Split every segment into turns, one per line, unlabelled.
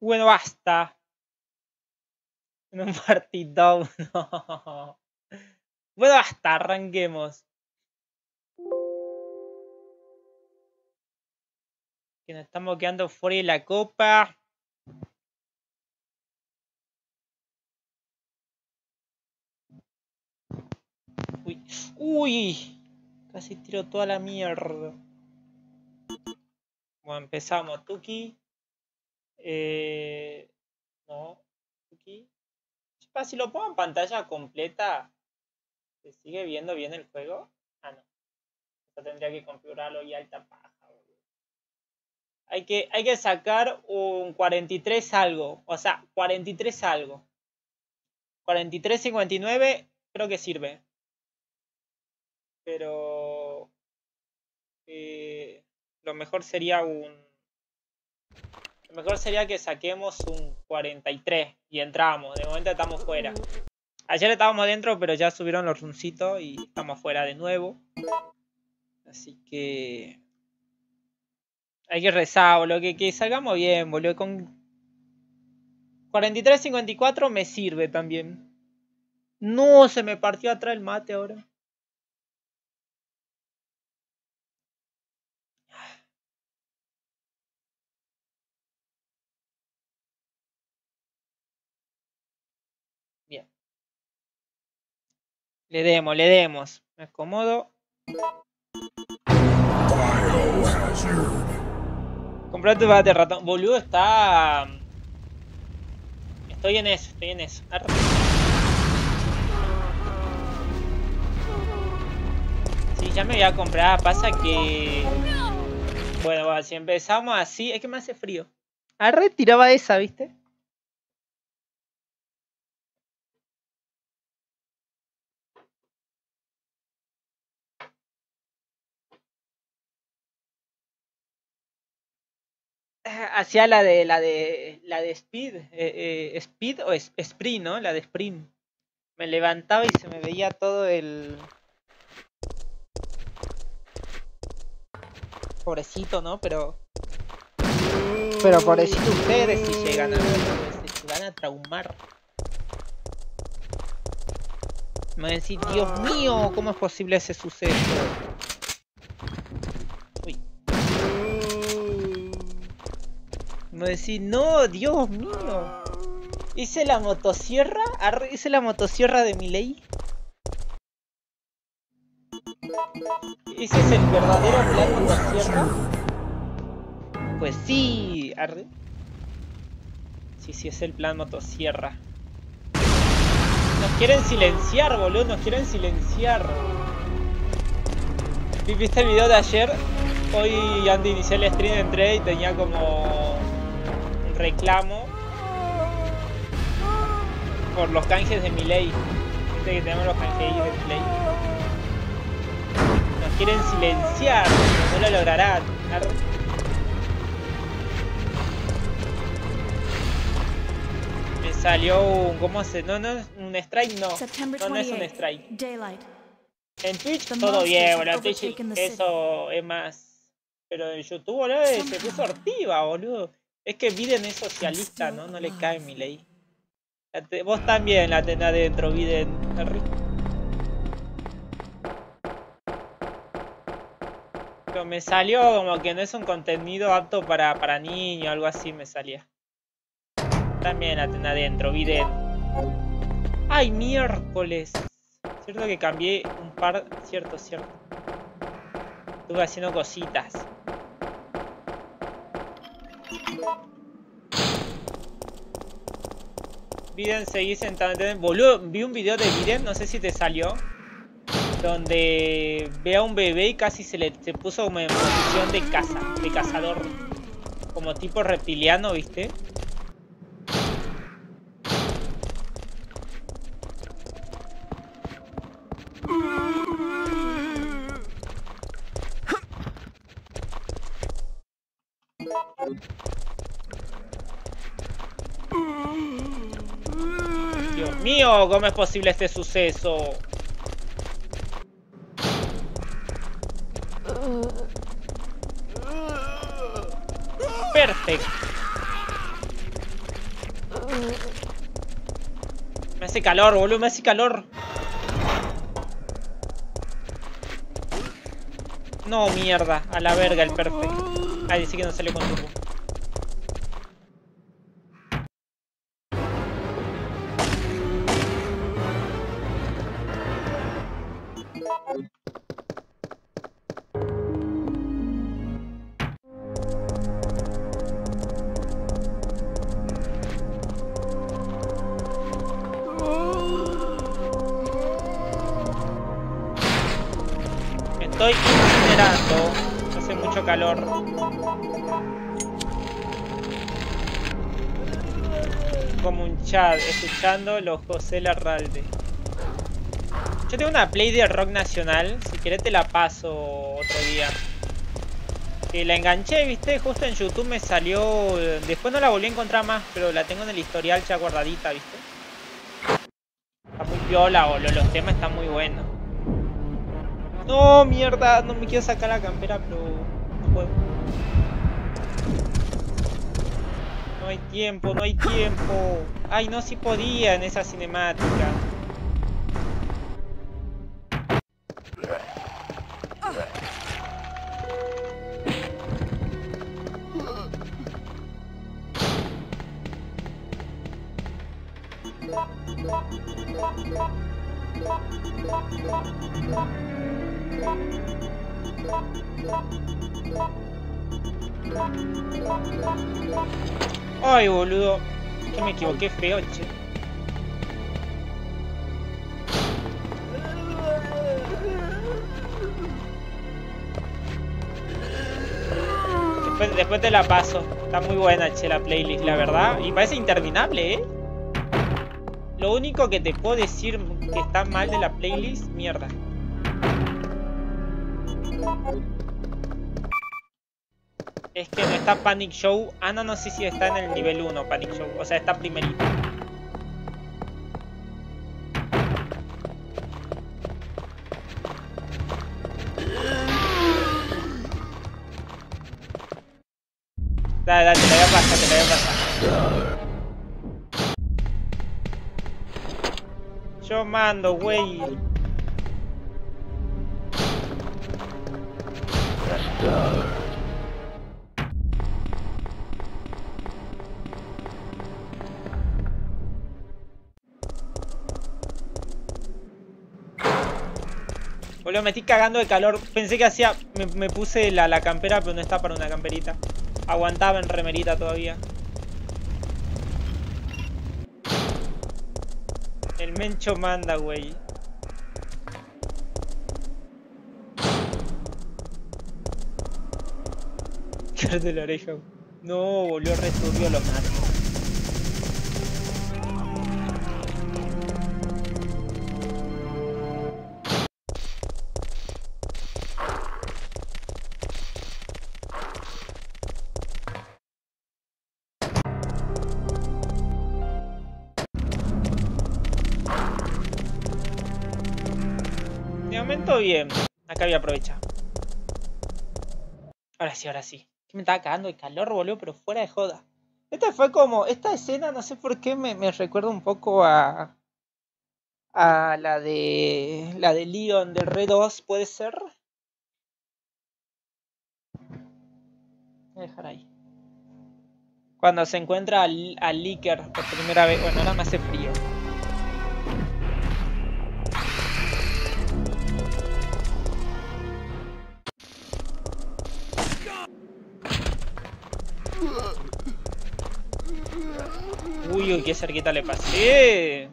Bueno, basta. En un partido, no. Bueno, basta, arranquemos. Que nos estamos quedando fuera de la copa. Uy, uy, casi tiro toda la mierda. Bueno, empezamos, Tuki. Eh, no. Chepa, si lo pongo en pantalla completa, ¿se sigue viendo bien el juego? Ah, no. Esto tendría que configurarlo y alta paja. Hay que, hay que sacar un 43 algo. O sea, 43 algo. 43.59 creo que sirve. Pero... Eh, lo mejor sería un... Mejor sería que saquemos un 43 y entramos. De momento estamos fuera. Ayer estábamos dentro, pero ya subieron los runcitos y estamos fuera de nuevo. Así que... Hay que rezar, boludo. Que, que salgamos bien, boludo. Con 43.54 me sirve también. No, se me partió atrás el mate ahora. Le demos, le demos. Me acomodo. Comprate bate ratón. Boludo, está... Estoy en eso, estoy en eso. Arre. Sí, ya me voy a comprar. Pasa que... Bueno, bueno, si empezamos así... Es que me hace frío. Arre, tiraba esa, ¿viste? Hacía la de la de la de Speed, eh, eh, Speed o es, Sprint, ¿no? La de Sprint. Me levantaba y se me veía todo el pobrecito, ¿no? Pero pero pobrecito ustedes si llegan a verlo, se van a traumar. Me van a decir, Dios mío, ¿cómo es posible ese suceso? Me decir, no, Dios mío. ¿Hice la motosierra? ¿Hice la motosierra de mi ley? ¿Ese es el verdadero plan motosierra? Pues sí, arre. Sí, sí, es el plan motosierra. Nos quieren silenciar, boludo, nos quieren silenciar. ¿Viste el video de ayer? Hoy antes de iniciar el stream entré y tenía como reclamo por los canjes de mi ley. Viste que tenemos los canjes de mi ley. Nos quieren silenciar, no lo lograrán. Me salió un. ¿Cómo se.? No, no, un strike no. No, no es un
28th,
strike. En Twitch todo bien, boludo. En Twitch eso es más. Pero en YouTube, boludo, se puso hortiva, boludo. Es que Biden es socialista, ¿no? No le cae mi ley. Vos también la tenés adentro, Biden. Pero me salió como que no es un contenido apto para, para niños, algo así me salía. También la tenés adentro, Biden. ¡Ay, miércoles! Cierto que cambié un par... Cierto, cierto. Estuve haciendo cositas. Biden seguí sentado. Boludo, vi un video de Biden, no sé si te salió. Donde ve a un bebé y casi se le se puso como en posición de caza, de cazador. Como tipo reptiliano, ¿viste? ¿Cómo es posible este suceso? Perfecto. Me hace calor, boludo, me hace calor. No, mierda, a la verga el perfecto. Ahí dice que no salió con turbo. Los José Larralde. Yo tengo una play de rock nacional. Si querés te la paso otro día. Que la enganché, viste, justo en YouTube me salió... Después no la volví a encontrar más, pero la tengo en el historial ya guardadita, viste. Está muy piola, o los temas están muy buenos. No, mierda, no me quiero sacar la campera, pero no puedo. No hay tiempo, no hay tiempo. Ay, no, si podía en esa cinemática. Equivoqué feo, che. Después, después te la paso. Está muy buena, che, la playlist, la verdad. Y parece interminable, ¿eh? Lo único que te puedo decir que está mal de la playlist, mierda. Es que está Panic Show. Ah, no, no sé si está en el nivel 1 Panic Show. O sea, está primerito. Dale, dale, te la voy a pasar, te la voy a pasar. Yo mando, güey. Boludo, me estoy cagando de calor. Pensé que hacía... Me, puse la, campera, pero no está para una camperita. Aguantaba en remerita todavía. El mencho manda, güey. de la oreja. No, volvió returbio lo mato. Acá voy a aprovechar. Ahora sí, ahora sí. Me estaba cagando el calor, boludo, pero fuera de joda. Esta fue como. Esta escena, no sé por qué, me, me recuerda un poco a. A la de. La de Leon del Red 2, ¿puede ser? Voy a dejar ahí. Cuando se encuentra al, al Licker por primera vez. Bueno, ahora me hace frío. Qué cerquita le pasé.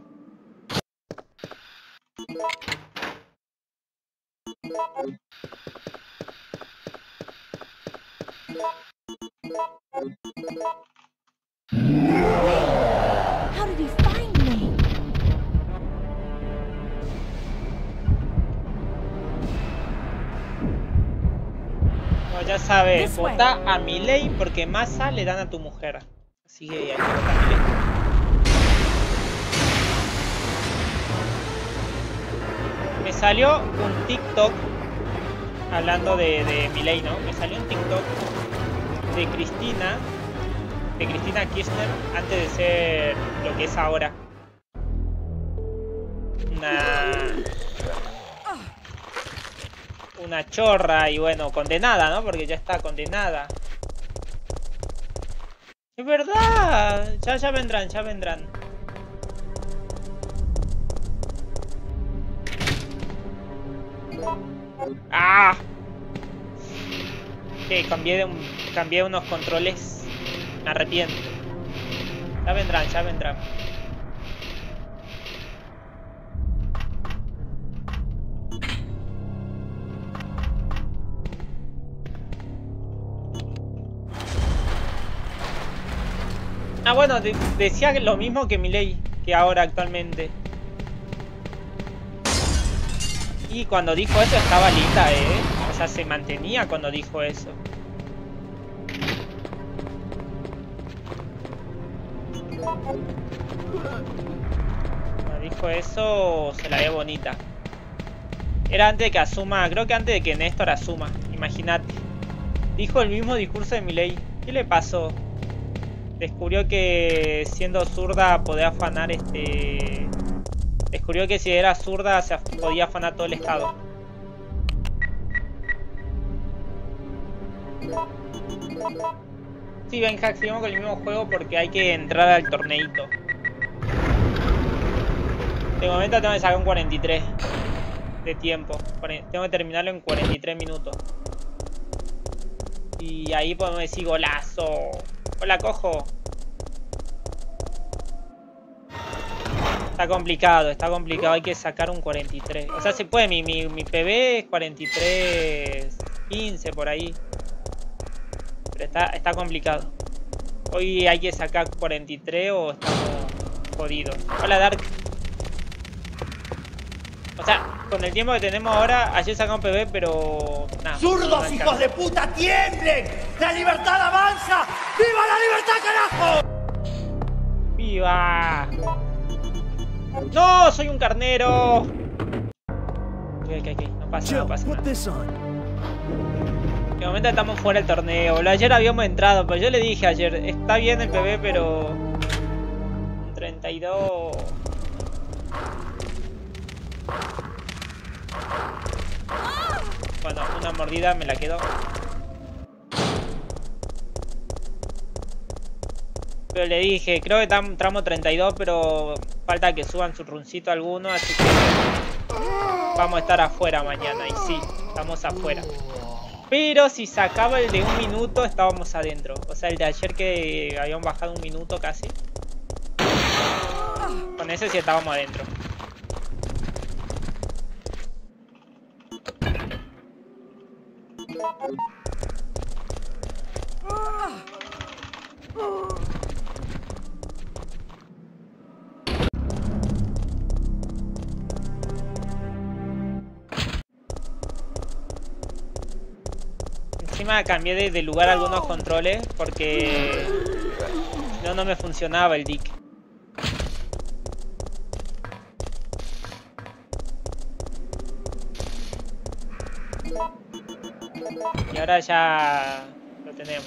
How did he find me? No, ya sabes, vota a mi ley porque masa le dan a tu mujer. Así que hay que votar a ley. salió un TikTok hablando de, de ¿no? Me salió un TikTok de Cristina, de Cristina Kirchner, antes de ser lo que es ahora. una... Una chorra y bueno, condenada, ¿no? Porque ya está condenada. Es verdad. Ya, ya vendrán, ya vendrán. ¡Ah! Que cambié, de un, cambié unos controles. Me arrepiento. Ya vendrán, ya vendrán. Ah, bueno, de- decía lo mismo que Milei, que ahora actualmente. Y cuando dijo eso estaba linda, ¿eh? O sea, se mantenía cuando dijo eso. Cuando dijo eso, se la ve bonita. Era antes de que asuma, creo que antes de que Néstor asuma, imagínate. Dijo el mismo discurso de Milei. ¿Qué le pasó? Descubrió que siendo zurda podía afanar este... Descubrió que si era zurda se podía afanar todo el estado. Sí, Benja, seguimos con el mismo juego porque hay que entrar al torneito. De momento tengo que sacar un 43 de tiempo. Tengo que terminarlo en 43 minutos. Y ahí podemos decir golazo. Hola, cojo. Está complicado, está complicado. Hay que sacar un 43. O sea, se puede. Mi, mi, mi PB es 43, 15 por ahí. Pero está, está complicado. Hoy hay que sacar 43 o estamos jodidos. Hola, Dark. O sea, con el tiempo que tenemos ahora, ayer sacamos PB, pero... Nah,
¡Zurdos, hijos de puta, tiemblen! ¡La libertad avanza! ¡Viva la libertad, carajo!
¡Viva! ¡No! ¡Soy un carnero! Ok, ok, ok. No pasa nada, no pasa nada. De momento estamos fuera del torneo. Ayer habíamos entrado, pero yo le dije ayer, está bien el PB, pero... Un 32... Bueno, una mordida me la quedo. Pero le dije, creo que tam- tramo 32, pero falta que suban su runcito alguno, así que vamos a estar afuera mañana. Y sí, estamos afuera. Pero si sacaba el de un minuto, estábamos adentro. O sea, el de ayer que habíamos bajado un minuto casi. Con ese sí estábamos adentro. Encima cambié de, lugar algunos controles porque no, no me funcionaba el dick. Y ahora ya lo tenemos.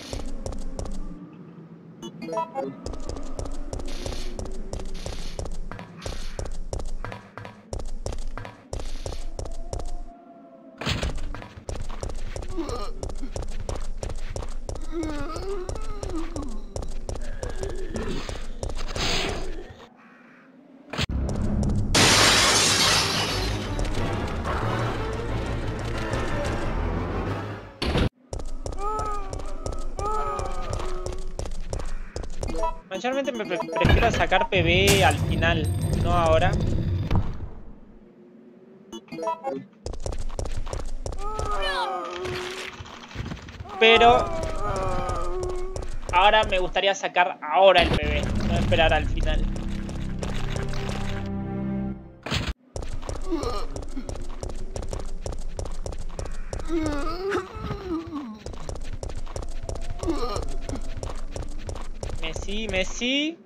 Mayormente me pre- prefiero sacar PB al final, no ahora. Pero ahora me gustaría sacar ahora el PB, no esperar al final. Messi.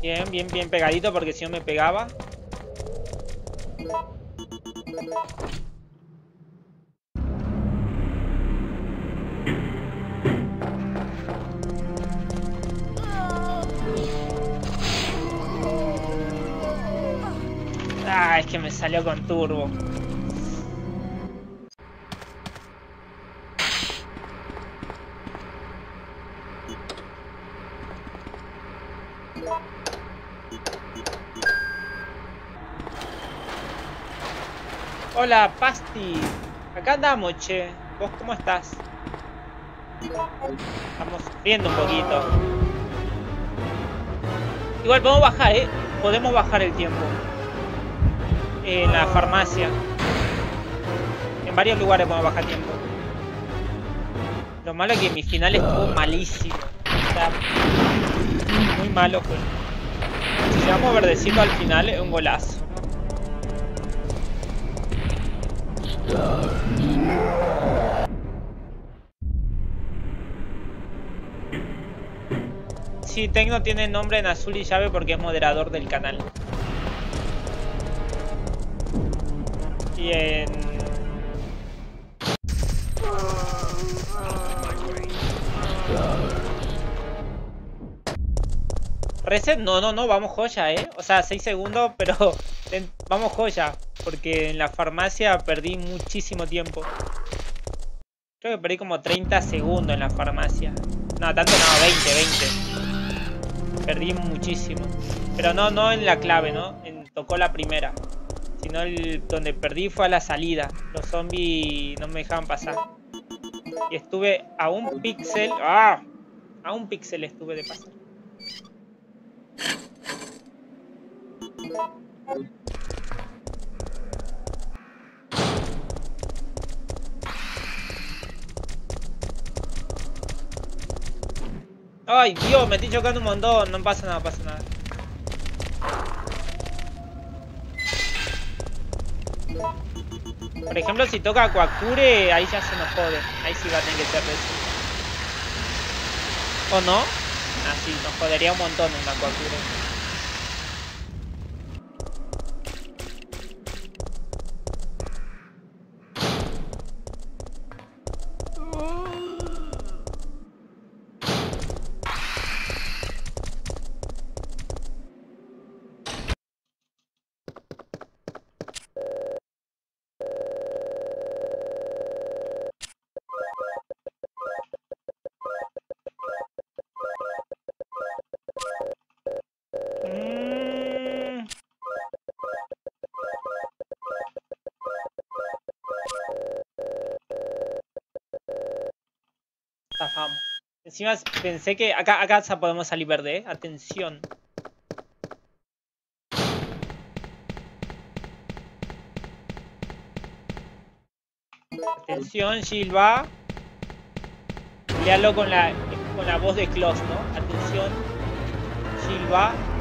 Bien, bien, bien pegadito porque si no me pegaba. Ah, es que me salió con turbo. Hola, Pasti. Acá andamos, che. ¿Vos cómo estás? Estamos sufriendo un poquito. Igual podemos bajar, ¿eh? Podemos bajar el tiempo. En la farmacia. En varios lugares podemos bajar tiempo. Lo malo es que mi final estuvo malísimo. Sea, muy malo fue. Si llegamos verdecito al final es un golazo. Sí, Tecno tiene nombre en azul y llave porque es moderador del canal. Y en... Reset, no, no, no, vamos joya, ¿eh? O sea, 6 segundos, pero vamos joya. Porque en la farmacia perdí muchísimo tiempo. Creo que perdí como 30 segundos en la farmacia. No, tanto no, 20, 20. Perdí muchísimo. Pero no, no en la clave, ¿no? En, tocó la primera. Sino el, donde perdí fue a la salida. Los zombies no me dejaban pasar. Y estuve a un píxel. ¡Ah! A un píxel estuve de pasar. Ay, Dios, me estoy chocando un montón. No pasa nada, pasa nada. Por ejemplo, si toca Quacure, ahí ya se nos jode. Ahí sí va a tener que ser eso. ¿O no? Ah, sí, nos jodería un montón una Quacure. Encima pensé que acá, acá podemos salir verde, ¿eh? Atención. Atención, Silva. Léalo con la, con la voz de Klaus, ¿no? Atención, Silva.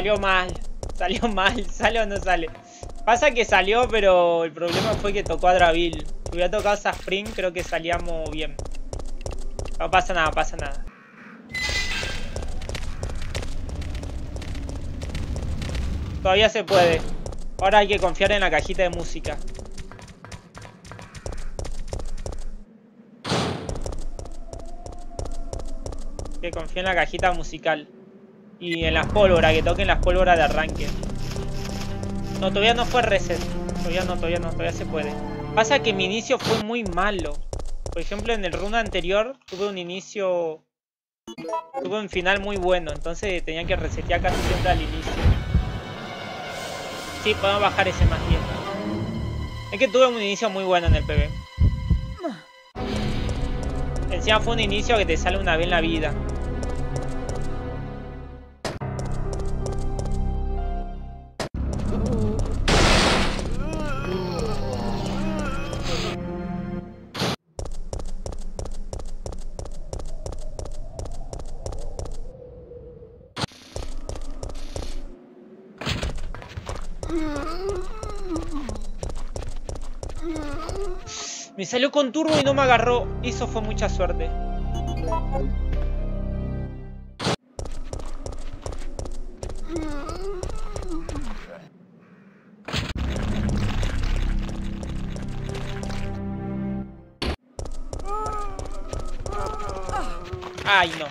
Salió mal. Salió mal. ¿Sale o no sale? Pasa que salió, pero el problema fue que tocó a Dravil. Si hubiera tocado a Spring, creo que salíamos bien. No pasa nada, pasa nada. Todavía se puede. Ahora hay que confiar en la cajita de música. Que confía en la cajita musical. Y en las pólvoras, que toquen las pólvoras de arranque. No, todavía no fue reset. Todavía no, todavía no, todavía se puede. Pasa que mi inicio fue muy malo. Por ejemplo, en el run anterior tuve un inicio... Tuve un final muy bueno, entonces tenía que resetear casi siempre al inicio. Sí, podemos bajar ese más 10. Es que tuve un inicio muy bueno en el PB. Encima fue un inicio que te sale una vez en la vida. Salió con turbo y no me agarró. Eso fue mucha suerte. Ay, no.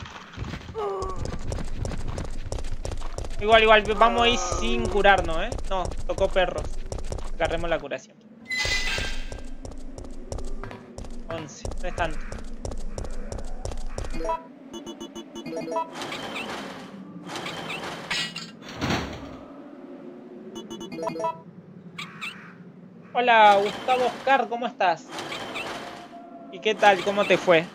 Igual, igual, vamos a ir sin curarnos, ¿eh? No, tocó perros. Agarremos la curación. 11, no es tanto. Hola, Gustavo Oscar, ¿cómo estás? ¿Y qué tal? ¿Cómo te fue?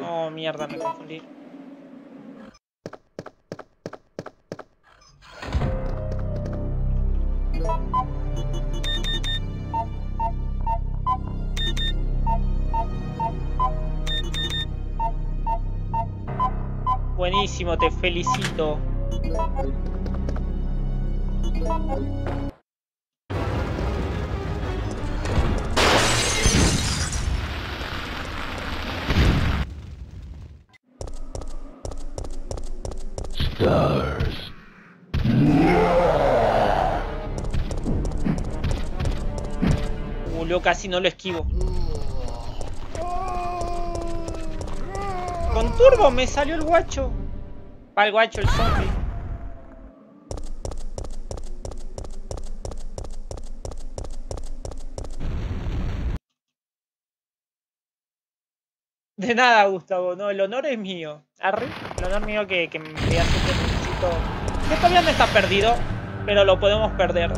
Oh, mierda, me confundí. Buenísimo, te felicito.
Stars.
Uh, casi no lo esquivo. Con turbo me salió el guacho. Va el guacho, el zombie. De nada, Gustavo. No, el honor es mío. Arre, el honor mío que, que me hace que necesito... Que todavía no está perdido, pero lo podemos perder.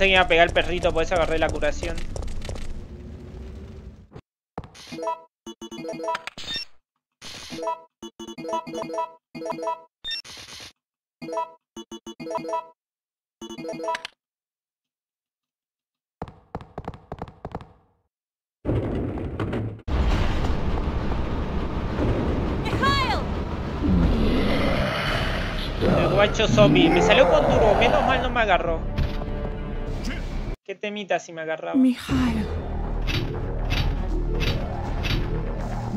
Pensé que iba a pegar el perrito, por eso agarré la curación. El guacho zombie. Me salió con turbo. Menos mal no me agarró. Qué temita si me agarraba.
Mikhail.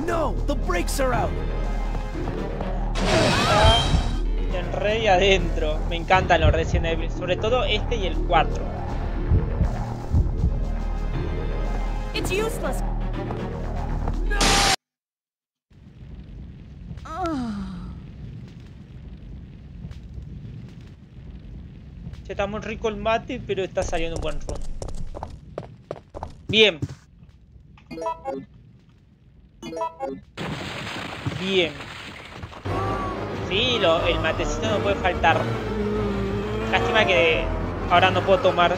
No, the brakes are out.
En rey adentro. Me encantan los Resident Evil. Sobre todo este y el 4.
It's useless.
Muy rico el mate, pero está saliendo un buen ron. Bien. Bien. Sí, lo- el matecito no puede faltar. Lástima que ahora no puedo tomar.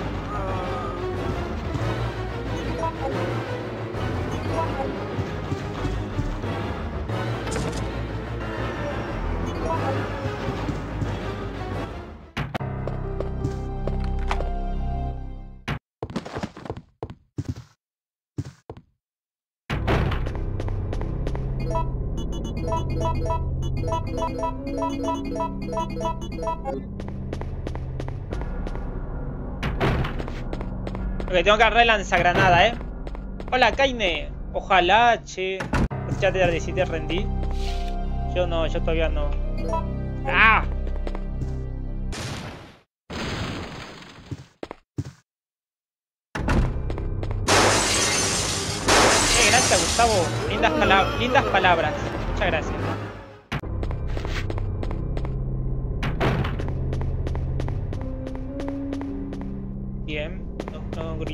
Ok, tengo que agarrar el lanzagranada, ¿eh? Hola, Kaine. Ojalá, che. Ya te decidí rendí. Yo no, yo todavía no. ¡Ah! Gracias, Gustavo. Lindas palabras. Muchas gracias.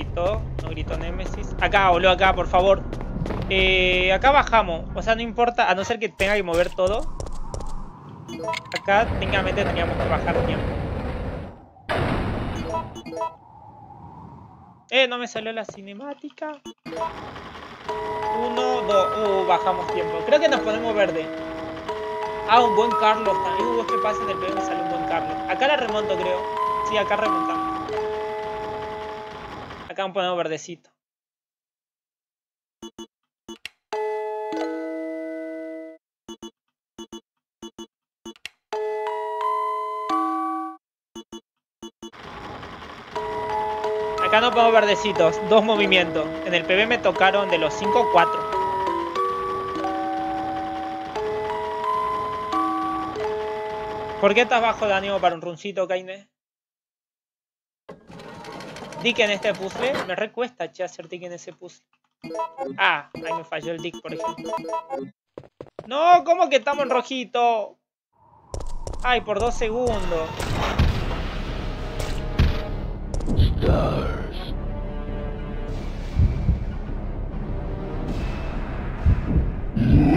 Gritó, no gritó Nemesis. Acá, boludo, acá, por favor. Eh, acá bajamos, o sea, no importa, a no ser que tenga que mover todo. Acá, técnicamente, teníamos que bajar tiempo. Eh, no me salió la cinemática. Uno, dos. Uh, bajamos tiempo. Creo que nos ponemos verde. Ah, un buen Carlos también. Uh, ¿qué pasa en el PM? Sale un buen Carlos. Acá la remonto, creo. Sí, acá remontamos. Acá nos ponemos verdecito. Acá nos ponemos verdecitos. Dos movimientos. En el PB me tocaron de los 5, 4. ¿Por qué estás bajo de ánimo para un runcito, Kaine? Dick en este puzzle. Me recuesta, che, hacer Dick en ese puzzle. Ah, ahí me falló el Dick, por ejemplo. No, ¿cómo que estamos en rojito? Ay, por dos segundos.
Stars.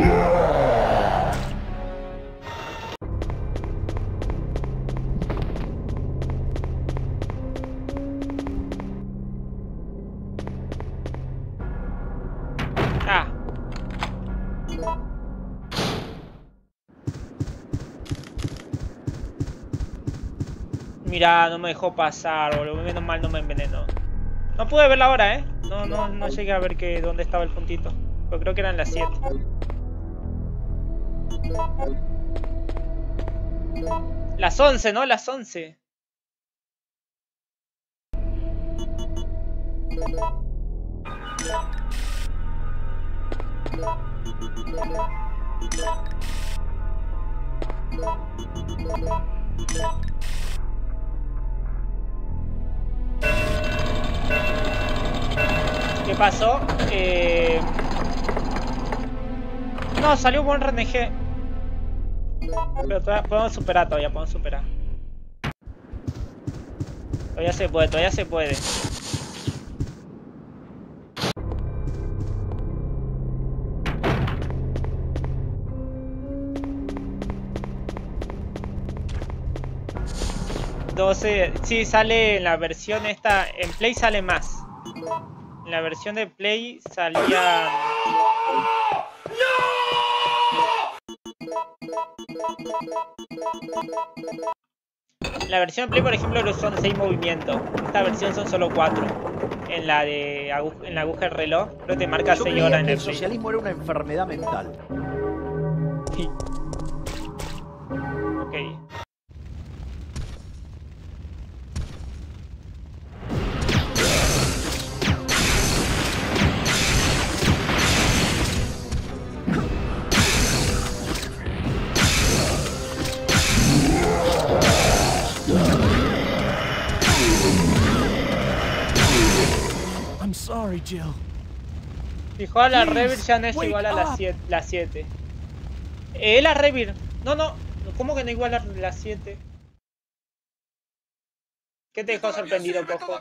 Ah. Mira, no me dejó pasar, boludo. Menos mal no me envenenó. No pude verla ahora, ¿eh? No, no, no llegué a ver que dónde estaba el puntito. Pero creo que eran las 7. Las 11, ¿no? Las 11. ¿Qué pasó? Eh... No, salió un buen RNG. Pero todavía podemos superar, todavía podemos superar. Todavía se puede, todavía se puede. Doce, sí sale en la versión esta, en Play sale más. En la versión de Play salía... En la versión de Play, por ejemplo, son 6 movimientos. Esta versión son solo 4. En la de en la aguja del reloj, creo que te marca
Yo
6
creía
horas en el
el
Play.
socialismo era una enfermedad mental.
Sí. Ok.
Sorry, Jill.
Fijo a la Revir ya no es igual a las
up.
7. La 7. Eh, la Revir. No, no. ¿Cómo que no igual a las 7? ¿Qué te dejó sorprendido, Cojo?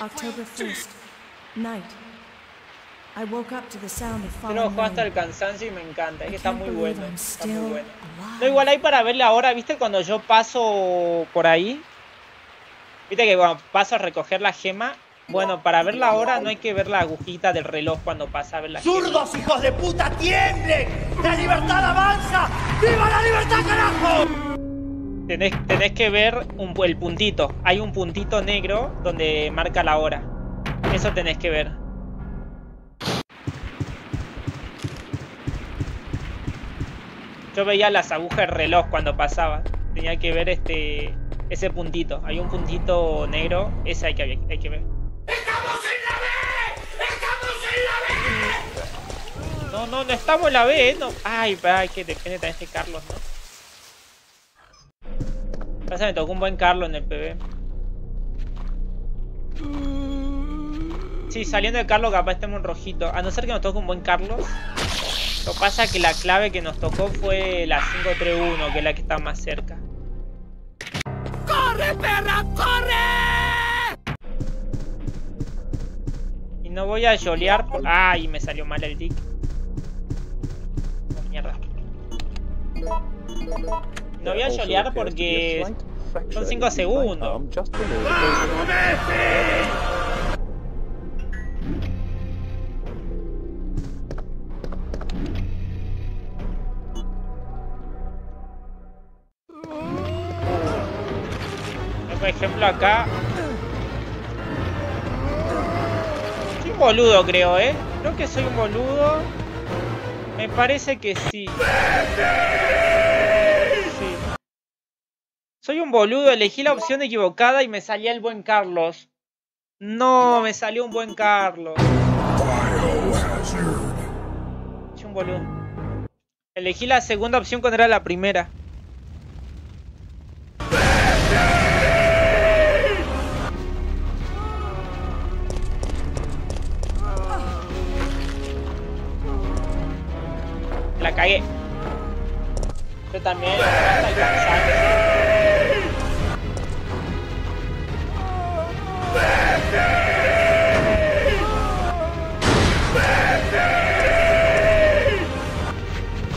October 1st, night. I woke up to the sound of
hasta el cansancio y me encanta. Es que está muy bueno.
I'm
Está muy
still
bueno. No, igual hay para verla ahora, ¿viste? Cuando yo paso por ahí. Viste que cuando paso a recoger la gema. Bueno, para verla ahora no hay que ver la agujita del reloj cuando pasa a ver la.
¡Zurdos, hijos de puta, tiemblen! ¡La libertad avanza! ¡Viva la libertad, carajo!
Tenés, tenés que ver un, el puntito. Hay un puntito negro donde marca la hora. Eso tenés que ver. Yo veía las agujas del reloj cuando pasaba. Tenía que ver este ese puntito. Hay un puntito negro. Ese hay que, hay que ver. No, no, no estamos en la B, ¿eh? No. Ay, ay, que depende también este Carlos, ¿no? Pasa, me tocó un buen Carlos en el PB. Sí, saliendo de Carlos capaz estemos en rojito. A no ser que nos toque un buen Carlos. Lo que pasa es que la clave que nos tocó fue la 531, que es la que está más cerca.
¡Corre, perra, corre!
No voy a yolear. Por... ¡Ay! Me salió mal el tic. Oh, no voy a yolear porque. Son 5 segundos. Por ejemplo acá un boludo, creo, ¿eh? Creo que soy un boludo. Me parece que sí. Soy un boludo, elegí la opción equivocada y me salía el buen Carlos. No, me salió un buen Carlos. Soy un boludo. Elegí la segunda opción cuando era la primera. La cagué. Yo también.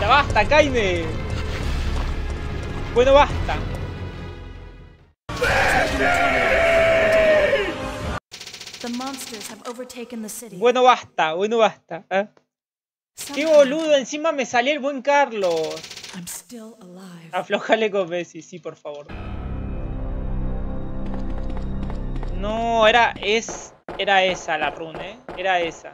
Ya basta, Kaine. Bueno, basta.
The monsters have overtaken the city.
Bueno, basta. Bueno, basta. ¿eh? Qué boludo, encima me salió el buen Carlos. Aflojale con Messi, sí, por favor. No, era es era esa la run, ¿eh? Era esa.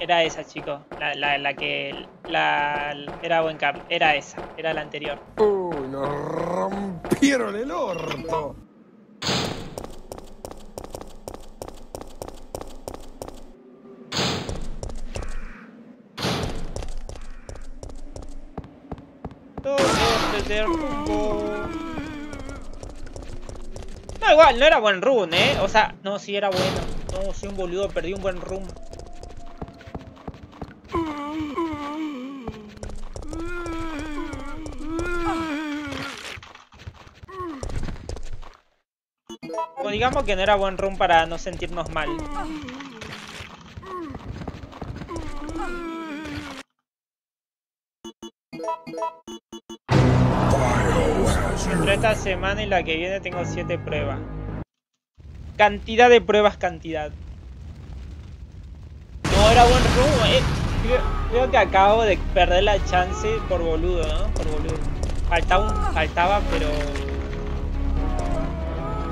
Era esa, chicos. La, la, la que la era buen Carlos. Era esa, era la anterior.
Uy, nos rompieron el orto.
No, igual, no era buen run, ¿eh? O sea, no, sí era bueno. No, soy un boludo, perdí un buen run. Bueno, digamos que no era buen run para no sentirnos mal. Entre esta semana y la que viene tengo 7 pruebas. Cantidad de pruebas, cantidad. No era buen rumbo, eh. Creo, creo que acabo de perder la chance por boludo, ¿no? Por boludo. Faltaba, un- faltaba pero...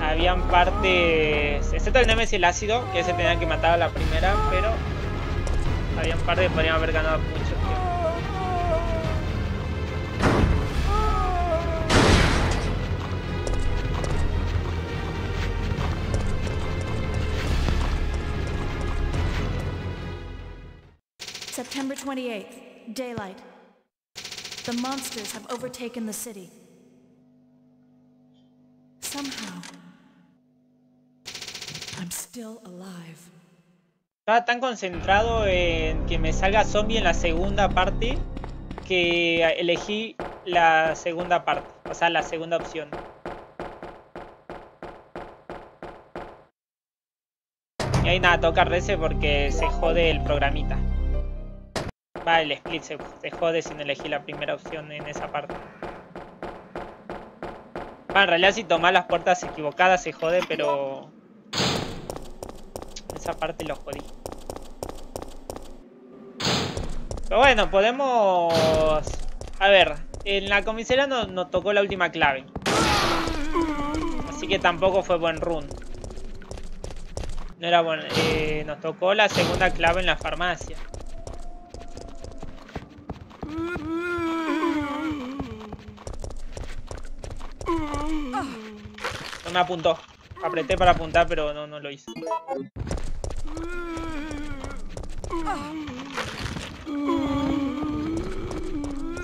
Habían partes... Excepto el Nemesis el ácido, que ese tenía que matar a la primera, pero... Habían partes que podrían haber ganado mucho tiempo.
September 28th, daylight. The monsters have overtaken the city. Somehow.
Estaba tan concentrado en que me salga zombie en la segunda parte que elegí la segunda parte, o sea, la segunda opción. Y ahí nada, toca rece porque se jode el programita. Va, el split se, se jode sin elegir la primera opción en esa parte. Va, en realidad si tomás las puertas equivocadas se jode, pero... Esa parte lo jodí. Pero bueno, podemos... A ver, en la comisaría nos no tocó la última clave. Así que tampoco fue buen run. No era buen... eh, nos tocó la segunda clave en la farmacia. No me apuntó. Apreté para apuntar, pero no, no lo hice.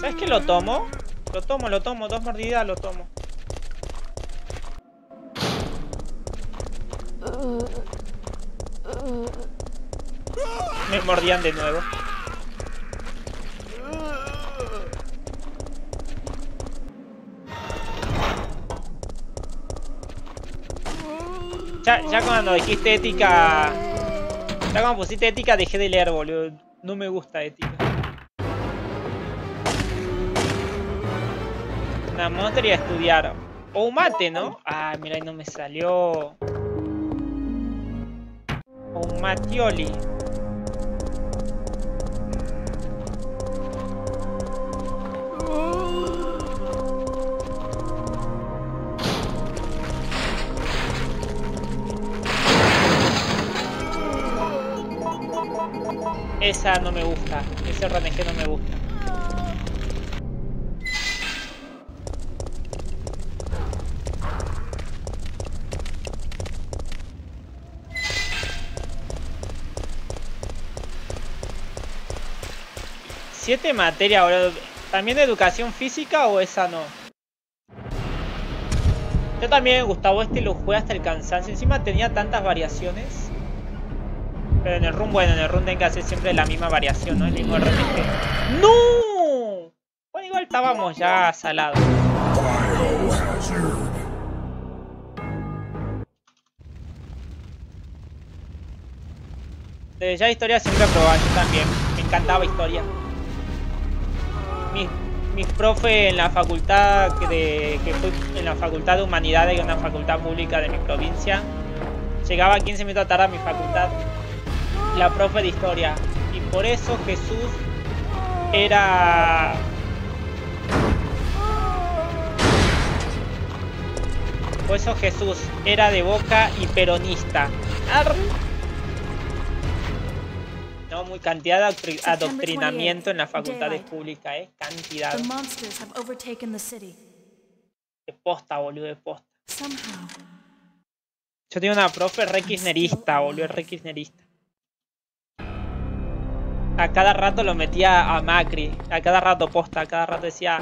¿Sabes qué lo tomo? Lo tomo, lo tomo. Dos mordidas lo tomo. Me mordían de nuevo. Ya, ya cuando dijiste ética... Ya cuando pusiste ética dejé de leer, boludo. No me gusta ética. Nada más no quería estudiar. O un mate, ¿no? Ah, mira, no me salió. O un matioli. Oh. Esa no me gusta. Ese RNG no me gusta. Siete materias, boludo. ¿También de educación física o esa no? Yo también, Gustavo, este lo jugué hasta el cansancio. Encima tenía tantas variaciones. Pero en el run, bueno, en el run tienen que hacer siempre la misma variación, ¿no? El mismo RPG. ¡No! Bueno, igual estábamos ya salados. Desde ya historia siempre probaba, yo también. Me encantaba historia. Mis, mis profe en la facultad de, que fui en la facultad de humanidades, que es una facultad pública de mi provincia, llegaba 15 minutos tarde a mi facultad, la profe de historia. Y por eso Jesús era Por eso Jesús era de boca y peronista. Arr. No, muy cantidad de adoctri- adoctrinamiento en las facultades públicas, ¿eh? Cantidad. De posta, boludo, de posta. Yo tenía una profe re kirchnerista, boludo, re kirchnerista. A cada rato lo metía a Macri, a cada rato posta, a cada rato decía...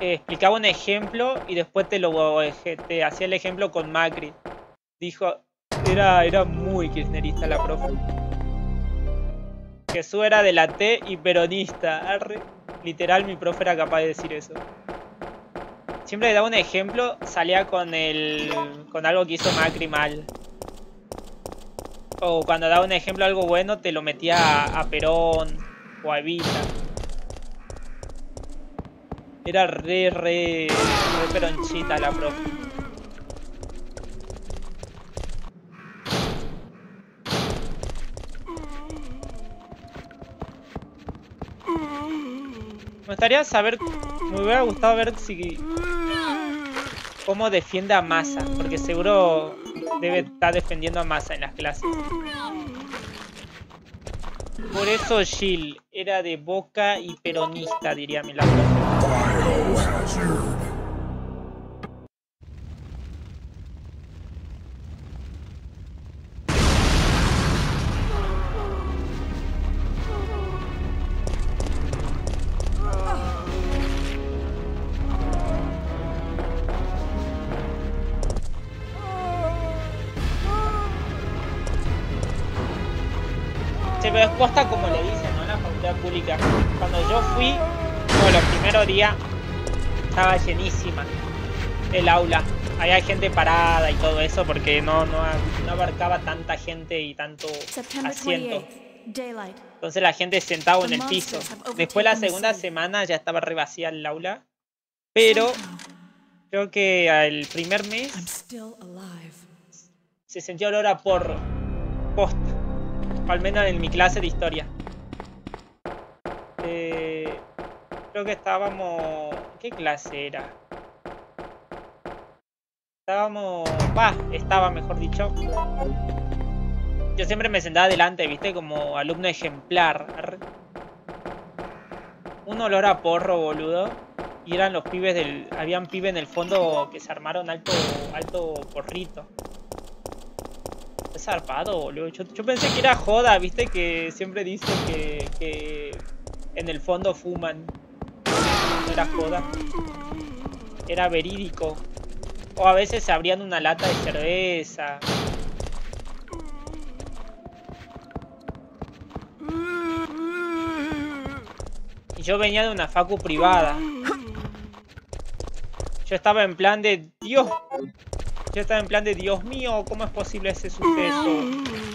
eh, explicaba un ejemplo y después te lo hacía el ejemplo con Macri. Dijo, era, era muy kirchnerista la profe. Jesús era de la T y peronista. Literal, mi profe era capaz de decir eso. Siempre que daba un ejemplo, salía con el. con algo que hizo Macri mal. O cuando daba un ejemplo algo bueno, te lo metía a, a Perón o a Evita. Era re, re, re peronchita la profe. Me gustaría saber, me hubiera gustado ver si cómo defiende a Massa, porque seguro debe estar defendiendo a Massa en las clases. Por eso Gil era de boca y peronista, diría mi la días, estaba llenísima el aula. Había gente parada y todo eso porque no, no, no abarcaba tanta gente y tanto asiento.
28th, daylight.
Entonces la gente sentaba en el piso. Después la segunda semana ya estaba re vacía el aula. Pero creo que al primer
I'm
mes se sentía olor a porro. Posta. O al menos en mi clase de historia. Eh, creo que estábamos... ¿Qué clase era? Estábamos... Va, estaba mejor dicho. Yo siempre me sentaba adelante, viste, como alumno ejemplar. Un olor a porro, boludo. Y eran los pibes del... Habían pibes en el fondo que se armaron alto, alto porrito. Es zarpado, boludo. Yo, pensé que era joda, viste, que siempre dicen que en el fondo fuman. Era joda. Era verídico. O a veces se abrían una lata de cerveza. Y yo venía de una facu privada. Yo estaba en plan de Dios. Yo estaba en plan de Dios mío, ¿cómo es posible ese suceso?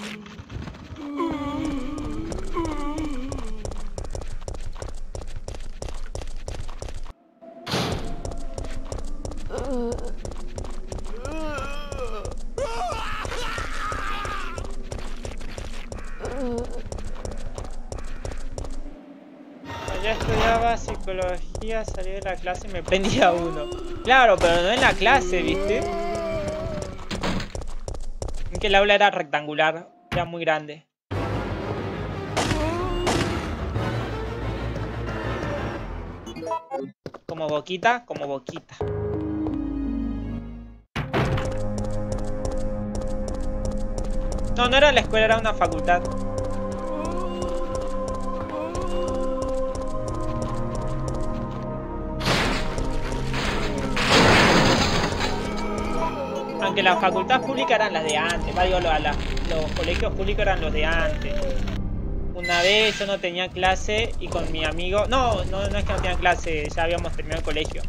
día salí de la clase y me prendía uno. Claro, pero no en la clase, ¿viste? En que el aula era rectangular, era muy grande. Como boquita, como boquita. No, no era la escuela, era una facultad. Aunque las facultades públicas eran las de antes, digo, la- los colegios públicos eran los de antes. Una vez yo no tenía clase y con mi amigo... No, no, no es que no tenía clase, ya habíamos terminado el colegio.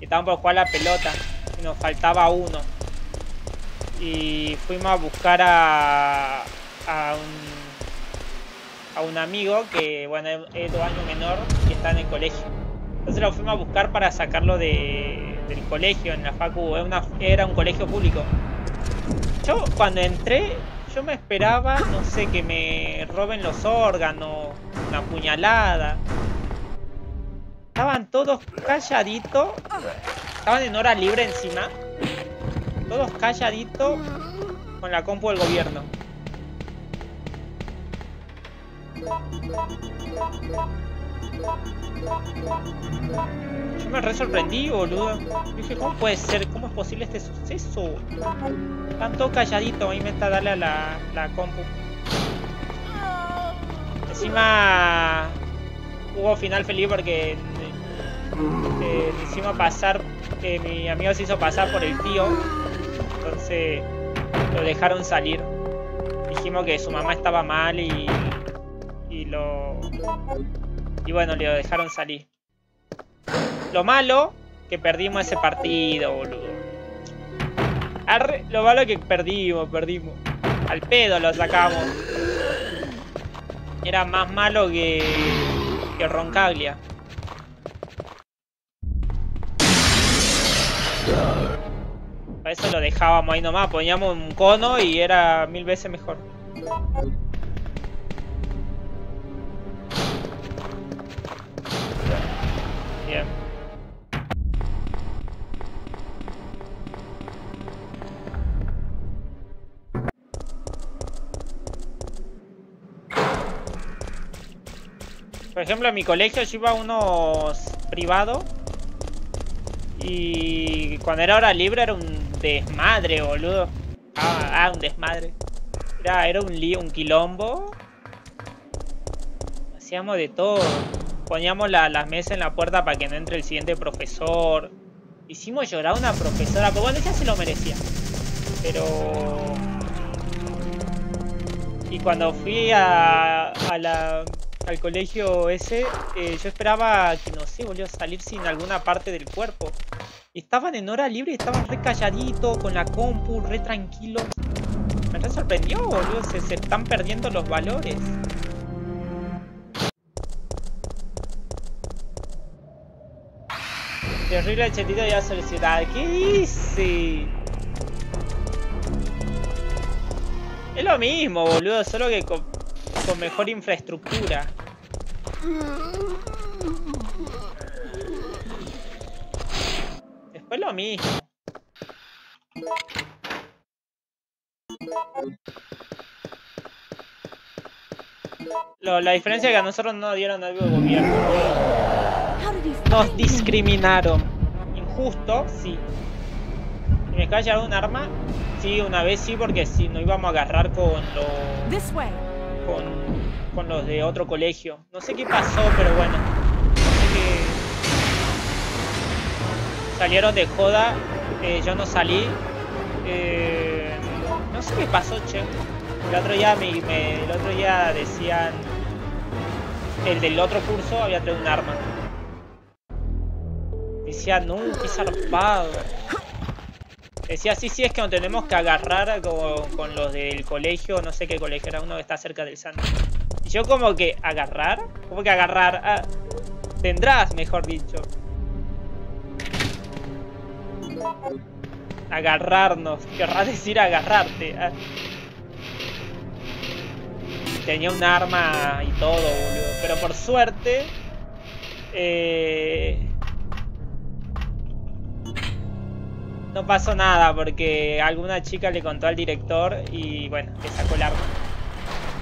Y estábamos por jugar la pelota y nos faltaba uno. Y fuimos a buscar a, a un, a un amigo que, bueno, es dos años menor y está en el colegio. Entonces lo fuimos a buscar para sacarlo de, del colegio en la facu. Era, un colegio público. Yo cuando entré, yo me esperaba, no sé, que me roben los órganos, una puñalada. Estaban todos calladitos. Estaban en hora libre encima. Todos calladitos con la compu del gobierno. Yo me re sorprendí, boludo. Dije, ¿cómo puede ser? ¿Cómo es posible este suceso? Están todos calladitos, ahí me está darle a la, la compu. Encima hubo final feliz porque eh, hicimos pasar, mi amigo se hizo pasar por el tío, entonces lo dejaron salir. Dijimos que su mamá estaba mal y, y lo... Y bueno, le dejaron salir. Lo malo, que perdimos ese partido, boludo. Lo malo que perdimos, perdimos. Al pedo lo sacamos. Era más malo que, que Roncaglia. Para eso lo dejábamos ahí nomás, poníamos un cono y era mil veces mejor. Por ejemplo, en mi colegio yo iba a unos privados. Y cuando era hora libre era un desmadre, boludo. Ah, ah, un desmadre. Era, era un lío, un quilombo. Hacíamos de todo. Poníamos la- las mesas en la puerta para que no entre el siguiente profesor. Hicimos llorar a una profesora, pero bueno, ella se lo merecía. Pero... Y cuando fui a, al colegio ese, eh, yo esperaba que, no sé, volvió a salir sin alguna parte del cuerpo. Estaban en hora libre, estaban re calladitos, con la compu, re tranquilos. Me re sorprendió, boludo, se están perdiendo los valores. Terrible el chetito ya solicitado. ¿Qué dice? Es lo mismo, boludo, solo que con, mejor infraestructura. Después lo mismo. La diferencia es que a nosotros no dieron algo de gobierno. Nos discriminaron. Injusto, sí. ¿Y me callaron un arma? Sí, una vez sí, porque si no íbamos a agarrar con los con, con los de otro colegio. No sé qué pasó, pero bueno. No sé qué... Salieron de joda, eh, yo no salí. eh, no sé qué pasó, che. El otro día me, me- el otro día decían el del otro curso había traído un arma. Decía, no, qué zarpado. Decía, sí, sí, es que nos tenemos que agarrar con, con los del colegio, no sé qué colegio era, uno que está cerca del Santo. Y yo como que, ¿agarrar? ¿Cómo que agarrar? Ah, tendrás, mejor dicho. Agarrarnos, querrás decir agarrarte. ah. Tenía un arma y todo, boludo. Pero por suerte... Eh... No pasó nada porque alguna chica le contó al director y bueno, le sacó el arma.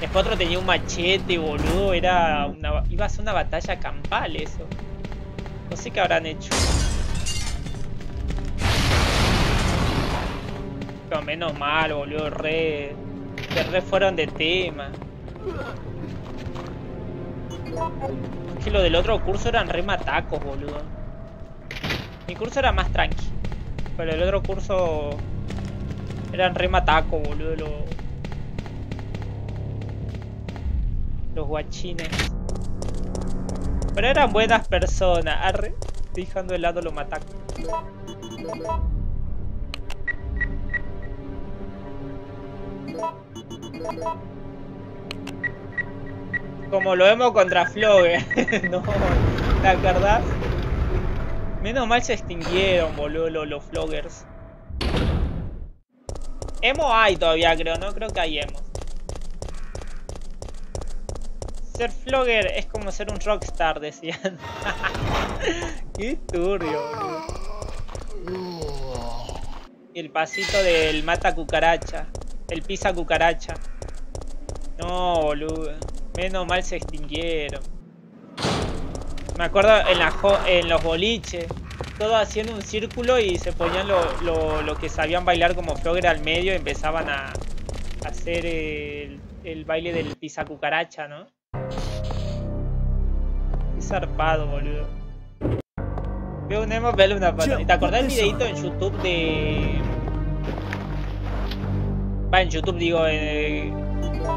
Después otro tenía un machete, boludo. Era una, iba a ser una batalla campal eso. No sé qué habrán hecho. Pero menos mal, boludo, re. Re fueron de tema. Es que lo del otro curso eran re matacos, boludo. Mi curso era más tranqui. Pero el otro curso eran re matacos, boludo. Los, los guachines. Pero eran buenas personas. Arre. Dejando de lado los matacos. Como lo vemos contra Flogger. no, ¿te acordás? Menos mal se extinguieron, boludo, los, Floggers. Emo hay todavía, creo, ¿no? Creo que hay emo. Ser Flogger es como ser un rockstar, decían. Qué turbio, boludo. Y el pasito del mata cucaracha. El pisa cucaracha. No, boludo. Menos mal se extinguieron. Me acuerdo en, en los boliches. Todos haciendo un círculo y se ponían los lo, lo que sabían bailar como Flogger al medio y empezaban a, hacer el, baile del pisa cucaracha, ¿no? Qué zarpado, boludo. Veo un emo, vele una pata. ¿Te acordás el videito en YouTube de Va, en YouTube digo, eh,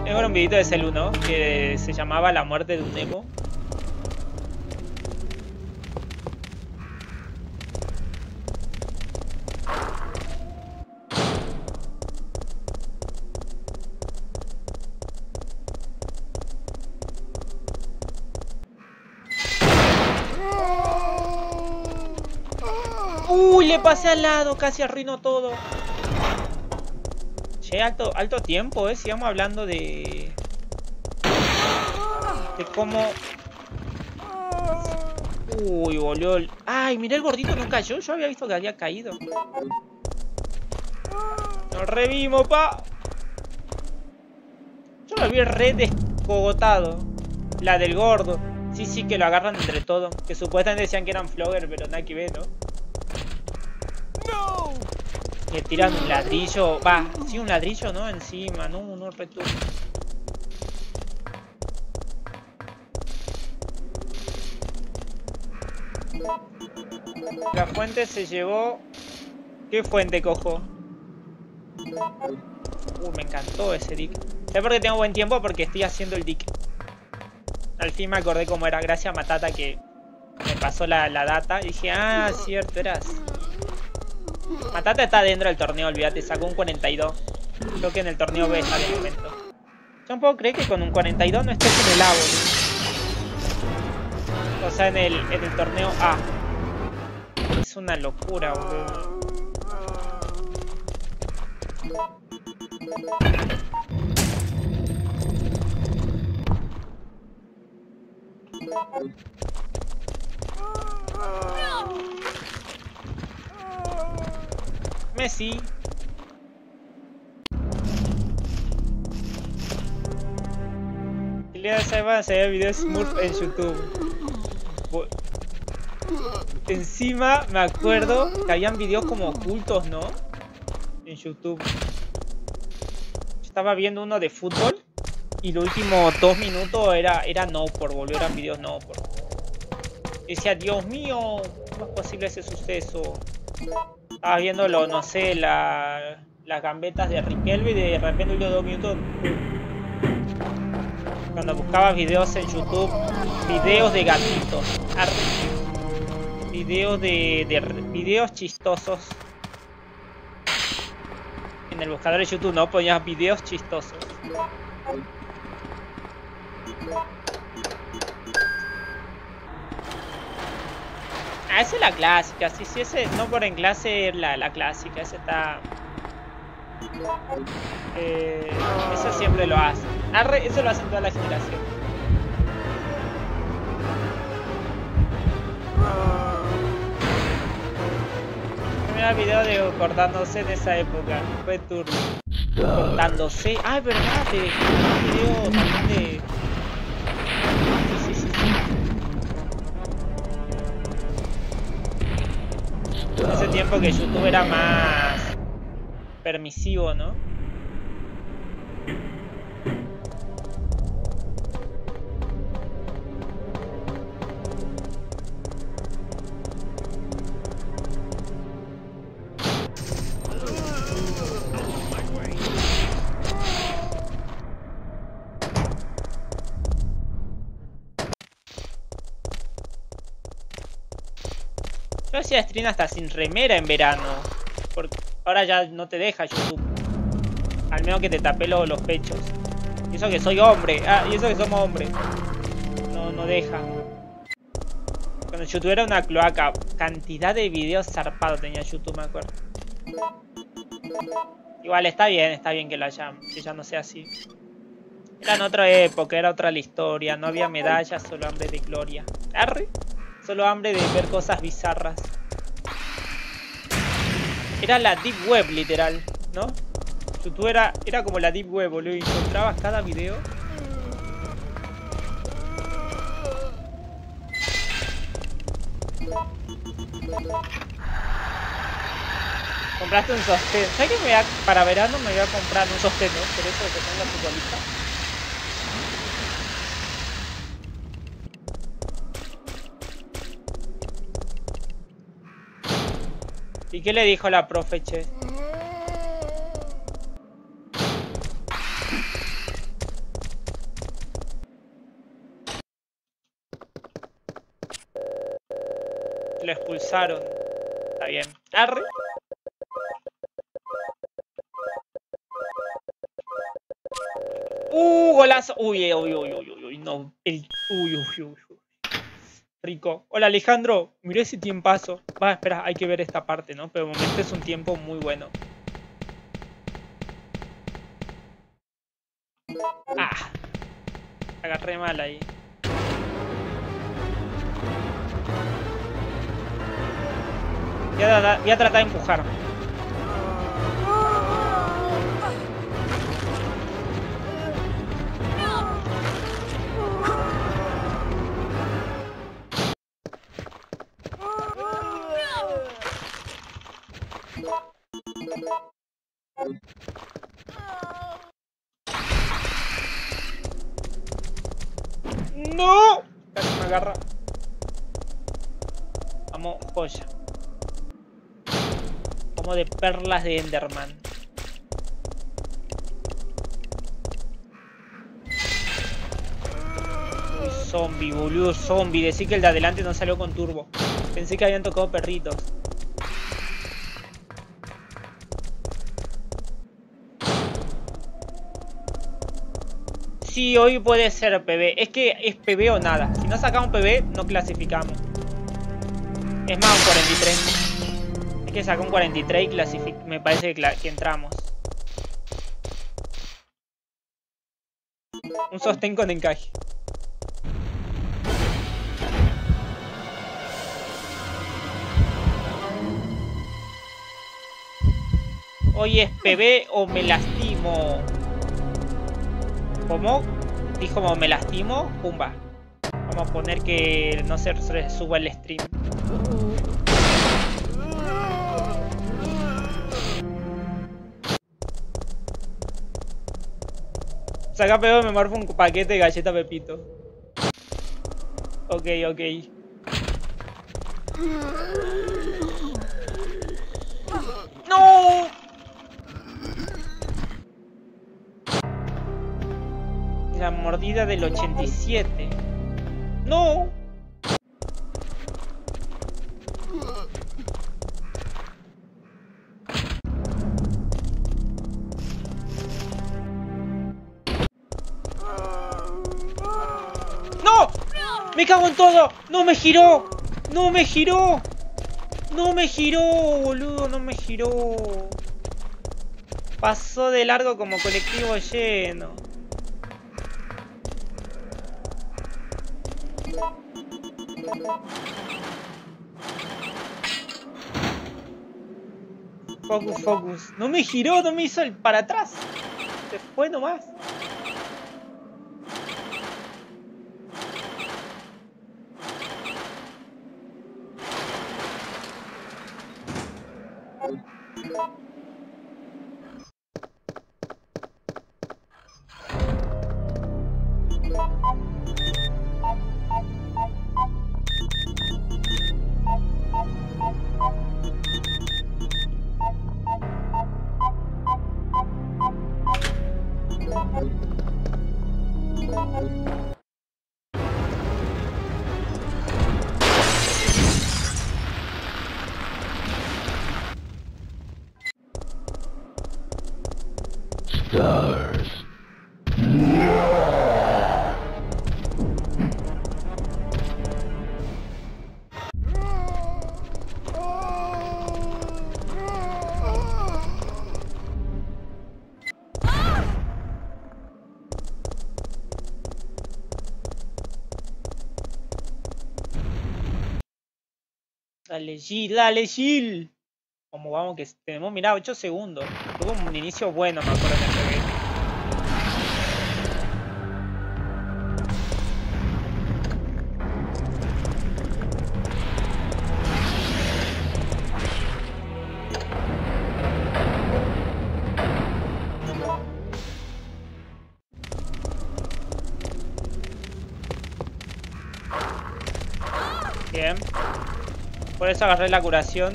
era un videito de Celu, ¿no? Que se llamaba La muerte de un emo. Uy, le pasé al lado, casi arruinó todo. Che, alto, alto tiempo, eh. Sigamos hablando de. De cómo. Uy, boludo. Ay, mirá el gordito no cayó. Yo había visto que había caído. Nos revimos, pa. Yo lo vi re descogotado. La del gordo. Sí, sí, que lo agarran entre todos. Que supuestamente decían que eran flogger, pero nada que ver, ¿no? Le tiran un ladrillo. Va, sí, un ladrillo, ¿no? Encima, no, no retorno. La fuente se llevó. ¿Qué fuente cojo? Uh, me encantó ese dick. ¿Sabes por qué tengo buen tiempo? Porque estoy haciendo el dick. Al fin me acordé cómo era. Gracias a Matata que me pasó la, la data. Y dije, ah, cierto, eras. Matata está dentro del torneo, olvídate, sacó un 42. Creo que en el torneo B está de momento. Yo no puedo creer que con un 42 no estés en el A, boludo. O sea, en el, en el torneo A. Es una locura, boludo. Messi. Ilya Saiba se ve videos Smurf en YouTube. Encima me acuerdo que habían videos como ocultos, ¿no? En YouTube. Estaba viendo uno de fútbol y los últimos dos minutos era, era no por, boludo, eran videos no por. decía, Dios mío, ¿cómo es posible ese suceso? Estaba viendo, lo, no sé, la, las gambetas de Riquelme y de repente los dos minutos. Cuando buscaba videos en YouTube, videos de gatitos. Videos de, de videos chistosos. En el buscador de YouTube no ponías videos chistosos. Ah, esa es la clásica, sí, sí, ese no por en clase la, la clásica, esa está... Eh, eso siempre lo hace. Arre, eso lo hacen toda la generación. Primer video de cortándose en esa época, fue turno. Cortándose. Ah, es verdad, de un video también de... Ese tiempo que YouTube era más permisivo, ¿no? Yo hacía stream hasta sin remera en verano. Ahora ya no te deja YouTube. Al menos que te tapé lo- los pechos. Y eso que soy hombre. Ah, y eso que somos hombres. No, no deja. Cuando YouTube era una cloaca. Cantidad de videos zarpados tenía YouTube, me acuerdo. Igual está bien, está bien que la hayan, que ya no sea así. Era en otra época, era otra la historia. No había medallas, solo hambre de gloria. Arre. Solo hambre de ver cosas bizarras. Era la Deep Web, literal, ¿no? YouTube era, era como la Deep Web, boludo. Encontrabas cada video. Compraste un sostén. ¿Sabes que me voy para verano me voy a comprar un sostén, ¿no? Por eso que tengo futbolista. ¿Y qué le dijo la profe, che? Lo expulsaron. Está bien. Arre. Uh, golazo. Uy, uy, uy, uy, uy, uy, no. El... Uy, uy, uy, uy. Rico. Hola Alejandro, miré ese tiempazo. Va, espera, hay que ver esta parte, ¿no? Pero de momento es un tiempo muy bueno. Ah. Agarré mal ahí. Voy a, voy a tratar de empujar. ¡No! Me agarra. Vamos, joya. Como de perlas de Enderman. Uy, zombie, boludo, zombie. Decí que el de adelante no salió con turbo. Pensé que habían tocado perritos. Sí, hoy puede ser PB. Es que es PB o nada. Si no sacamos PB, no clasificamos. Es más, un 43. Es que saca un 43 y clasific me parece que entramos. Un sostén con encaje. Hoy es PB o me lastimo. ¿Cómo? Dijo como me lastimo, pumba. Vamos a poner que no se suba el stream. Saca pedo me morfo un paquete de galleta Pepito. Ok, ok. ¡No! La mordida del 87. ¡No! ¡No! ¡Me cago en todo! ¡No me giró! ¡No me giró! ¡No me giró, boludo! ¡No me giró! Pasó de largo como colectivo lleno. Focus, focus. No me giró, no me hizo el para atrás. Se fue nomás. Dale, Gil, dale, Gil. Como vamos que tenemos, mirá, 8 segundos. Tuvo un inicio bueno, me acuerdo eso agarré la curación.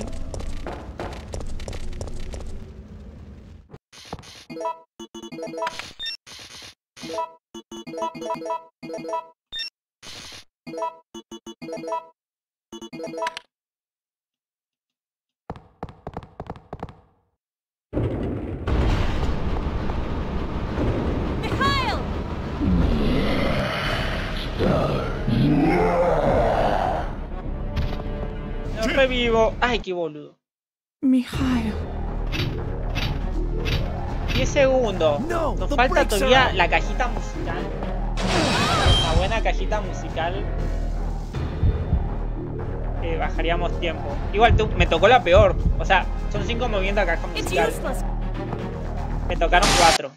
Ay, qué boludo.
Mikhail.
10 segundos.
No,
Nos falta todavía la cajita musical. Una buena cajita musical. Eh, bajaríamos tiempo. Igual tú- me tocó la peor. O sea, son 5 movimientos a caja musical. Me tocaron 4.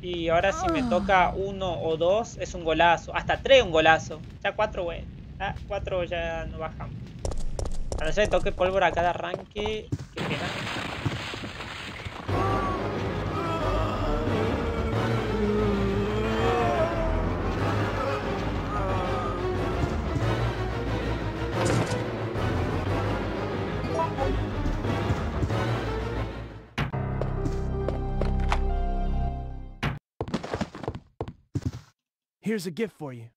Y ahora si me
Ah.
toca uno o dos es un golazo. Hasta 3 un golazo. Ya 4, güey. Ah, 4 ya no bajamos. A no ser que toque pólvora a cada arranque. Qué pena.
Here's a gift for you.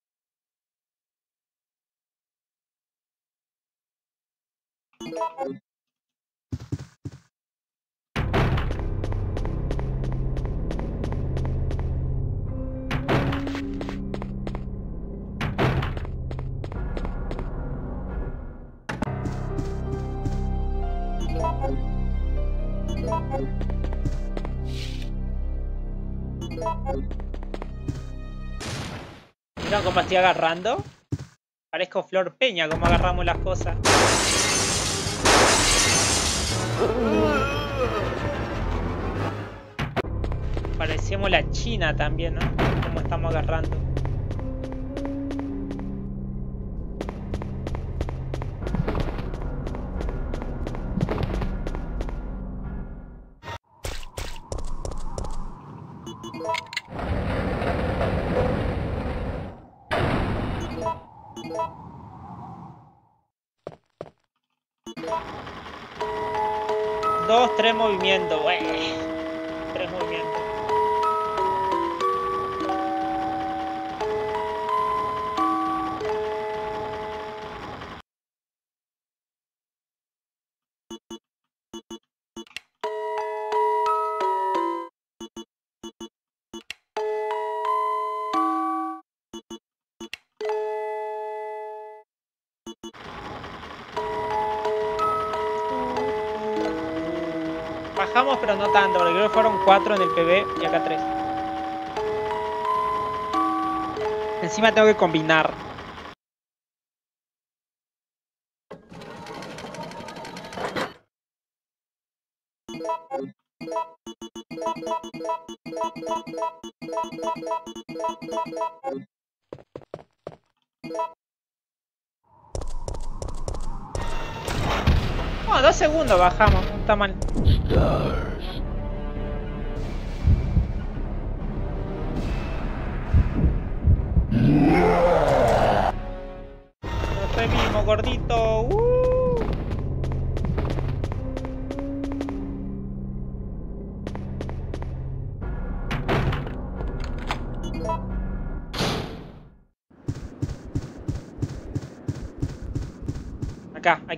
¿Vieron cómo estoy agarrando? Parezco Flor Peña como agarramos las cosas. Parecemos la China también, ¿no? Como estamos agarrando. 4 en el PB y acá 3. Encima tengo que combinar.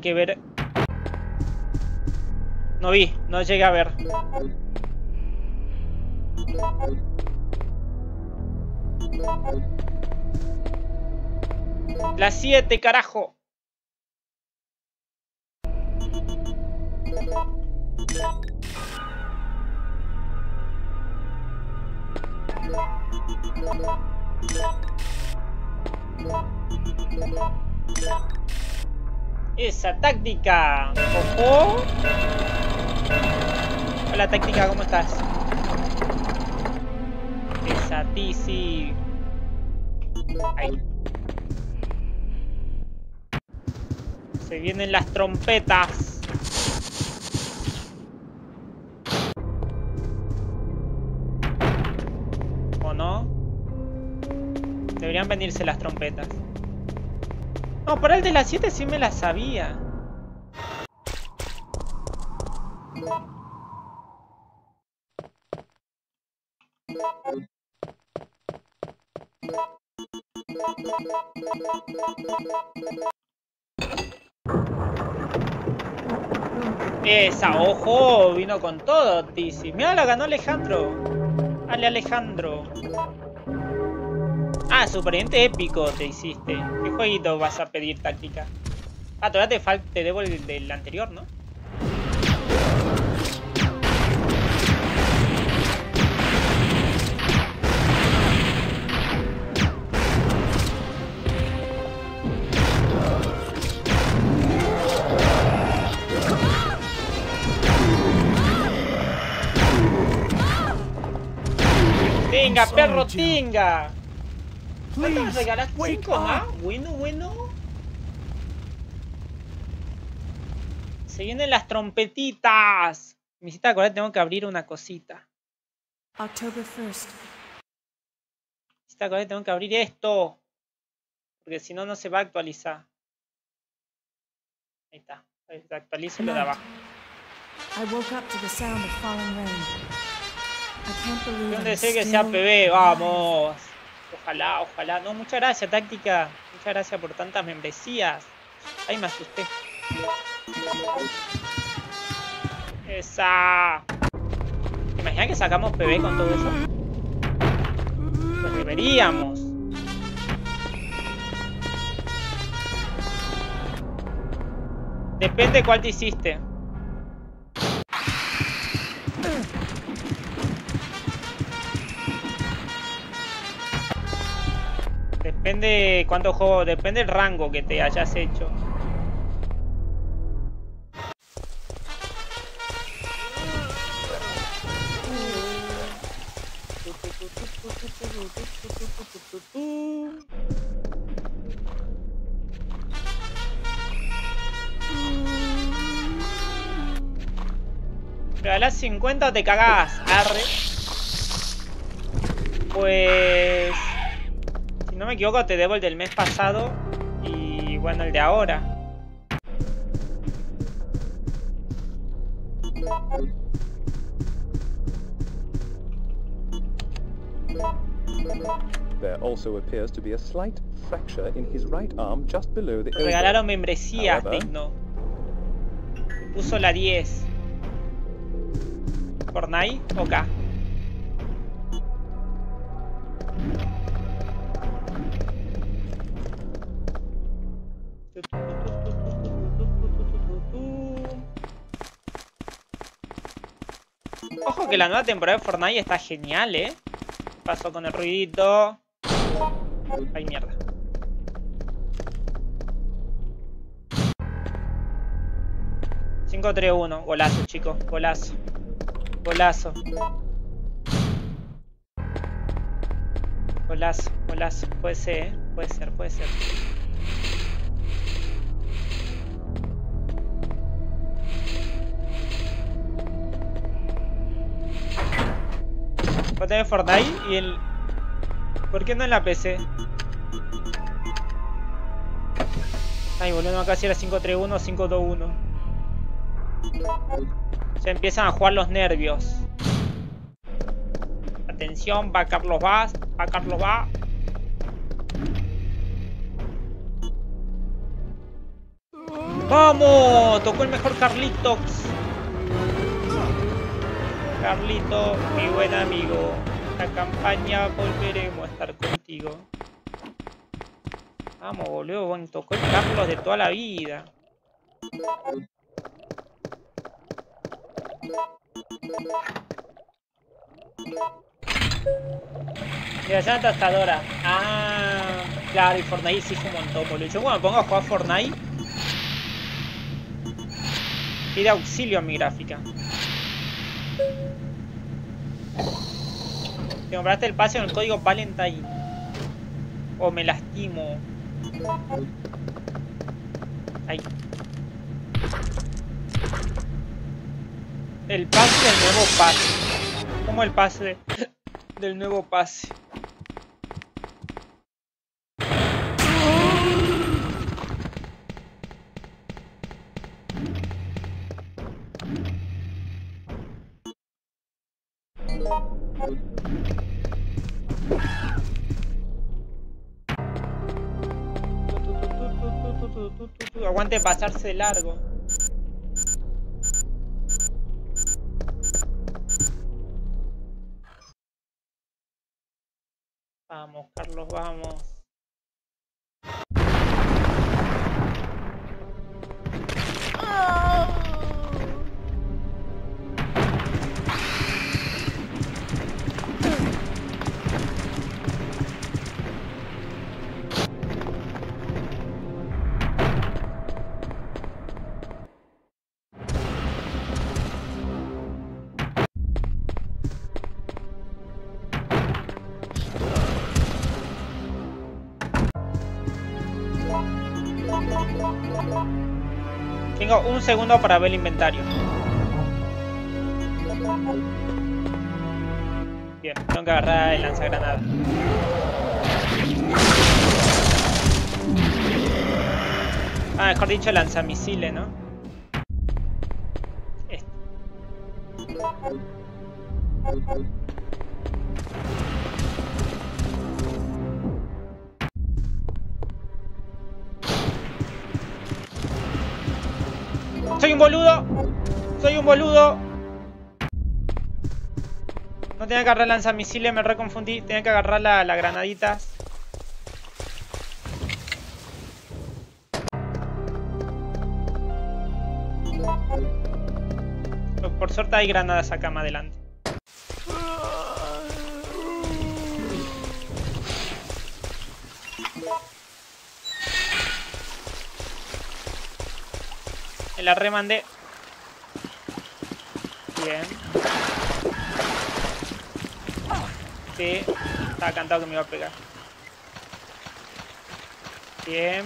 Que ver. No vi, no llegué a ver. Las 7, carajo. Táctica. Ojo. Hola táctica, ¿cómo estás? Esa Tizi. Ahí. Se vienen las trompetas. ¿O no? Deberían venirse las trompetas. No, por el de las 7 sí me las sabía. Esa, ojo, vino con todo, Tizi. Mira, la ganó Alejandro. Ale Alejandro. Ah, superviviente épico te hiciste. ¿Qué jueguito vas a pedir táctica? Ah, todavía te, te debo el del anterior, ¿no? ¡Tinga, perro, tinga! ¿Cuánto me regalaste? ¿Cinco más? Bueno, bueno. Se vienen las trompetitas. Me hiciste acordar, tengo que abrir una cosita.
October 1st,
Me hiciste acordar, tengo que abrir esto. Porque si no, no se va a actualizar. Ahí está. Actualiza lo de abajo.
I woke up to the sound of falling rain. I'm
deseo que sea PB, vamos. Ojalá, ojalá. No, muchas gracias, táctica. Muchas gracias por tantas membresías. Ay, me asusté. Esa. ¿Te imaginas que sacamos PB con todo eso? Pues deberíamos. Depende cuál te hiciste. Depende cuánto juego, depende el rango que te hayas hecho. ¿Regalás 50 o te cagás? Arre. Pues... No me equivoco, te debo el del mes pasado y bueno, el de ahora.
There also appears to be a slight fracture in his right arm just below the
regalaron membresías, digno. Puso la 10. Fortnite, ok. Ojo que la nueva temporada de Fortnite está genial, ¿eh? Pasó con el ruidito. Ay, mierda. Cinco, tres, uno. Golazo, chicos. Golazo. Golazo. Golazo, golazo. Puede ser, ¿eh? Puede ser, puede ser. Tenés Fortnite y el... ¿Por qué no en la PC? Ay, boludo, acá si era 5-3-1 o 5-2-1. Se empiezan a jugar los nervios. Atención, va Carlos Vaz. Va Carlos va. ¡Vamos! Tocó el mejor Carlitos. Carlito, mi buen amigo. La campaña volveremos a estar contigo. Vamos, boludo. Bueno, tocó el Carlos de toda la vida. Creación tostadora. Ah, claro, y Fortnite sí fue un montón, boludo. Yo cuando me pongo a jugar Fortnite. Pide auxilio a mi gráfica. Te compraste el pase con el código Valentine. O me lastimo. Ahí. El pase del nuevo pase. Como el pase del nuevo pase. Pasarse de largo. Vamos, Carlos, vamos. Un segundo para ver el inventario. Bien, tengo que agarrar el lanzagranada. Ah, mejor dicho, lanzamisiles, ¿no? Este. Un boludo! No tenía que agarrar lanzamisiles, me reconfundí. Tenía que agarrar la, la granaditas. Pues por suerte hay granadas acá más adelante. Me la remandé. Bien. Sí, estaba cantado que me iba a pegar. Bien.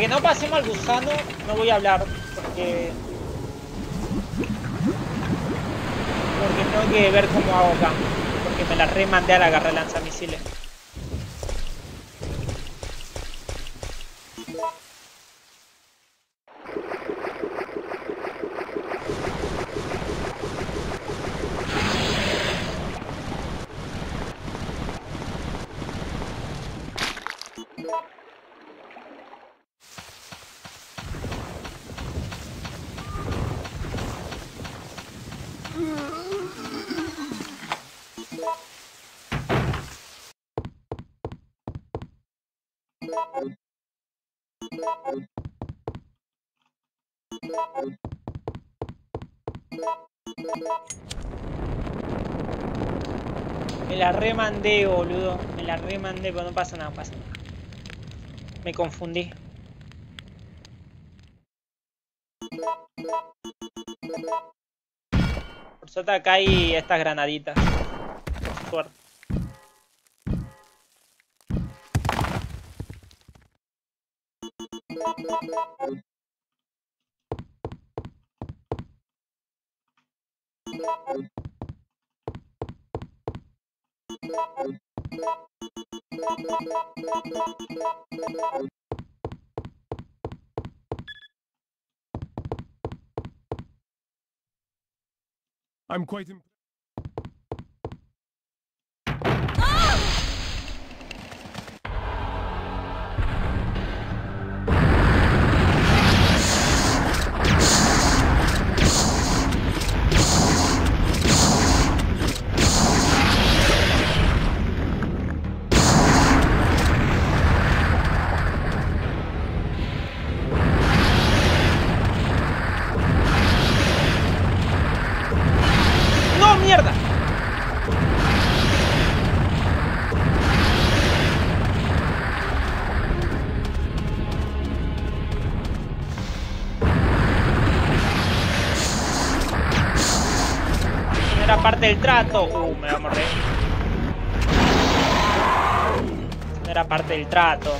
Que no pasemos al gusano, no voy a hablar, porque... Porque tengo que ver cómo hago acá. Porque me la remandé al agarrar lanzamisiles. Remandé, boludo. Me la remandé, pero no pasa nada, pasa nada. Me confundí. Por suerte acá hay estas granaditas. suerte.
I'm quite imp-
parte del trato. Uh, me va a morder. No era parte del trato.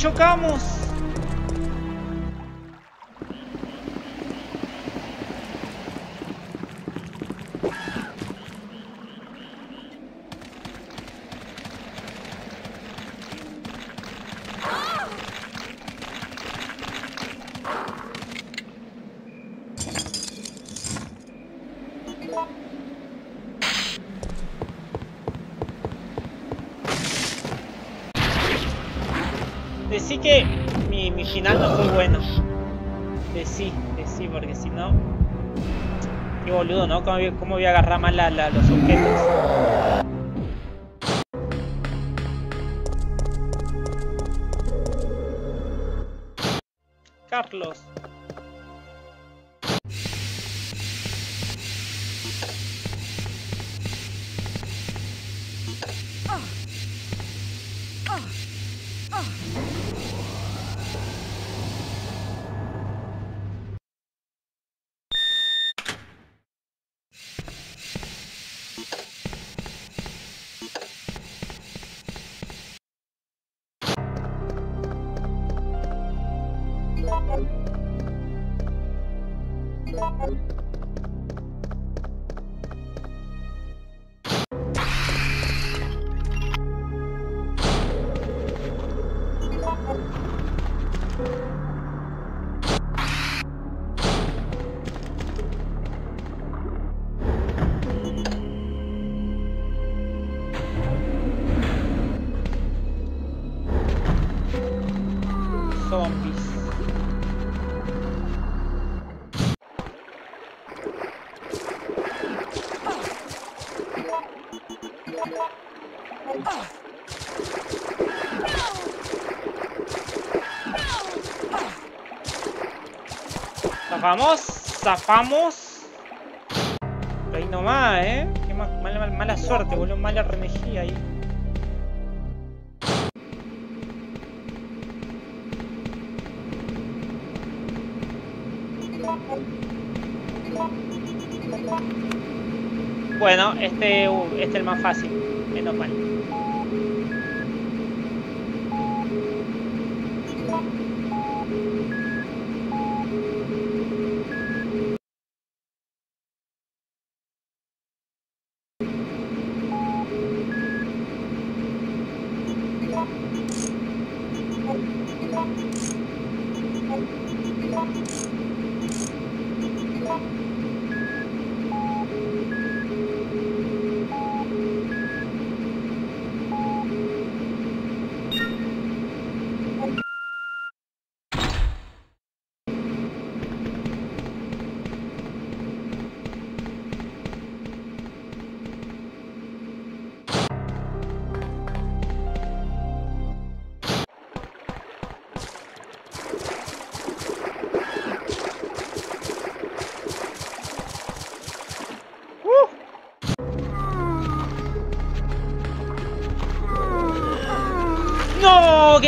Chocamos. Decí que mi, mi final no fue bueno. Decí, decí, porque si no... Qué boludo, ¿no? ¿Cómo cómo voy a agarrar mal la- la- los objetos? Zafamos, zafamos. Ahí nomás, eh. Qué ma- mala, mala- mala suerte, boludo. Mala RNG ahí. Bueno, este, uh, este es el más fácil. Menos mal.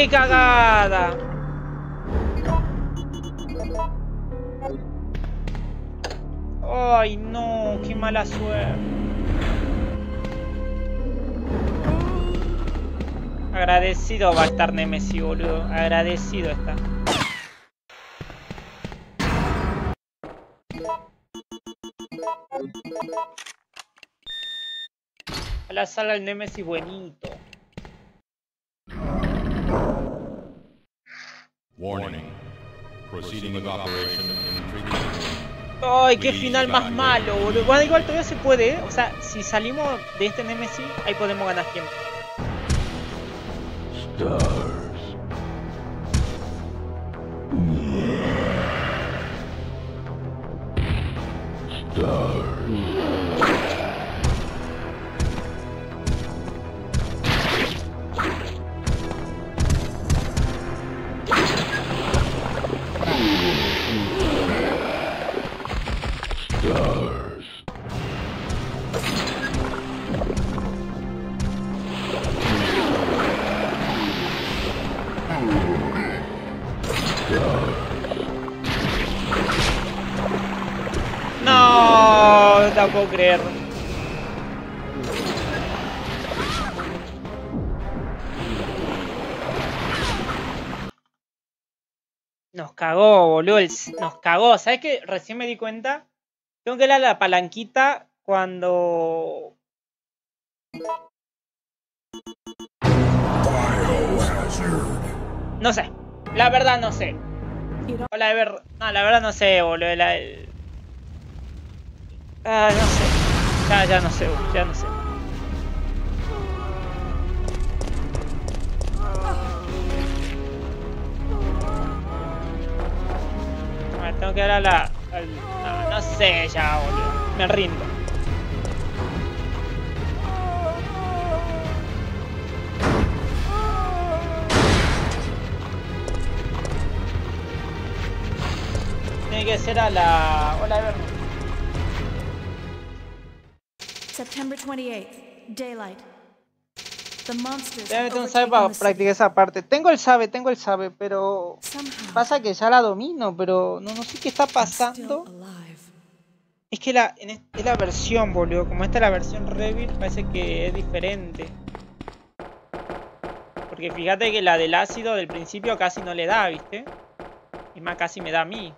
¡Qué cagada! ¡Ay, no! ¡Qué mala suerte! Agradecido va a estar Nemesis, boludo. Agradecido está. A la sala el Nemesis buenito. Ay, qué final más malo, boludo. Bueno, igual todavía se puede, ¿eh? O sea, si salimos de este Nemesis, ahí podemos ganar tiempo. Puedo creer. Nos cagó, boludo. Nos cagó. ¿Sabes qué? Recién me di cuenta. Tengo que darle a la palanquita cuando. No sé. La verdad no sé.
You don't-
O la, ver... no, la verdad no sé, boludo. La... Ah, no sé. Ya, ya no sé, ya no sé. Ver, tengo que dar a la... al- No, no sé ya, boludo. Me rindo. Tiene que ser a la... Hola, Ever.
September 28th, daylight. The monsters
Debe meter un sabe para practicar esa parte. Tengo el sabe, tengo el sabe, pero... Pasa que ya la domino, pero no, no sé qué está pasando. Es que la, en es la versión, boludo. Como esta es la versión Revit, parece que es diferente. Porque fíjate que la del ácido del principio casi no le da, ¿viste? Y más casi me da a mí.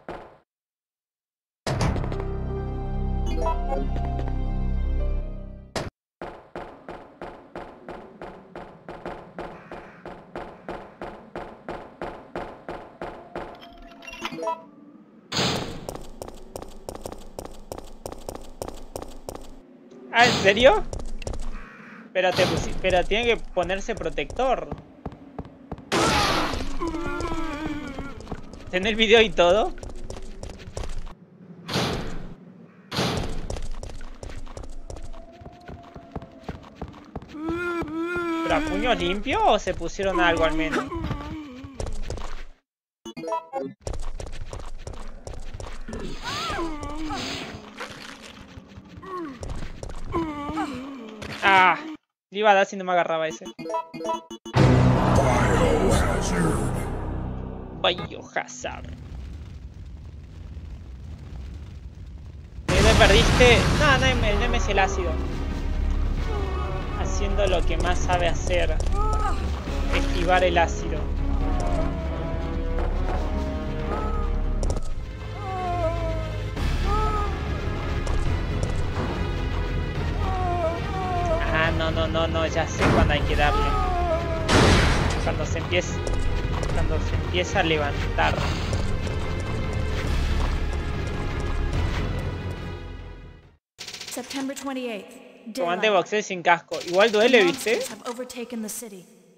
Ah, ¿en serio? Pusi- pero tiene que ponerse protector. ¿Tiene el video y todo? ¿Pero a puño limpio o se pusieron algo al menos? Ah, le iba a dar si no me agarraba ese.
Biohazard.
Biohazard. ¿Qué te perdiste? No, no, el Nemesis el ácido. Haciendo lo que más sabe hacer. Esquivar el ácido. No, no, no, no, ya sé cuándo hay que darle. Cuando se empieza. Cuando se empieza a levantar.
September 28th,
Comandante boxeo sin casco. Igual duele, ¿viste?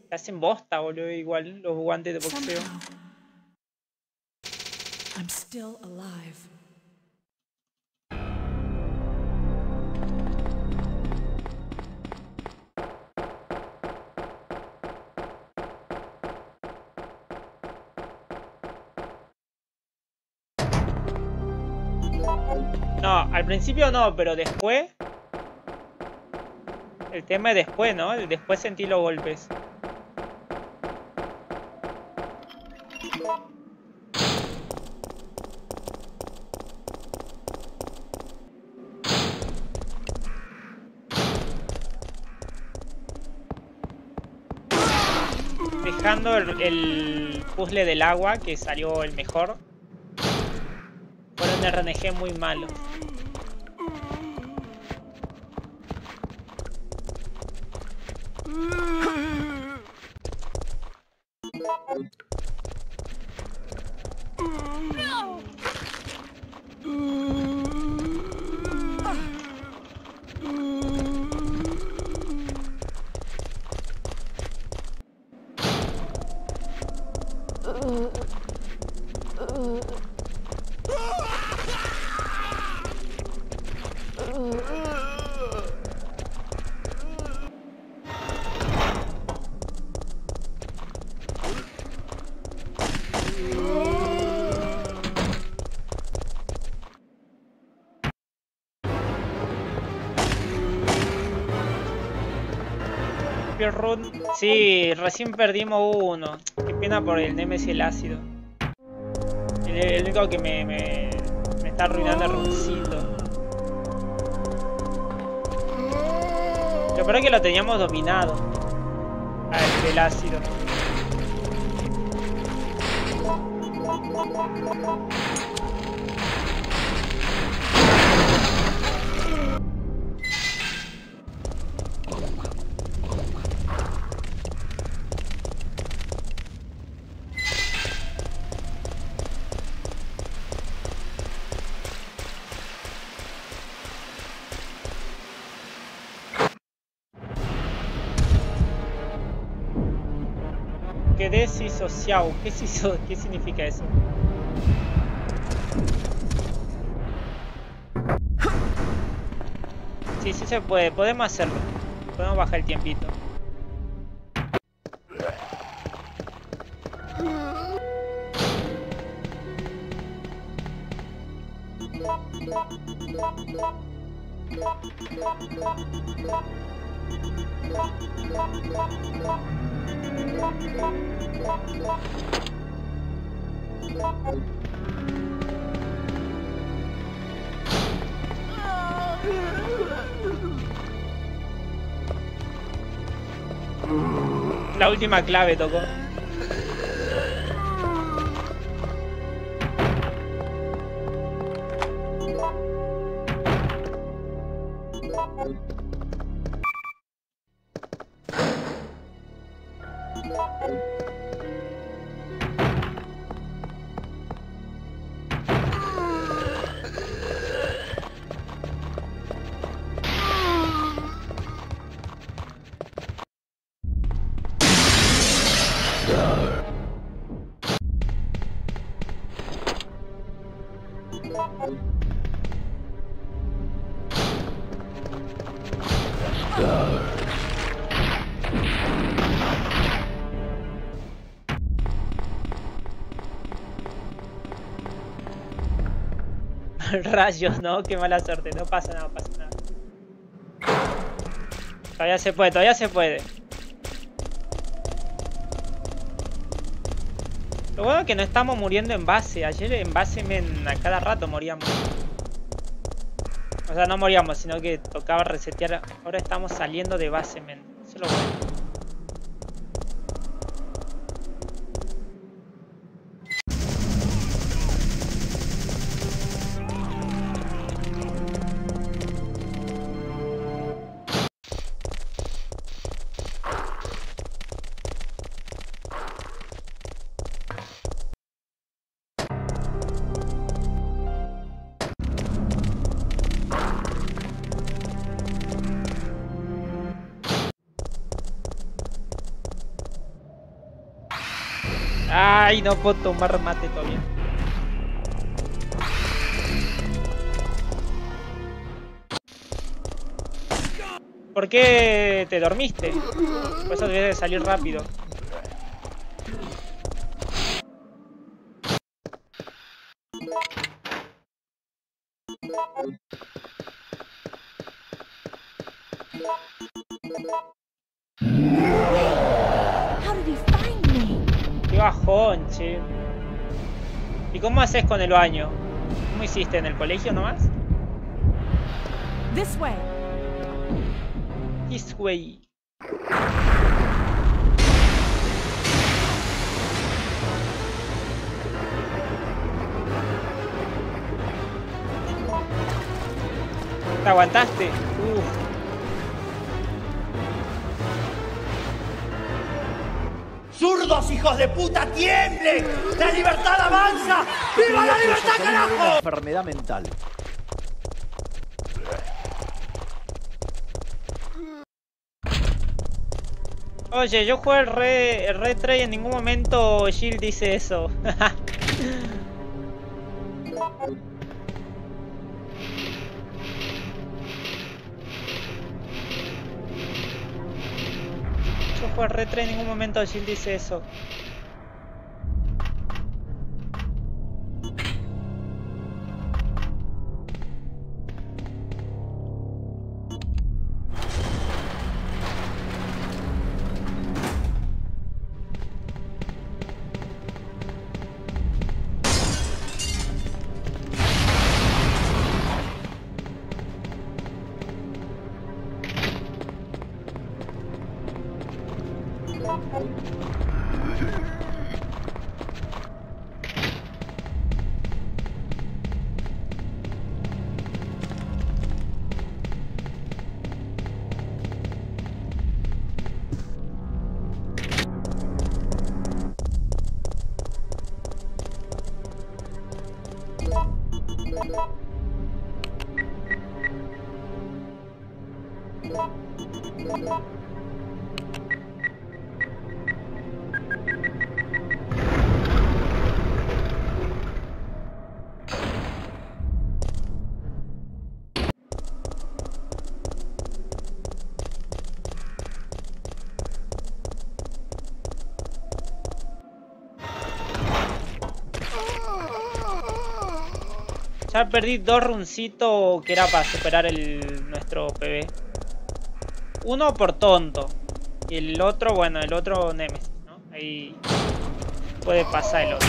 Te hacen bosta, boludo, igual los guantes de boxeo.
I'm still alive.
Al principio no, pero después. El tema es después, ¿no? Después sentí los golpes. Dejando el, el puzzle del agua, que salió el mejor. Fue un RNG muy malo. Sí, recién perdimos uno. Qué pena por el Nemesis el ácido. El, único que me, me, está arruinando el runcito. Lo peor es que lo teníamos dominado. A este el ácido. Quedé disociado. ¿Qué, siso- ¿Qué significa eso? Sí, sí se puede. Podemos hacerlo. Podemos bajar el tiempito. Última clave tocó. Rayos, no, qué mala suerte. No pasa nada, pasa nada. Todavía se puede, todavía se puede. Lo bueno es que no estamos muriendo en base. Ayer en base men, a cada rato moríamos. O sea, no moríamos, sino que tocaba resetear. Ahora estamos saliendo de base, men. No puedo tomar mate todavía. ¿Por qué te dormiste? Por eso debes de salir rápido. Cómo haces con el baño? ¿Cómo hiciste en el colegio nomás?
This way.
This way. ¿Te aguantaste?
¡Zurdos, hijos de puta, tiemblen! ¡La libertad avanza! ¡Viva la libertad, carajo!
enfermedad mental.
Oye, yo jugué el Red, el Red 3 y en ningún momento Jill dice eso. Yo jugué el Red 3 y en ningún momento Jill dice eso. Oh. Ya perdí dos runcitos que era para superar el nuestro PB. Uno por tonto. Y el otro, bueno, el otro Nemesis, ¿no? Ahí puede pasar el otro.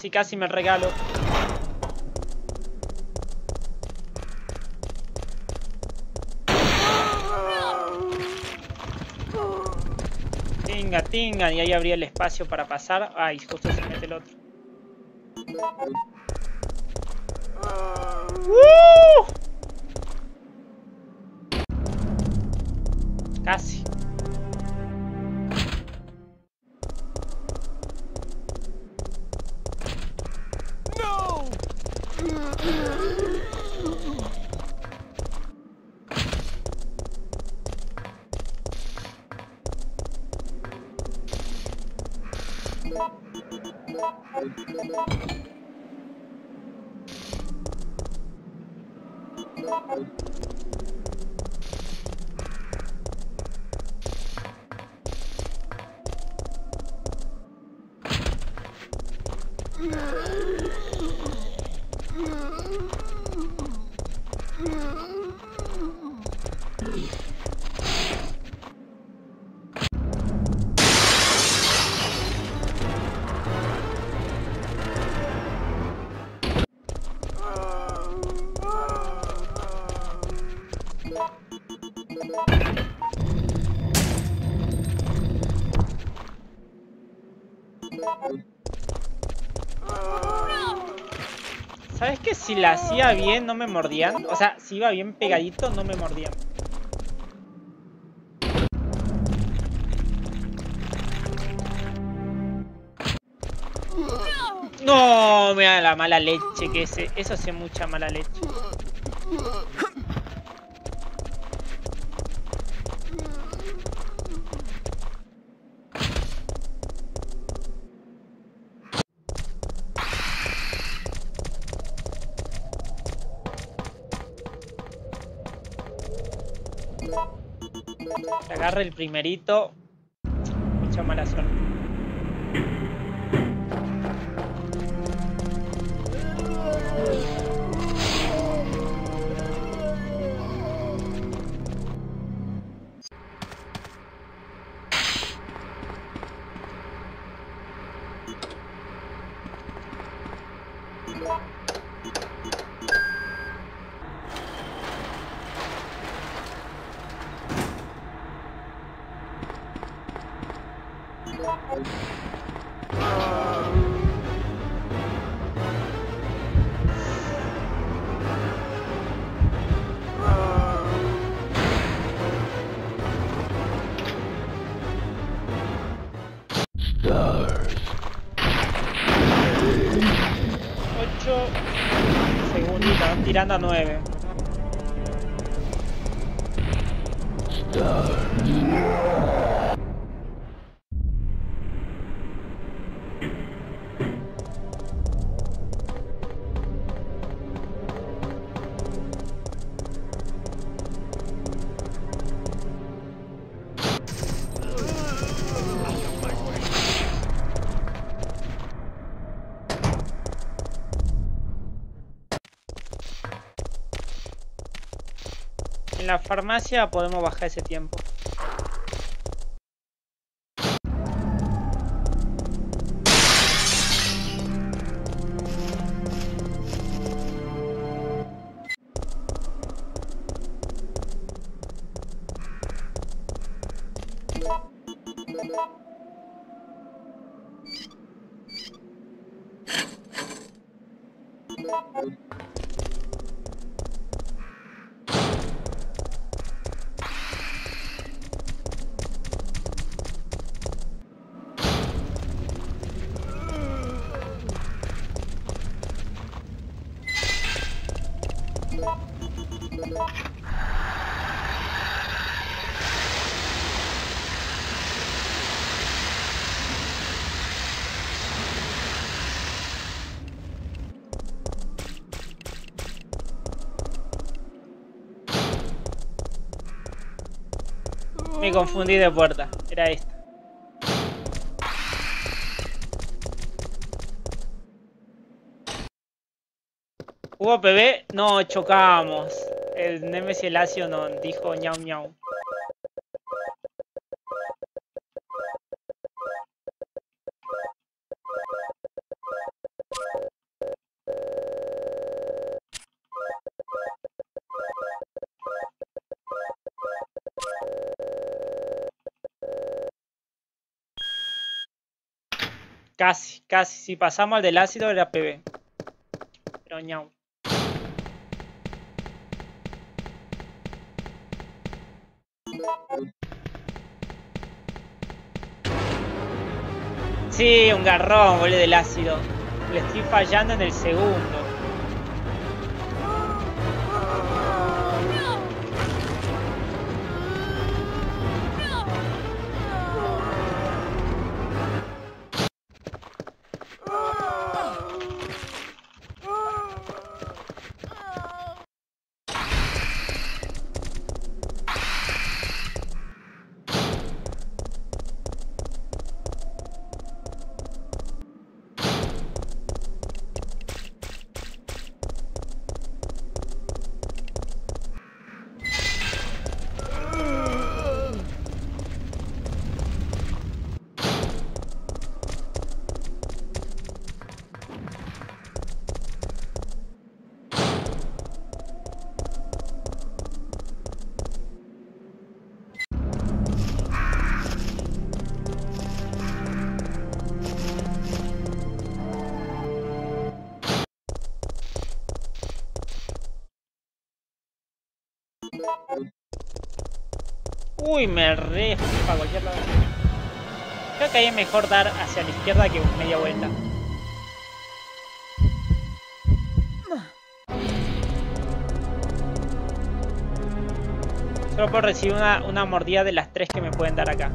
Casi, casi me regalo. Tinga, tinga, y ahí abría el espacio para pasar. Ay, justo se mete el otro. si la hacía bien no me mordían. O sea, si iba bien pegadito no me mordían. No, mira la mala leche que ese. Eso hace mucha mala leche. El primerito. Mucha mala suerte. 9. Farmacia podemos bajar ese tiempo. Confundí de puerta. Era esta. Hubo PB, no chocamos. El Nemesis el Asio no dijo ñau ñau. Casi. Si pasamos al del ácido era PB. Pero ñau. Sí, un garrón, boludo, del ácido. Le estoy fallando en el segundo. Uy, me re para cualquier lado. Creo que ahí es mejor dar hacia la izquierda que media vuelta. Solo puedo recibir una mordida de las tres que me pueden dar acá.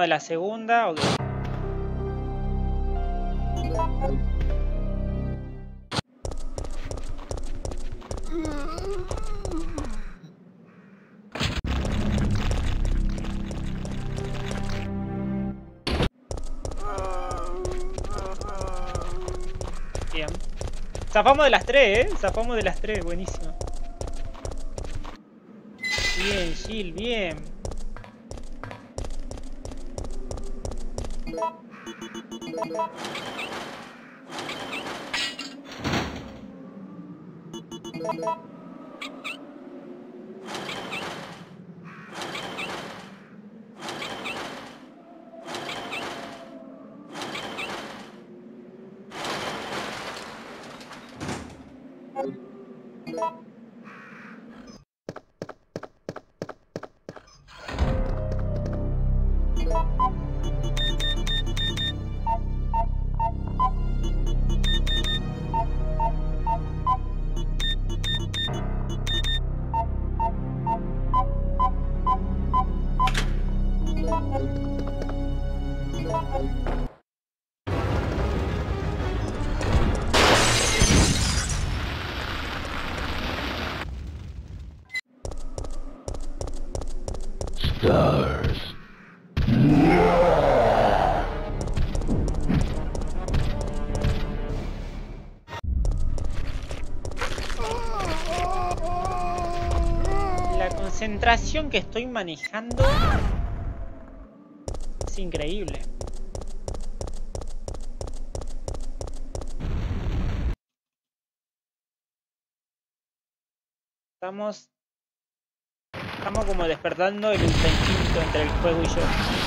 De la segunda. ok. Bien. Zafamos de las tres, ¿eh? Zafamos de las tres, buenísimo. Bien, Jill, bien. Que estoy manejando es increíble. Estamos estamos como despertando el instinto entre el juego y yo.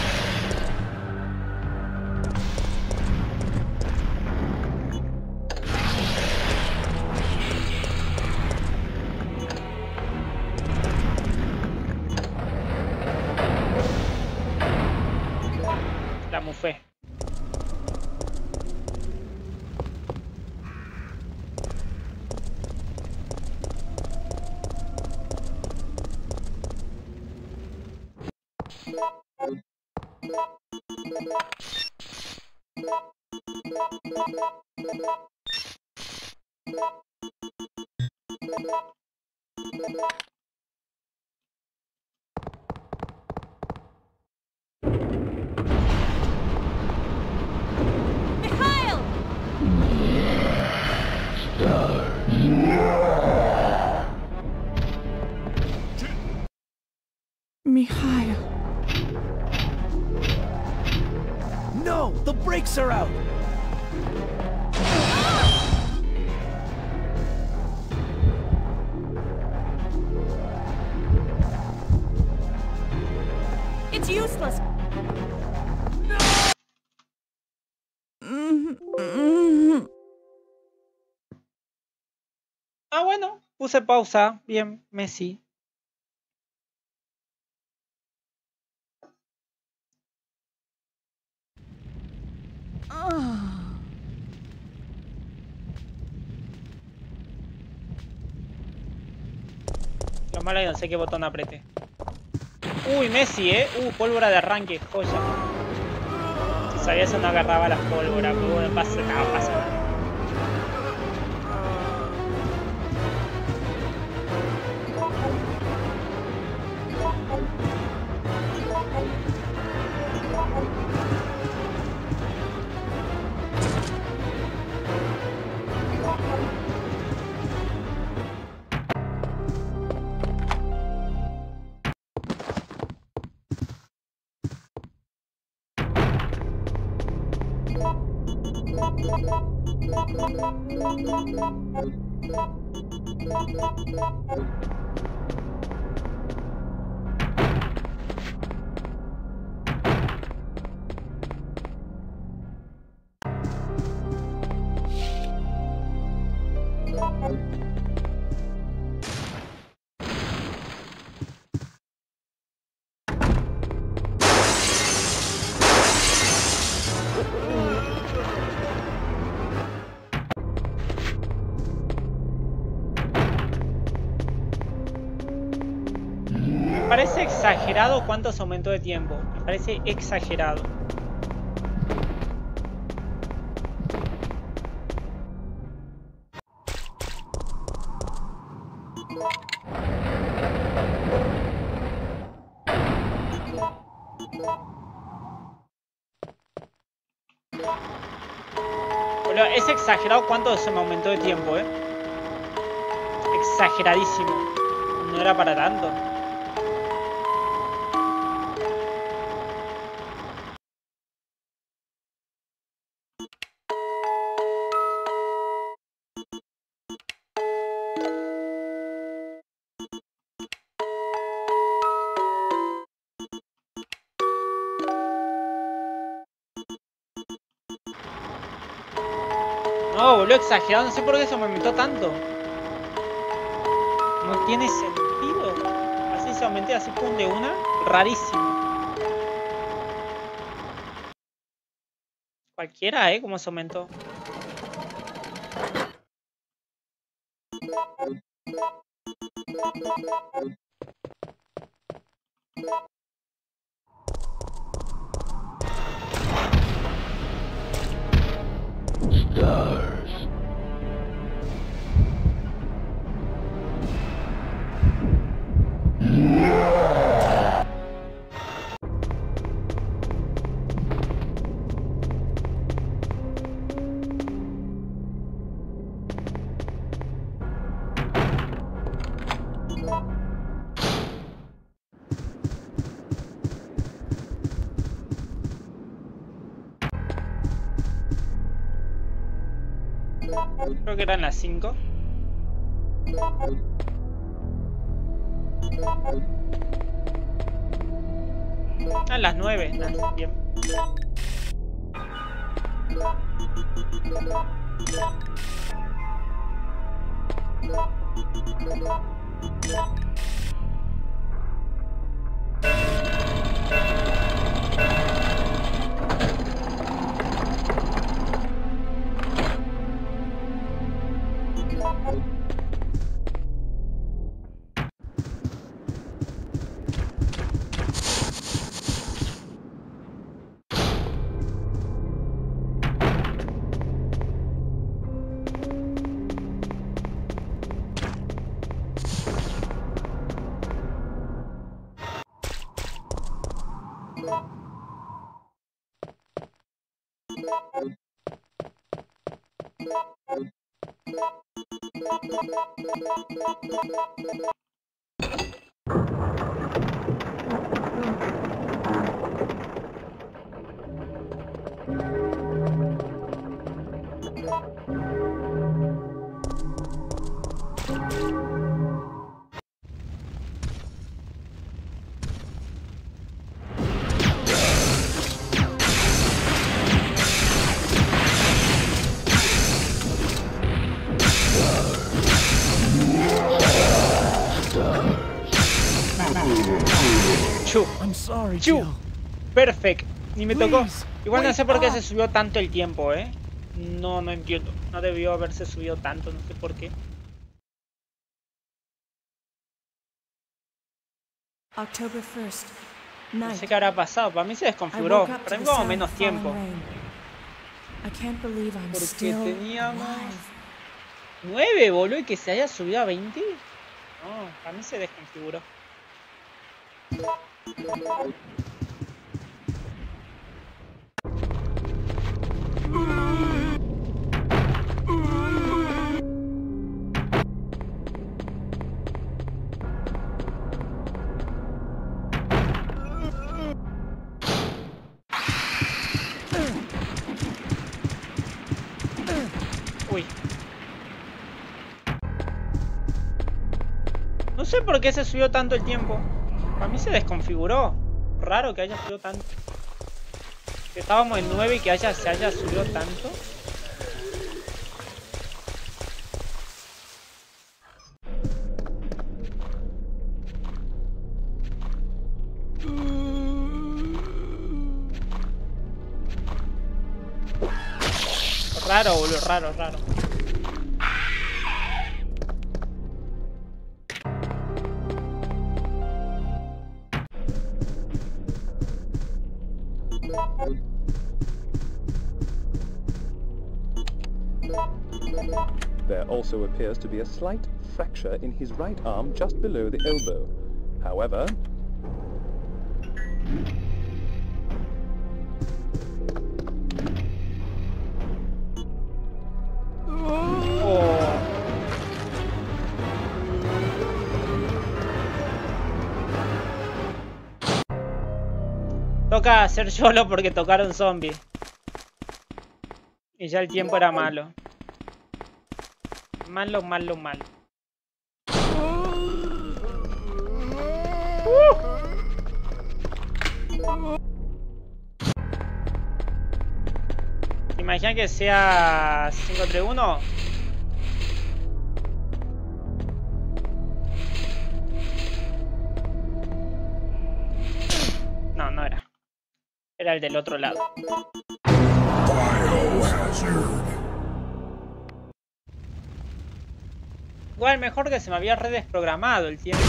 Puse pausa. Bien, Messi. Lo malo es no sé qué botón apreté. Uy, Messi, eh. Uh, pólvora de arranque, joya. Si sabía eso no agarraba las pólvoras, pero bueno, pasa, no, pasa nada. Exagerado cuánto se aumentó de tiempo. Me parece exagerado. Es exagerado cuánto se me aumentó de tiempo, eh. Exageradísimo. No era para tanto. Boludo, exagerado. No sé por qué se me aumentó tanto. No tiene sentido. Así se aumenté, así pum de una. Rarísimo. Cualquiera, ¿eh? Cómo se aumentó. Creo que eran las 5. Ah, las 9. bien. Chu. Perfect. Ni me tocó. Igual no sé por qué
up.
se subió tanto el tiempo, ¿eh? No, no entiendo. No debió haberse subido tanto, no sé por qué.
October 1st,
No sé qué habrá pasado. Para mí se desconfiguró. Para mí como menos tiempo. Porque teníamos-
alive.
9, boludo, y que se haya subido a 20. No, para mí se desconfiguró. No sé por qué se subió tanto el tiempo. Para mí se desconfiguró. Raro que haya subido tanto. Que estábamos en 9 y que haya, se haya subido tanto. Raro, boludo, raro, raro.
Also appears to be a slight fracture in his right arm just below the elbow. However.
Toca hacer solo porque tocaron zombies. Y ya el tiempo era malo. Malo, malo, malo. ¿Te imaginas que sea 531? No, no era. Era el del otro lado.
Biohazard.
Igual mejor que se me había redesprogramado el tiempo.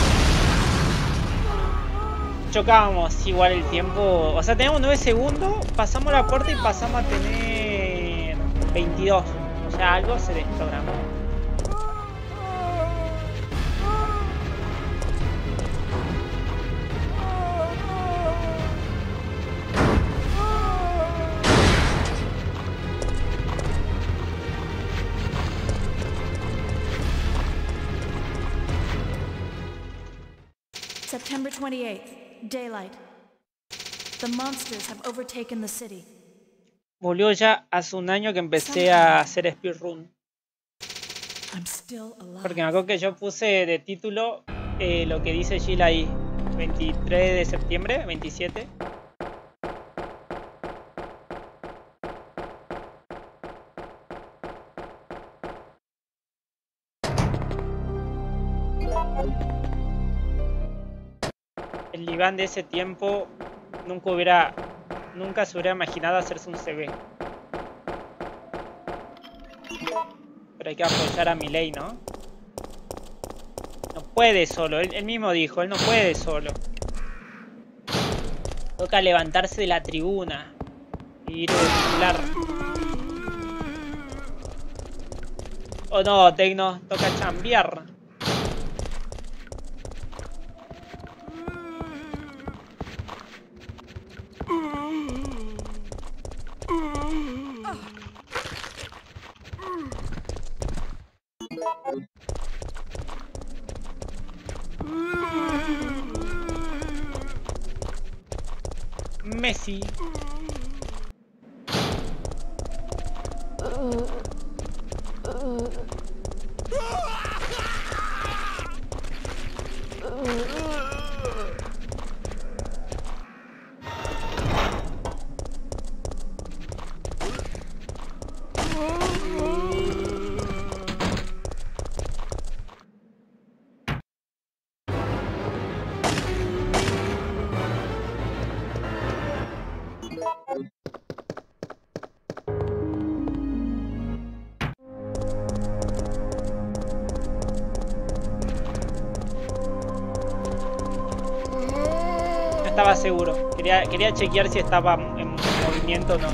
Chocábamos igual el tiempo. O sea, teníamos 9 segundos, pasamos la puerta y pasamos a tener 22. O sea, algo se desprogramó.
28th, daylight. The monsters have overtaken the city.
Volvió ya hace un año que empecé a hacer speedrun.
I'm still alive.
Porque me acuerdo que yo puse de título eh, lo que dice Jill ahí. 23 de septiembre, 27. Iván de ese tiempo nunca hubiera, nunca se hubiera imaginado hacerse un CB. Pero hay que apoyar a Milei, ¿no? No puede solo, él, mismo dijo, él no puede solo. Toca levantarse de la tribuna y ir de titular. Oh no, Tecno, toca chambear. Messi. Seguro. Quería, quería chequear si estaba en movimiento o no.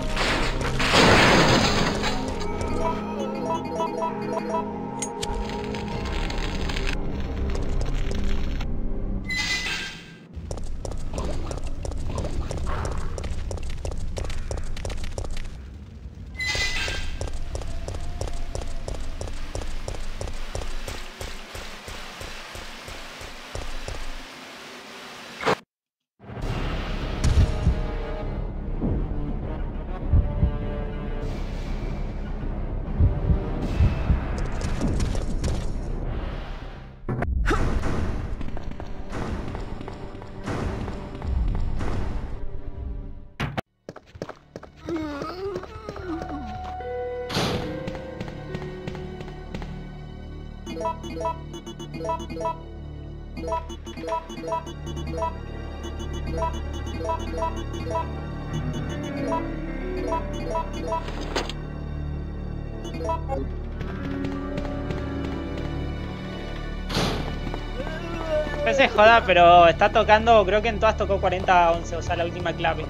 Pero está tocando, creo que en todas tocó 40-11, o sea, la última clave.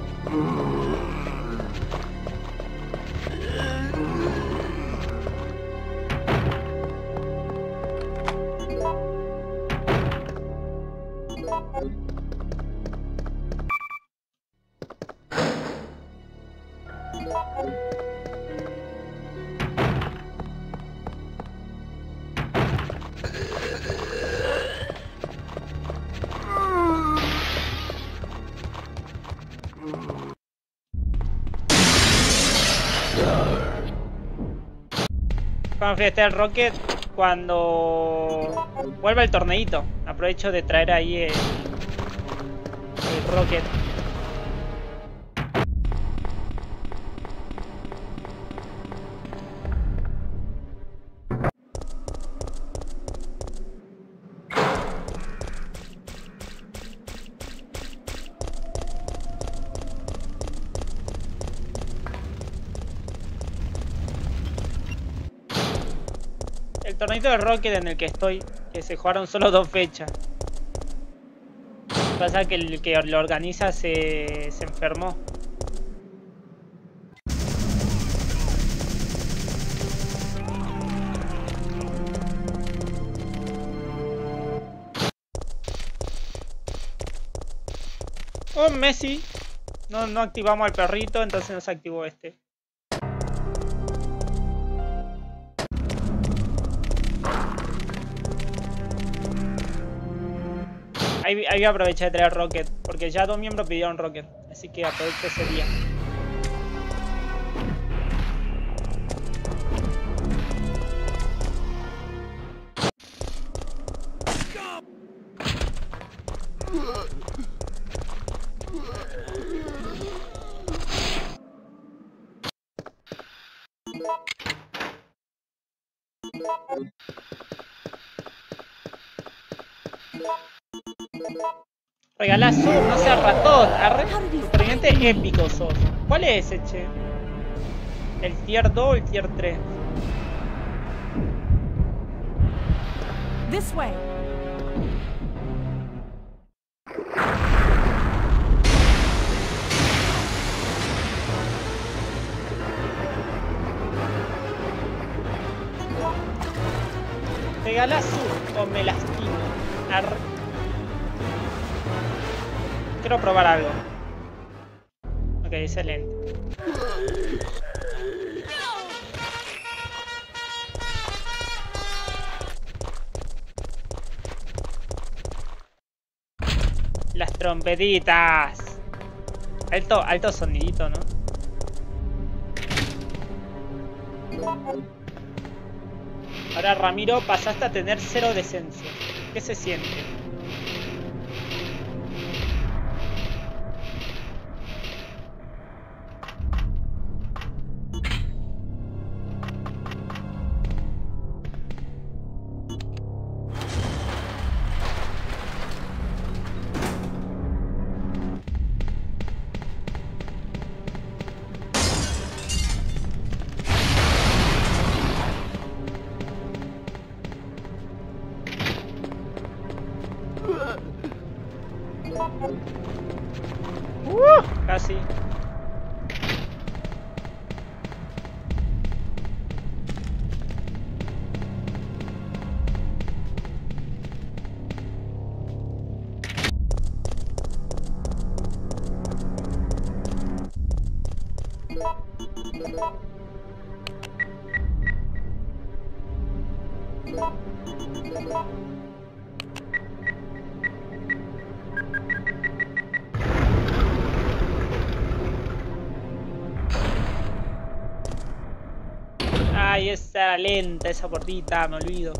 Fui a Rocket, cuando vuelva el torneito, aprovecho de traer ahí el Rocket. El torneito de Rocket en el que estoy, que se jugaron solo dos fechas. Pasa que el que lo organiza se, se enfermó. Oh, Messi. No, no activamos al perrito, entonces no se activó este. Ahí, ahí aproveché de traer Rocket, porque ya dos miembros pidieron Rocket, así que aprovecho ese día. Superviviente épico sos. ¿Cuál es ese, che? ¿El tier 2 o el tier 3?
This way.
Sub o me lastimo. Arre. Quiero probar algo. Excelente. Las trompetitas. Alto, alto sonidito, ¿no? Ahora Ramiro pasaste a tener cero decencia. ¿Qué se siente? Lenta, esa portita, me olvido.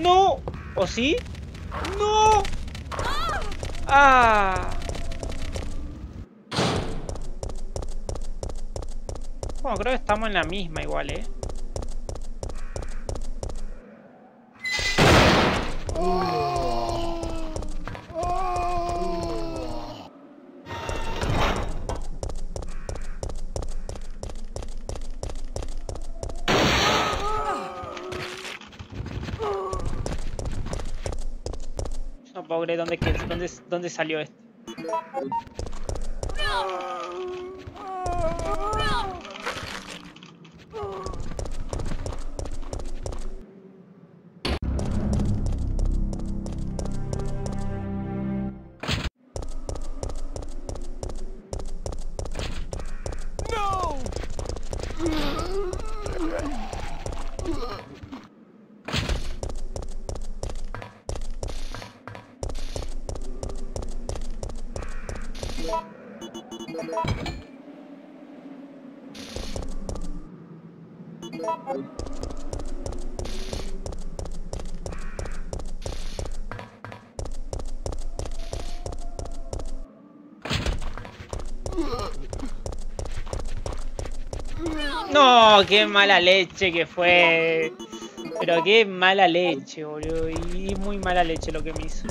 No. ¿O sí? No. Ah. Bueno, creo que estamos en la misma igual, ¿eh? Creer dónde, dónde, dónde salió esto. No, qué mala leche que fue. Pero qué mala leche, boludo. Y muy mala leche lo que me hizo.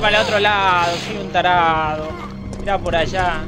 Para el otro lado, soy un tarado. Mira por allá.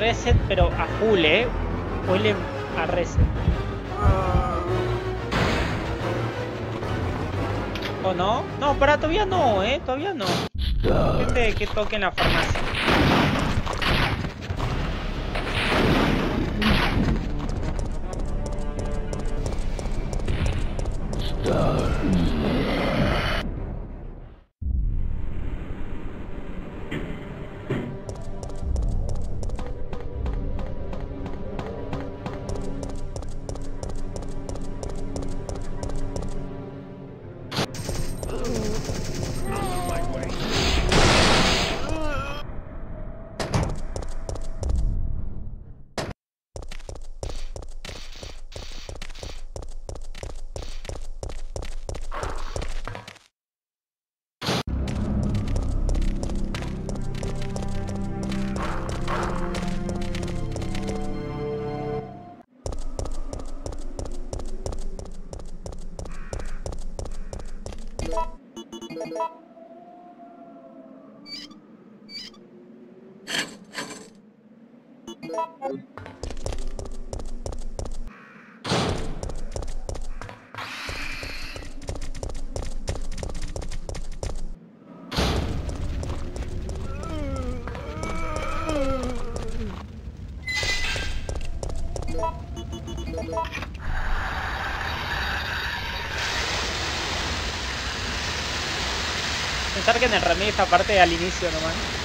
Reset, pero a full, eh. Huele a reset. ¿O no? No, para todavía no, eh. Todavía no. Gente que toque en la farmacia. Pensar que en el remake esta parte al inicio nomás.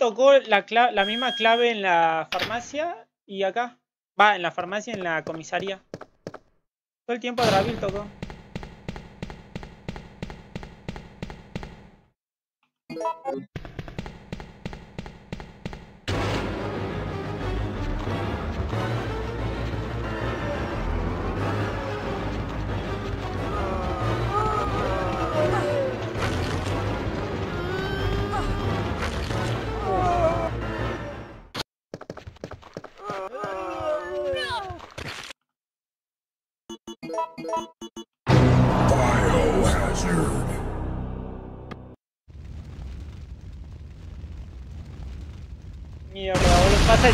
Tocó la, la misma clave en la farmacia y acá. Va, en la farmacia y en la comisaría. Todo el tiempo Dravil tocó.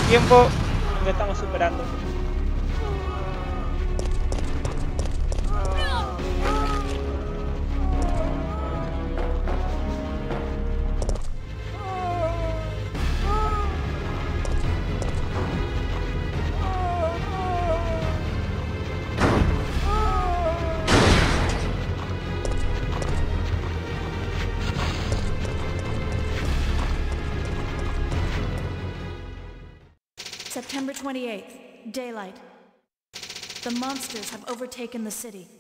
Tiempo no estamos superando.
Overtaken the city.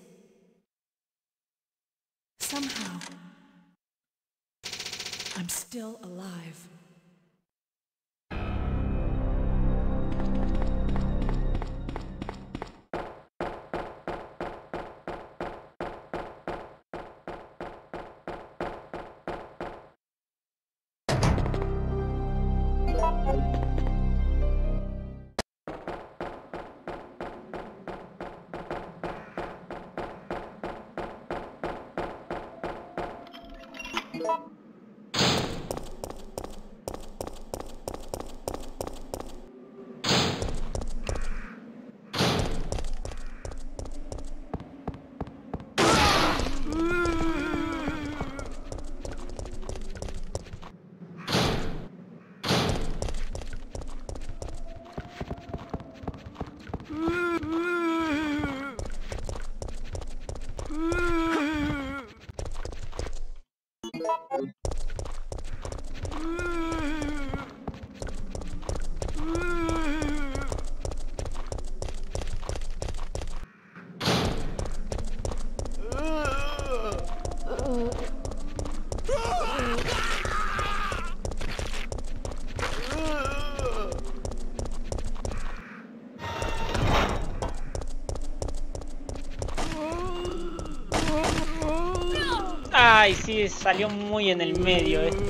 Ay, sí, salió muy en el medio eh.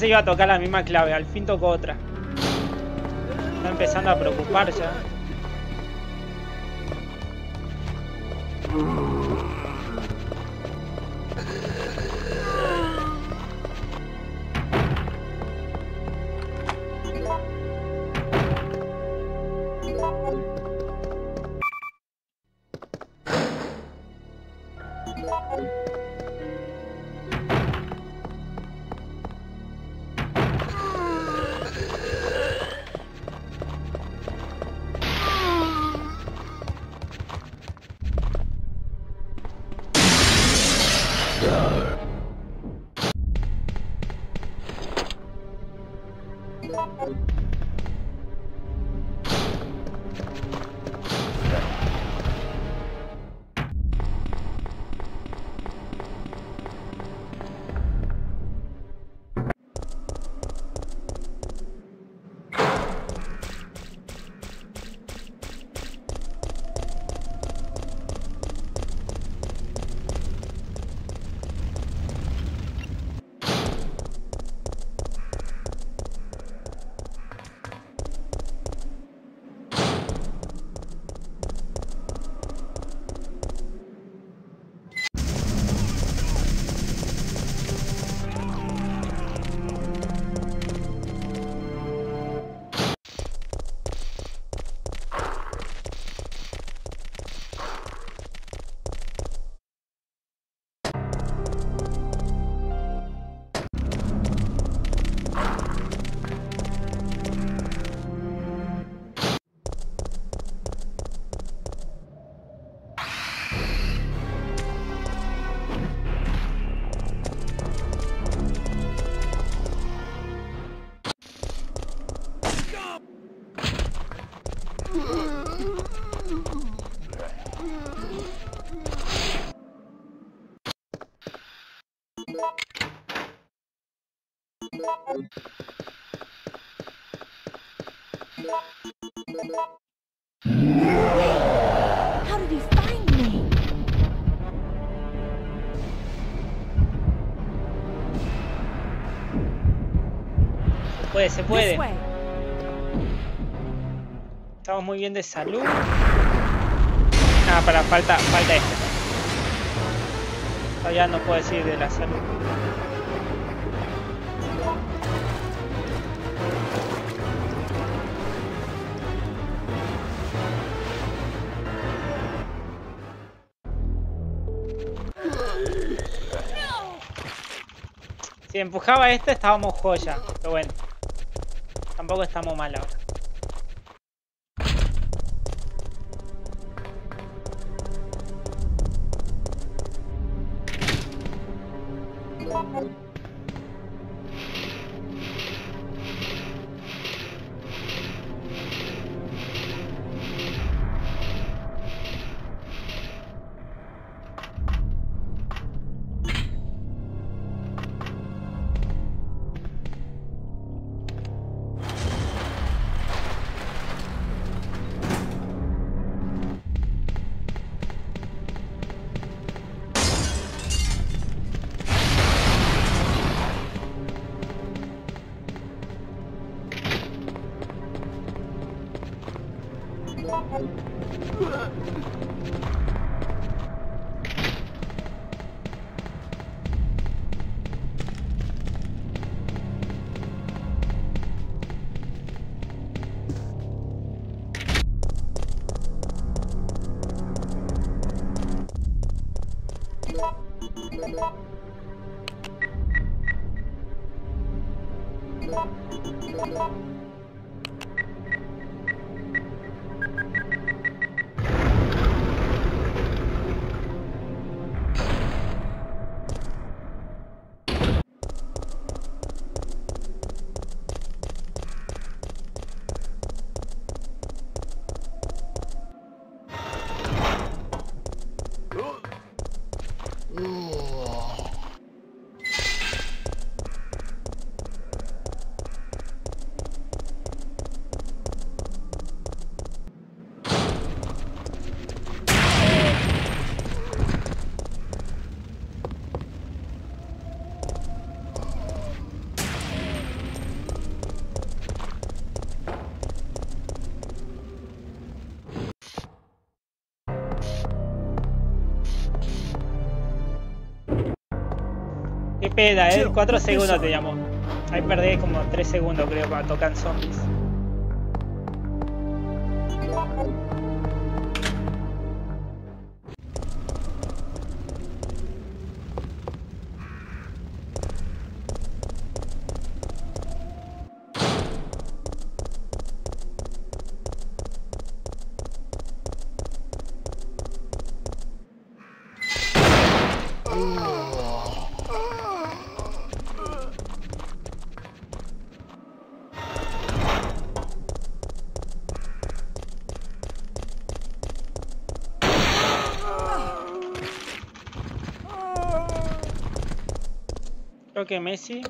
Pensé iba a tocar la misma clave, al fin tocó otra. Está empezando a preocupar ya. How did he find me?
Se puede, se puede. Estamos muy bien de salud. Ah, para falta, falta este. Todavía no puedo decir de la salud. Si empujaba este estábamos joya, pero bueno. Tampoco estamos mal ahora. Qué pena, eh.
Chill,
4
this
segundos te llamó. Ahí perdí como 3 segundos creo cuando tocan zombies. Que Messi.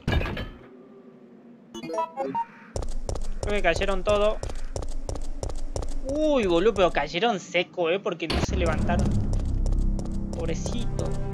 Creo que cayeron todos. Uy, boludo, pero cayeron seco, eh, porque no se levantaron. Pobrecito.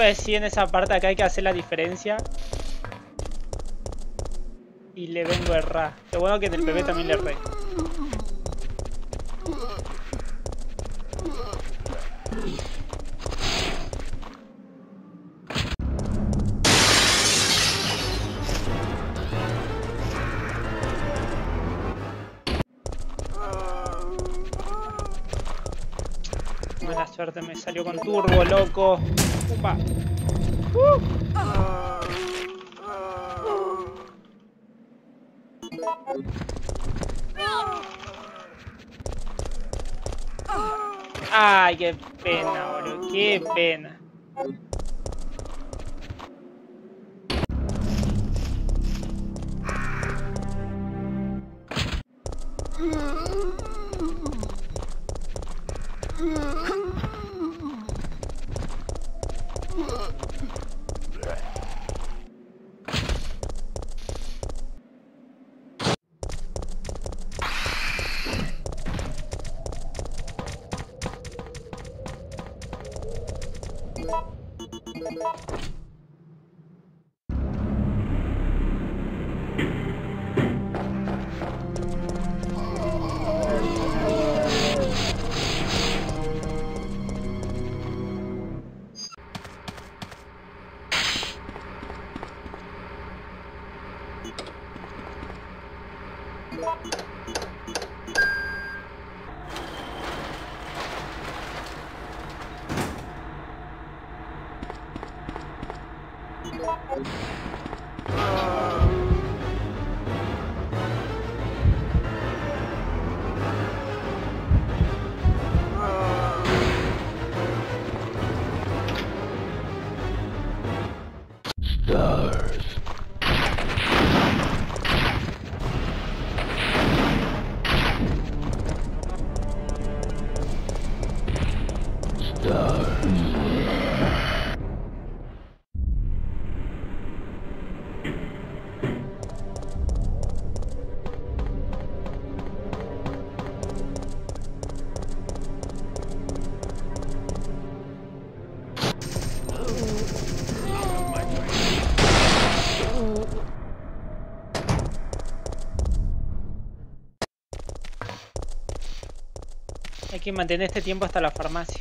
Iba decir en esa parte acá hay que hacer la diferencia. Y le vengo a errar. Lo bueno que en el PP también le erré. suerte me salió con turbo, loco. Ay, qué pena, boludo. Qué pena. Hay que mantener este tiempo hasta la farmacia.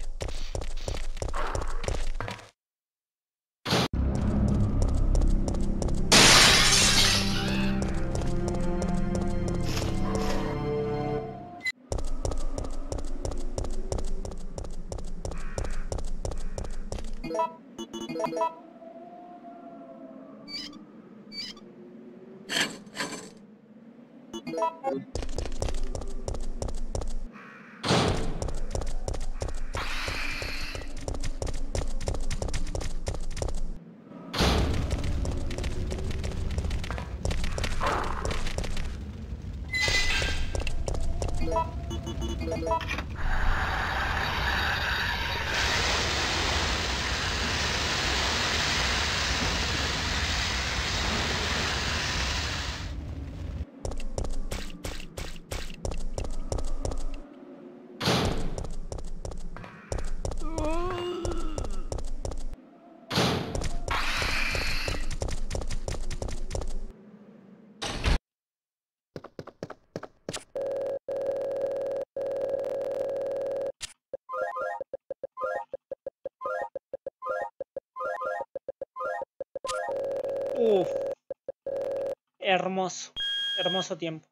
Hermoso. Hermoso tiempo.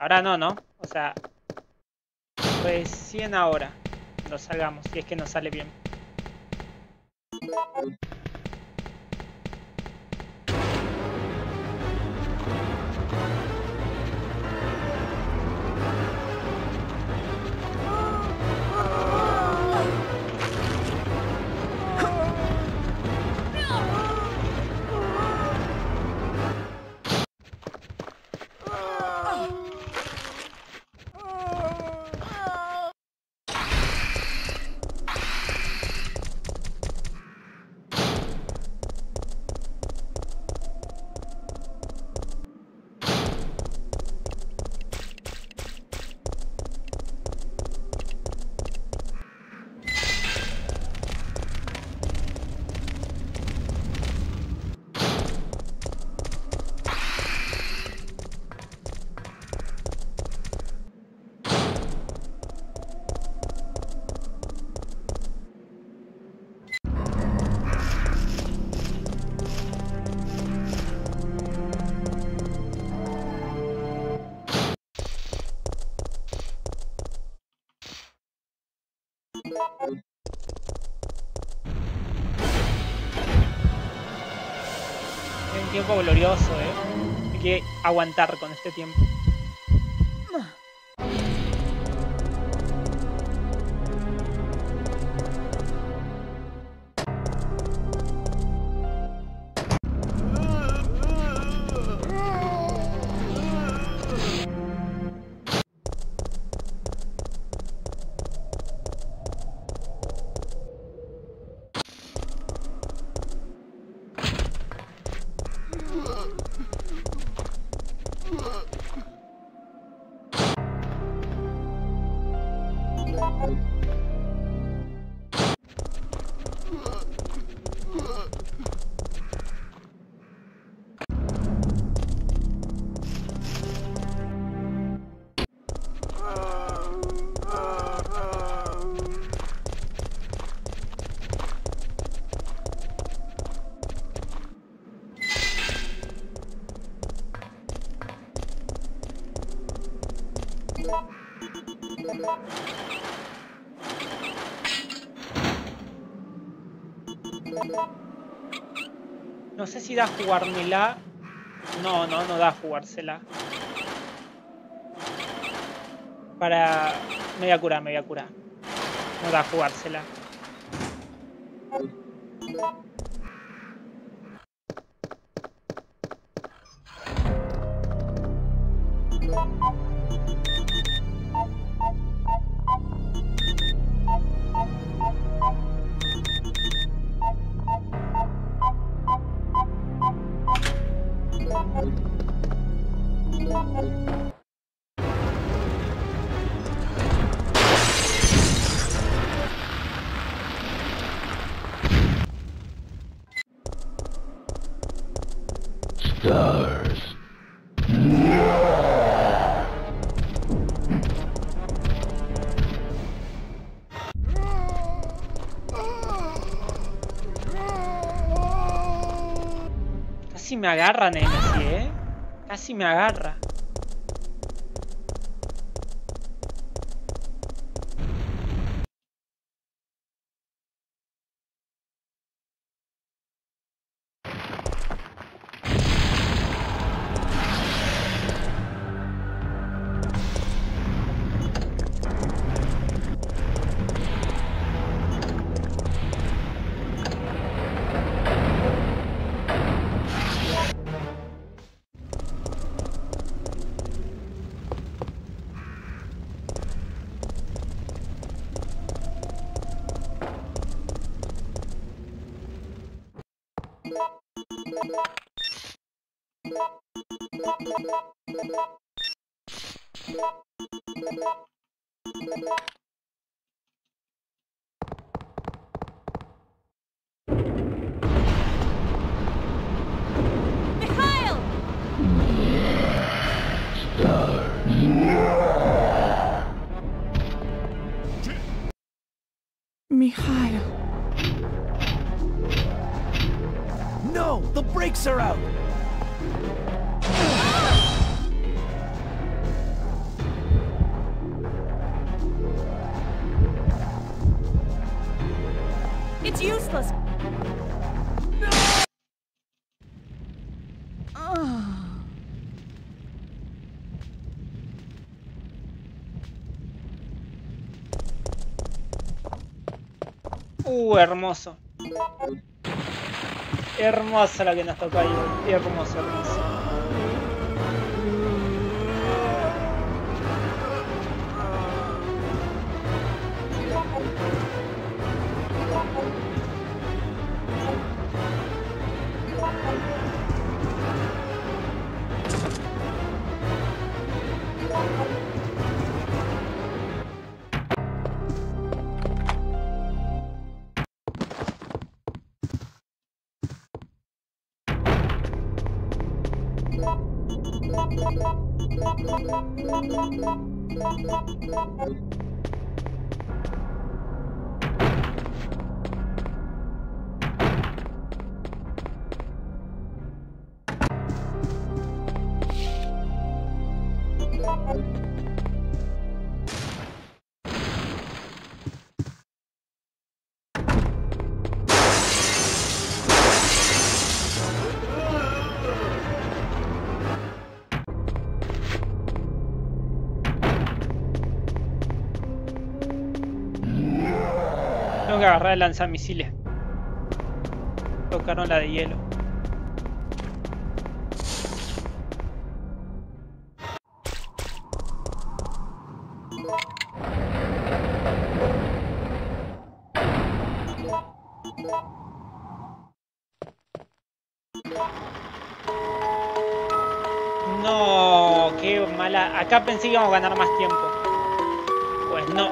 Ahora no, ¿no? O sea, recién ahora nos salgamos, si es que nos sale bien. Glorioso, eh. Hay que aguantar con este tiempo. Da jugármela. No, no, no da jugársela. Para... Me voy a curar, me voy a curar. No da jugársela. Me agarra Nemesis, eh. Casi me agarra. Uh, hermoso. Hermoso lo que nos tocó ahí. Hermoso, hermoso. Agarrar el lanzamisiles. Tocaron la de hielo. No, qué mala. Acá pensé que íbamos a ganar más tiempo. Pues no.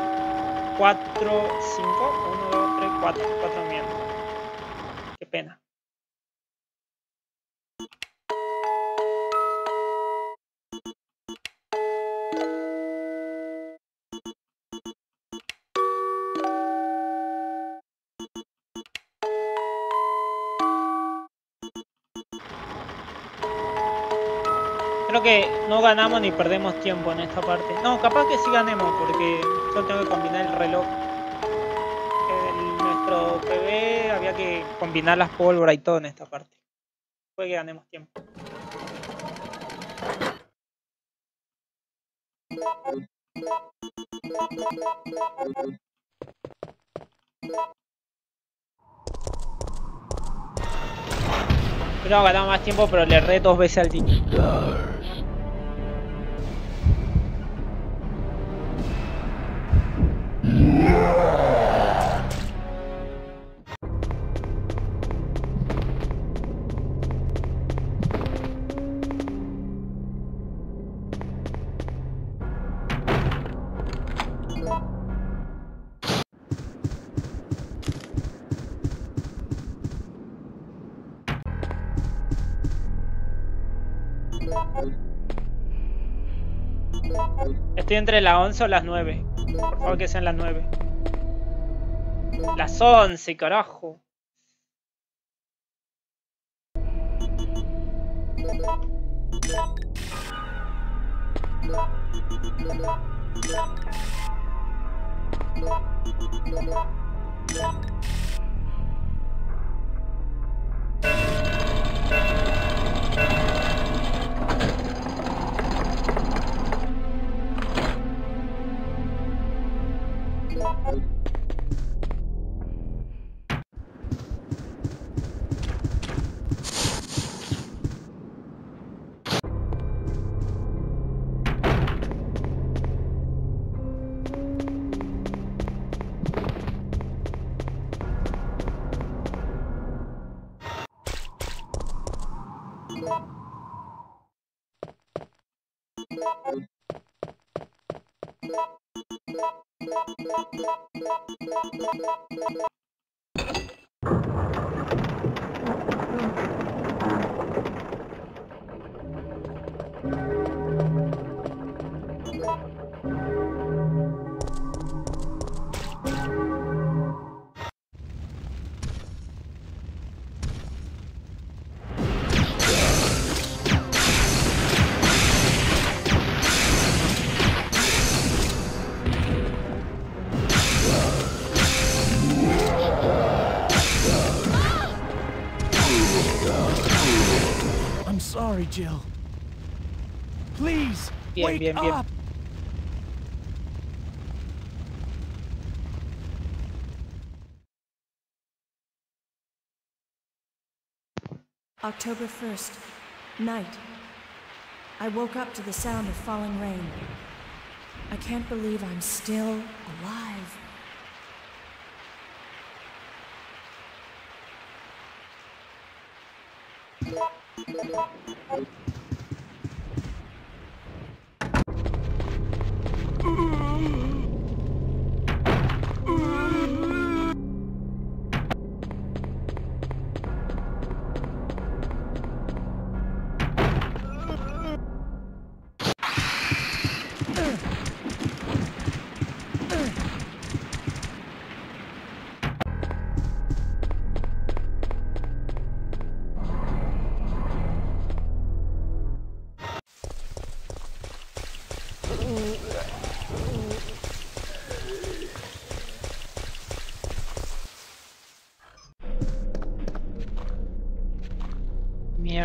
4, 5, 1, 2, 3, 4. 4 miembros. Qué pena. Creo que no ganamos ni perdemos tiempo en esta parte. No, capaz que sí ganemos porque yo tengo que combinar el reloj. Había que combinar las pólvoras y todo en esta parte. Puede que ganemos tiempo. Que ganamos más tiempo, pero le erré dos veces al tiki. Entre las 11 o las 9. Por favor que sean las 9. Las 11, carajo.
October 1st, night. I woke up to the sound of falling rain. I can't believe I'm still alive.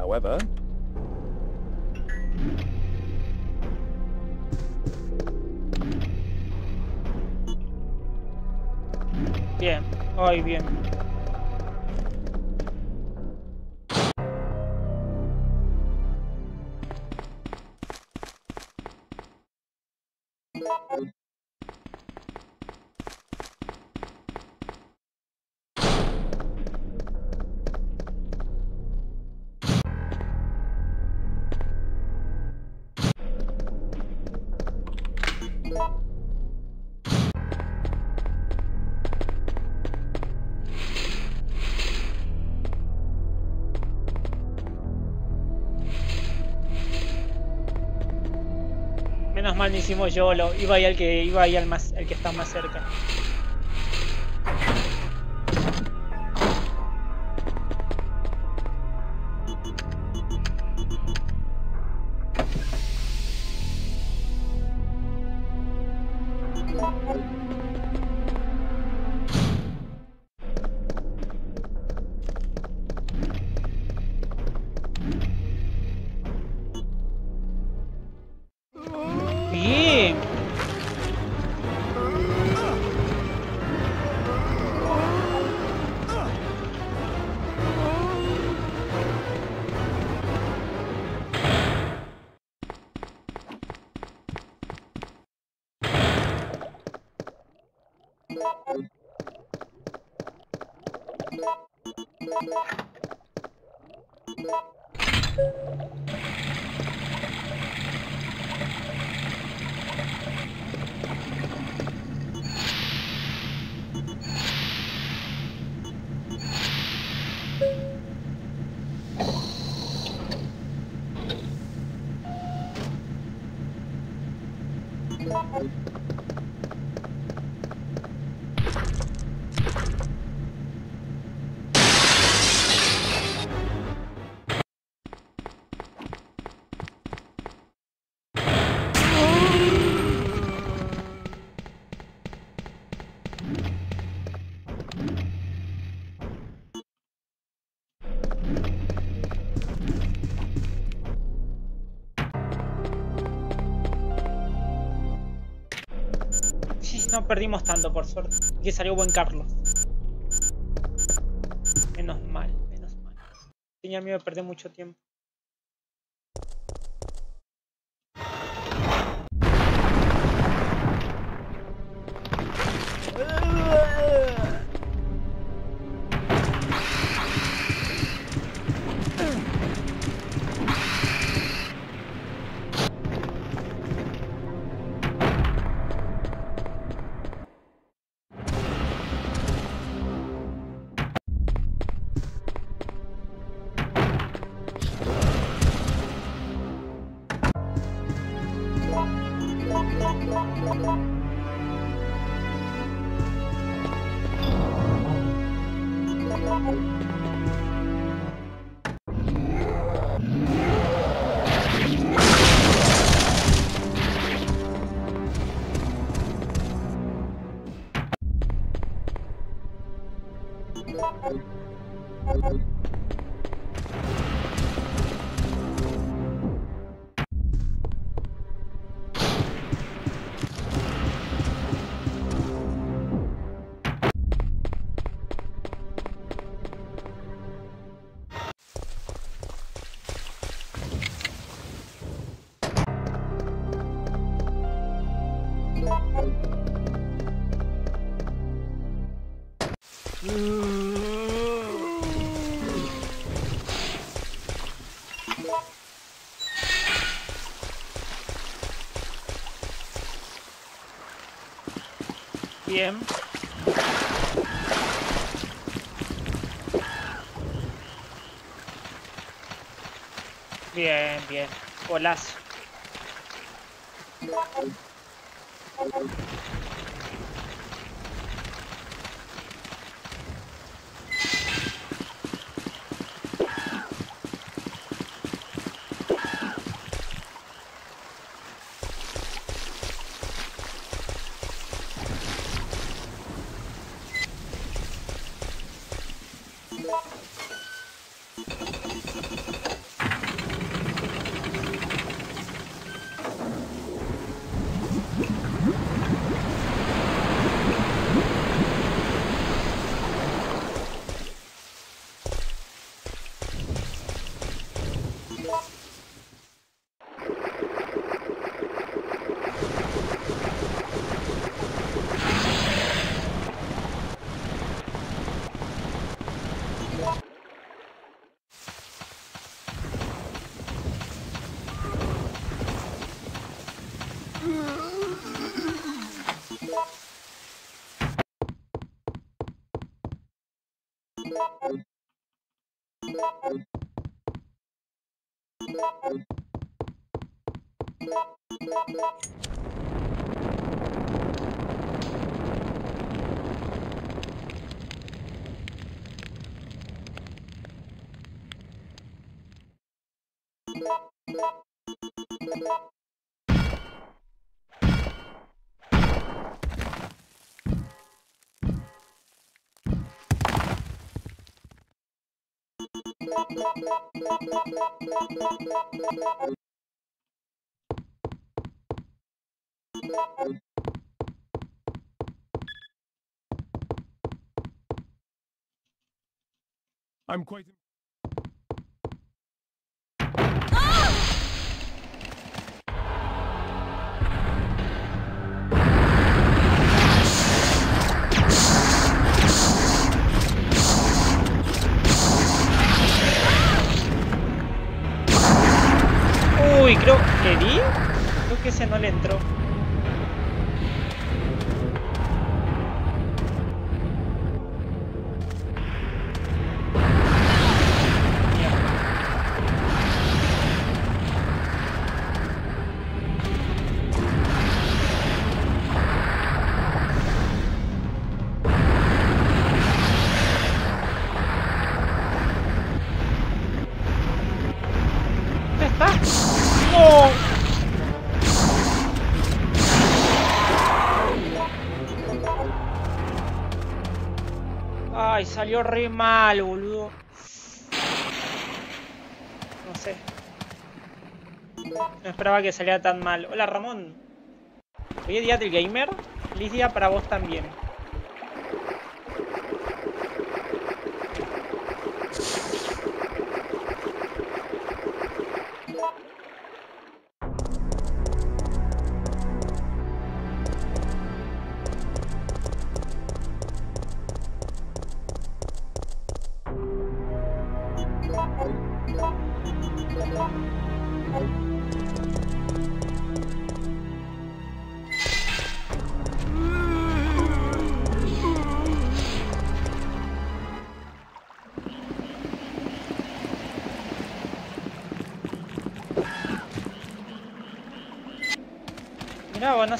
However.
Hicimos YOLO. Iba ahí al que iba ahí al más el que está más cerca. Perdimos tanto por suerte. Que salió buen Carlos. Menos mal, menos mal. Tenía miedo de perder mucho tiempo. golazo. Thank you.
I'm quite.
Salió re mal, boludo. No sé. No esperaba que saliera tan mal. Hola, Ramón. Es día del gamer. Feliz día para vos también.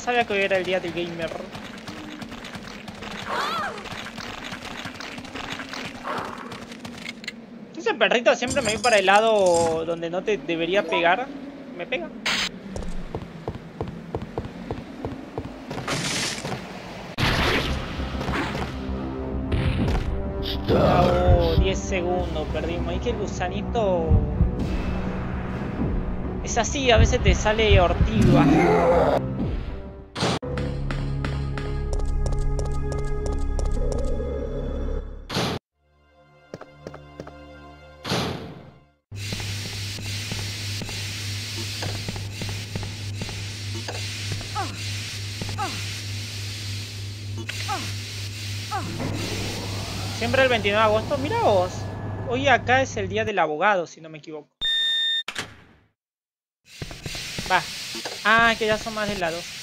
Sabía que hoy era el día del gamer. Ese perrito siempre me vi para el lado donde no te debería pegar. Me pega. Oh, 10 segundos perdimos. Y que el gusanito... Es así, a veces te sale ortiga. 29 de agosto. Mira vos. Hoy acá es el día del abogado, si no me equivoco. Va. Ah, que ya son más de lados. No,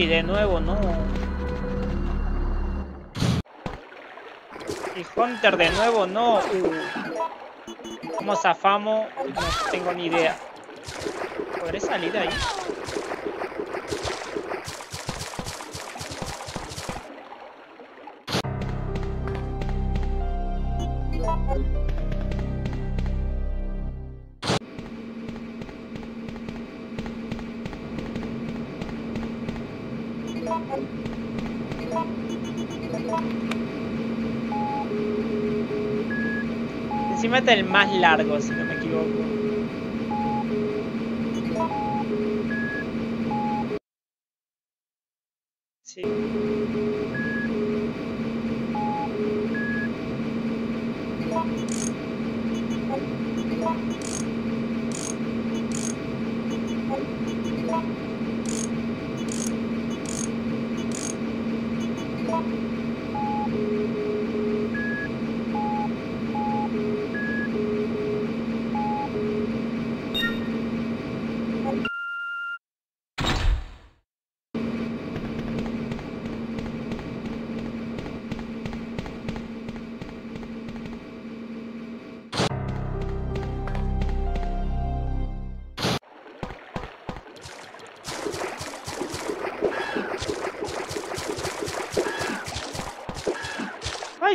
zombie de nuevo, no. Y Hunter de nuevo, no. Uh. ¿Cómo zafamos? No tengo ni idea. ¿Podré salir de ahí? El más largo, si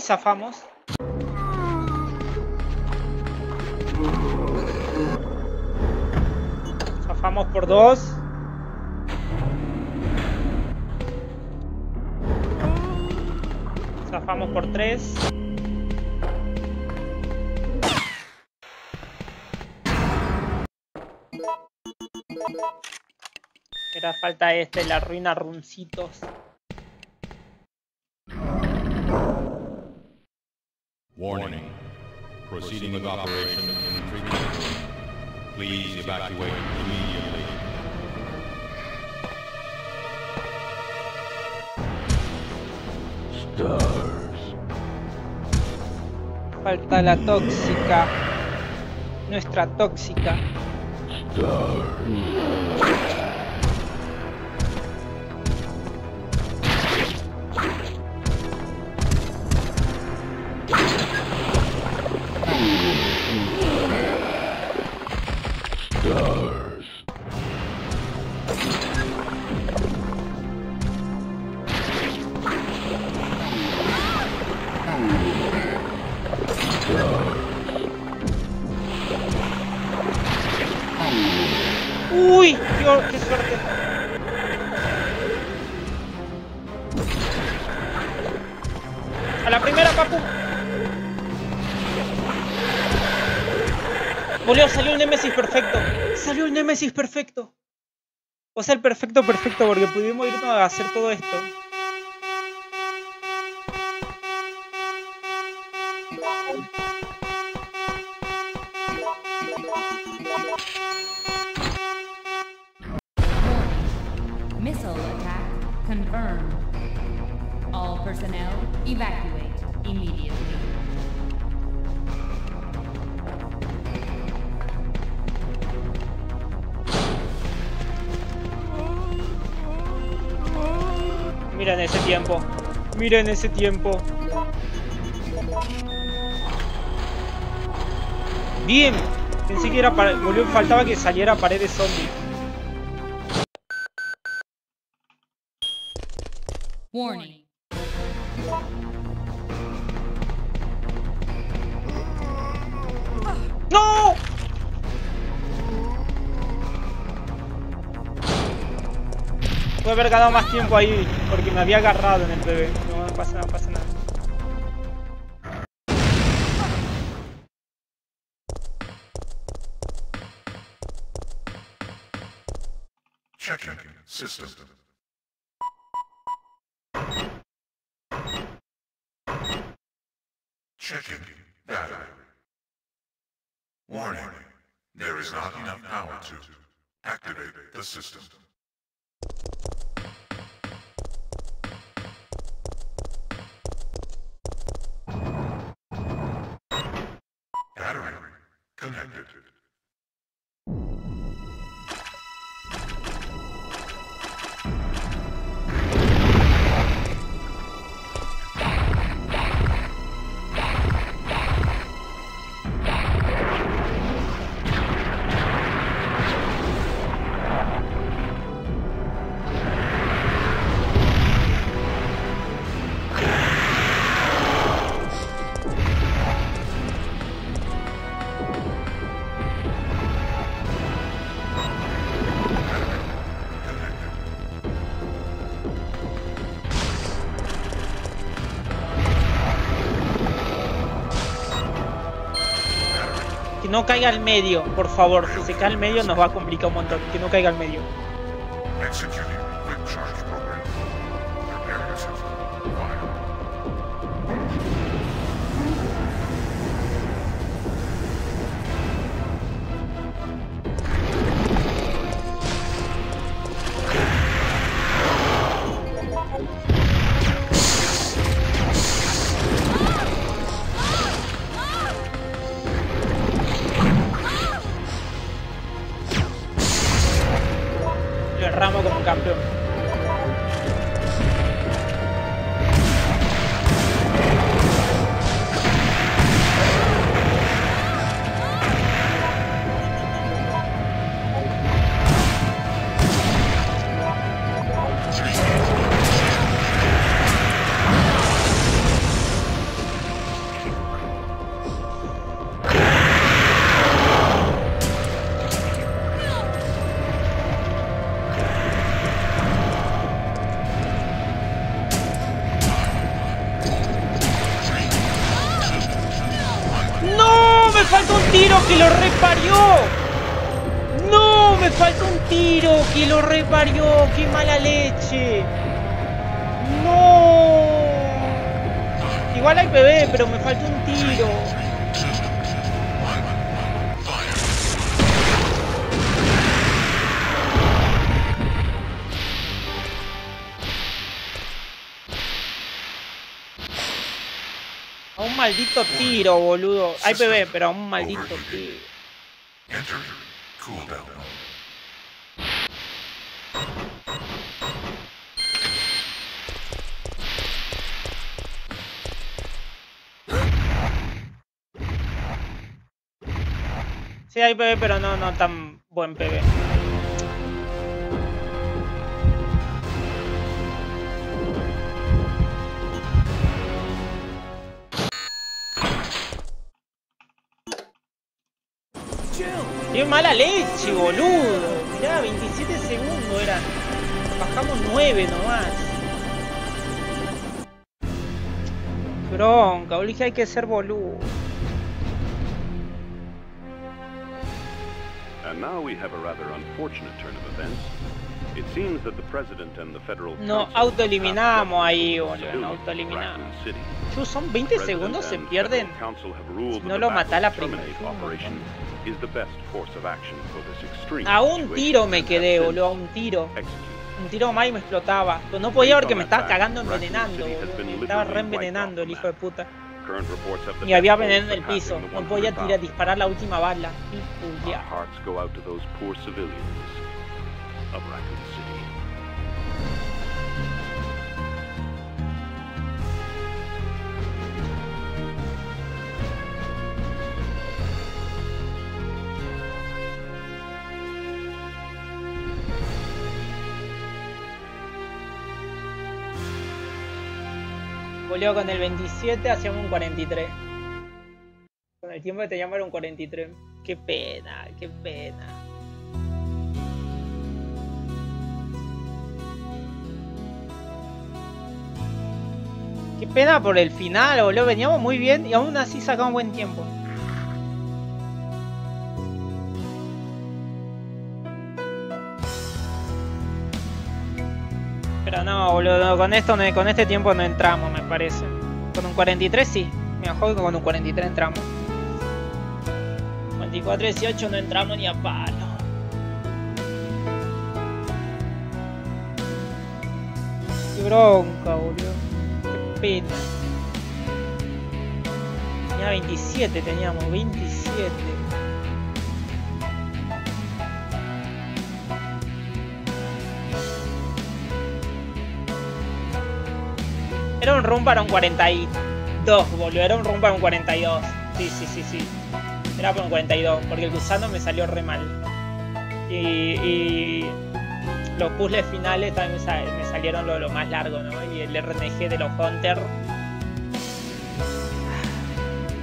zafamos. Zafamos por dos. Zafamos por tres. Era falta este, la ruina runcitos.
Evacuate immediately.
Falta la tóxica. Nuestra tóxica. Perfecto. O sea, el perfecto perfecto porque pudimos irnos a hacer todo esto. Miren ese tiempo. Bien. Pensé que era para... Boludo, faltaba que saliera pared de zombie.
Warning.
¡No! Pude haber ganado más tiempo ahí porque me había agarrado en el bebé. No, no no caiga al medio, por favor. Si se cae al medio nos va a complicar un montón. Que no caiga al medio. Lo reparió. ¡Qué mala leche! ¡No! Igual hay PB, pero me falta un tiro. A un maldito tiro, boludo. Hay PB, pero a un maldito tiro. Hay PB, pero no, no tan buen PB. ¡Qué mala leche, boludo! Mirá, 27 segundos eran. Bajamos 9 nomás. Bronca, boludo, hay que ser boludo. No autoeliminamos
have
ahí, boludo. No autoeliminamos. Yo, son 20
President
segundos se
and
pierden. Si no lo mata la primera.
operation is the best course of action for this extreme
A un tiro me quedé, boludo, a un tiro. Un tiro más y me explotaba. No podía porque me estaba cagando envenenando, boludo. Me estaba re envenenando el hijo de puta. Y había veneno en el piso. No podía
100,000.
tirar, disparar la última bala. Y Boludo, con el 27 hacíamos un 43. Con el tiempo que teníamos era un 43. Qué pena, qué pena. Qué pena por el final, boludo. Veníamos muy bien y aún así sacamos buen tiempo. Pero no, boludo, con esto con este tiempo no entramos, me parece. Con un 43 sí. Me mejor que con un 43 entramos. 24 18 no entramos ni a palo. Qué bronca, boludo. Qué pena. Tenía 27, teníamos 27. Era un run para un 42, boludo. Era un run para un 42. Sí, sí, sí, sí. Era para un 42, porque el gusano me salió re mal. Y, y los puzzles finales también me, sa- me salieron lo, lo más largo, ¿no? Y el RNG de los Hunter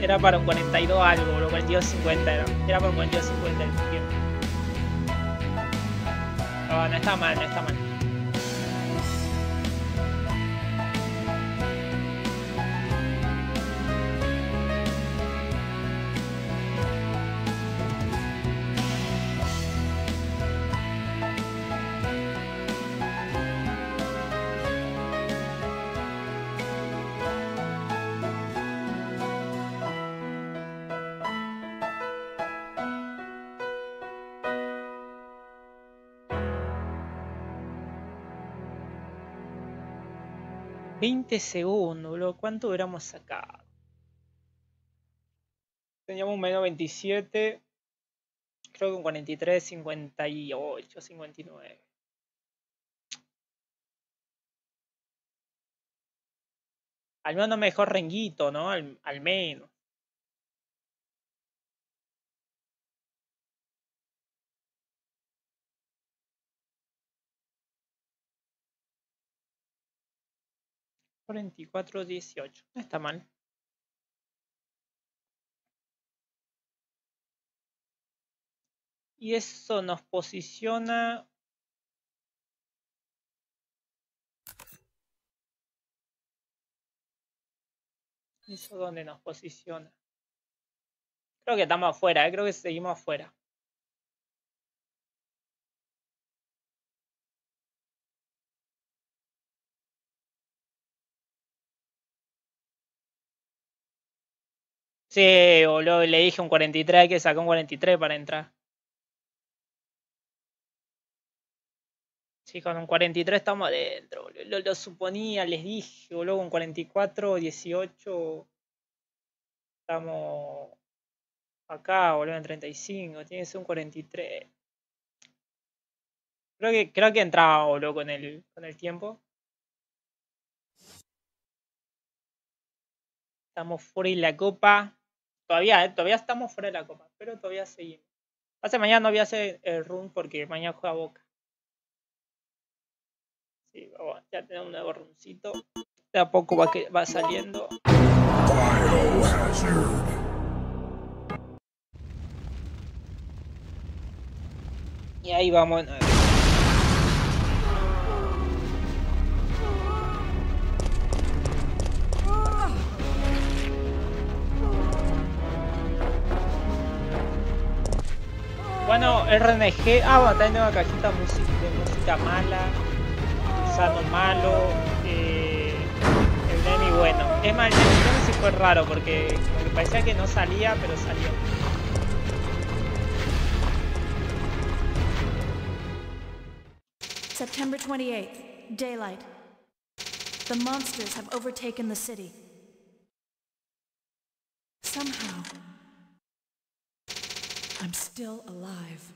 era para un 42 algo, boludo. 42-50 era. Era para un 42-50 el. No, no está mal, no está mal. ...20 segundos, boludo. ¿Cuánto hubiéramos sacado? Teníamos menos 27. Creo que un 43, 58, 59. Al menos mejor renguito, ¿no? Al, al menos. Cuarenta y cuatro, dieciocho. No está mal. Y eso nos posiciona ¿Eso dónde nos posiciona? Creo que estamos afuera, eh, creo que seguimos afuera. Sí, boludo, le dije un 43, hay que sacar un 43 para entrar. Sí, con un 43 estamos adentro, boludo. Lo, suponía, les dije, boludo, con 44, 18 estamos acá, boludo, en 35, tiene que ser un 43. Creo que, creo que entraba, boludo, con el, con el tiempo. Estamos fuera de la copa. Todavía, eh, todavía estamos fuera de la copa, pero todavía seguimos. Hace mañana no voy a hacer el run porque mañana juega Boca. Sí, vamos, ya tenemos un nuevo runcito. De a poco va, que, va saliendo. Y ahí vamos. Bueno, RNG. Ah, va, también una cajita música, de música mala. Usando malo. Eh, el Demi bueno. Es más, el Demi sí fue raro porque parecía que no salía, pero salió.
September 28th, daylight. The monsters have overtaken the city. Somehow, I'm still alive.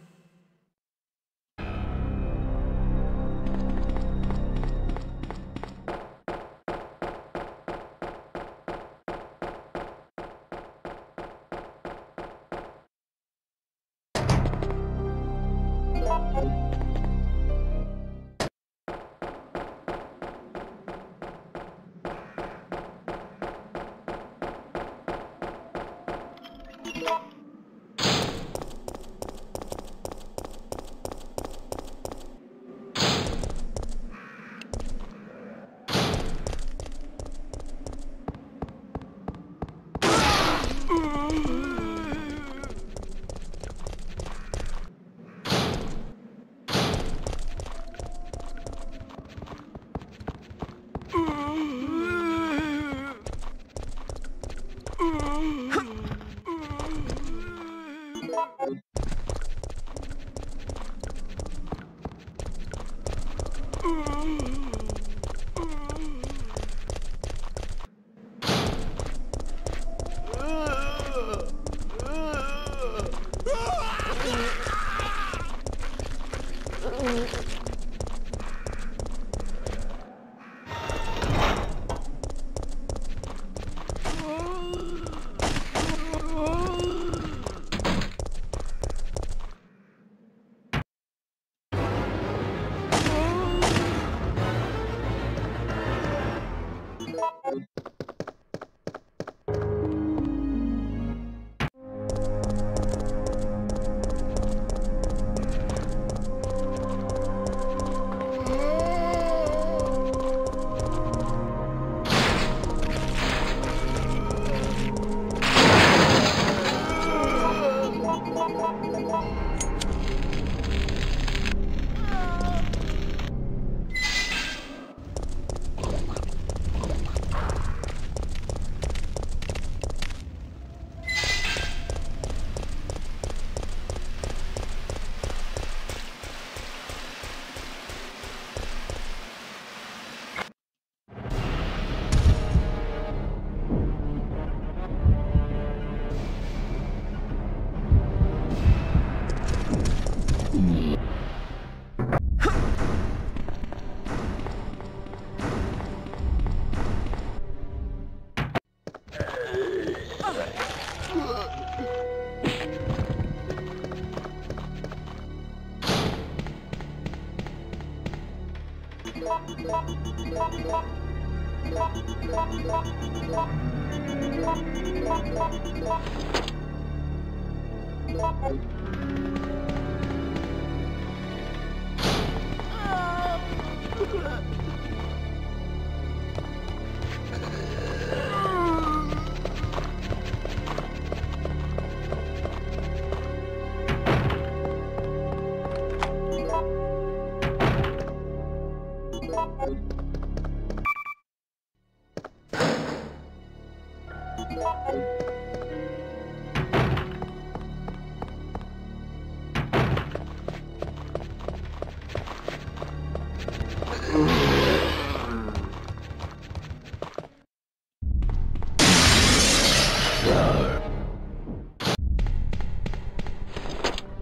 Bye.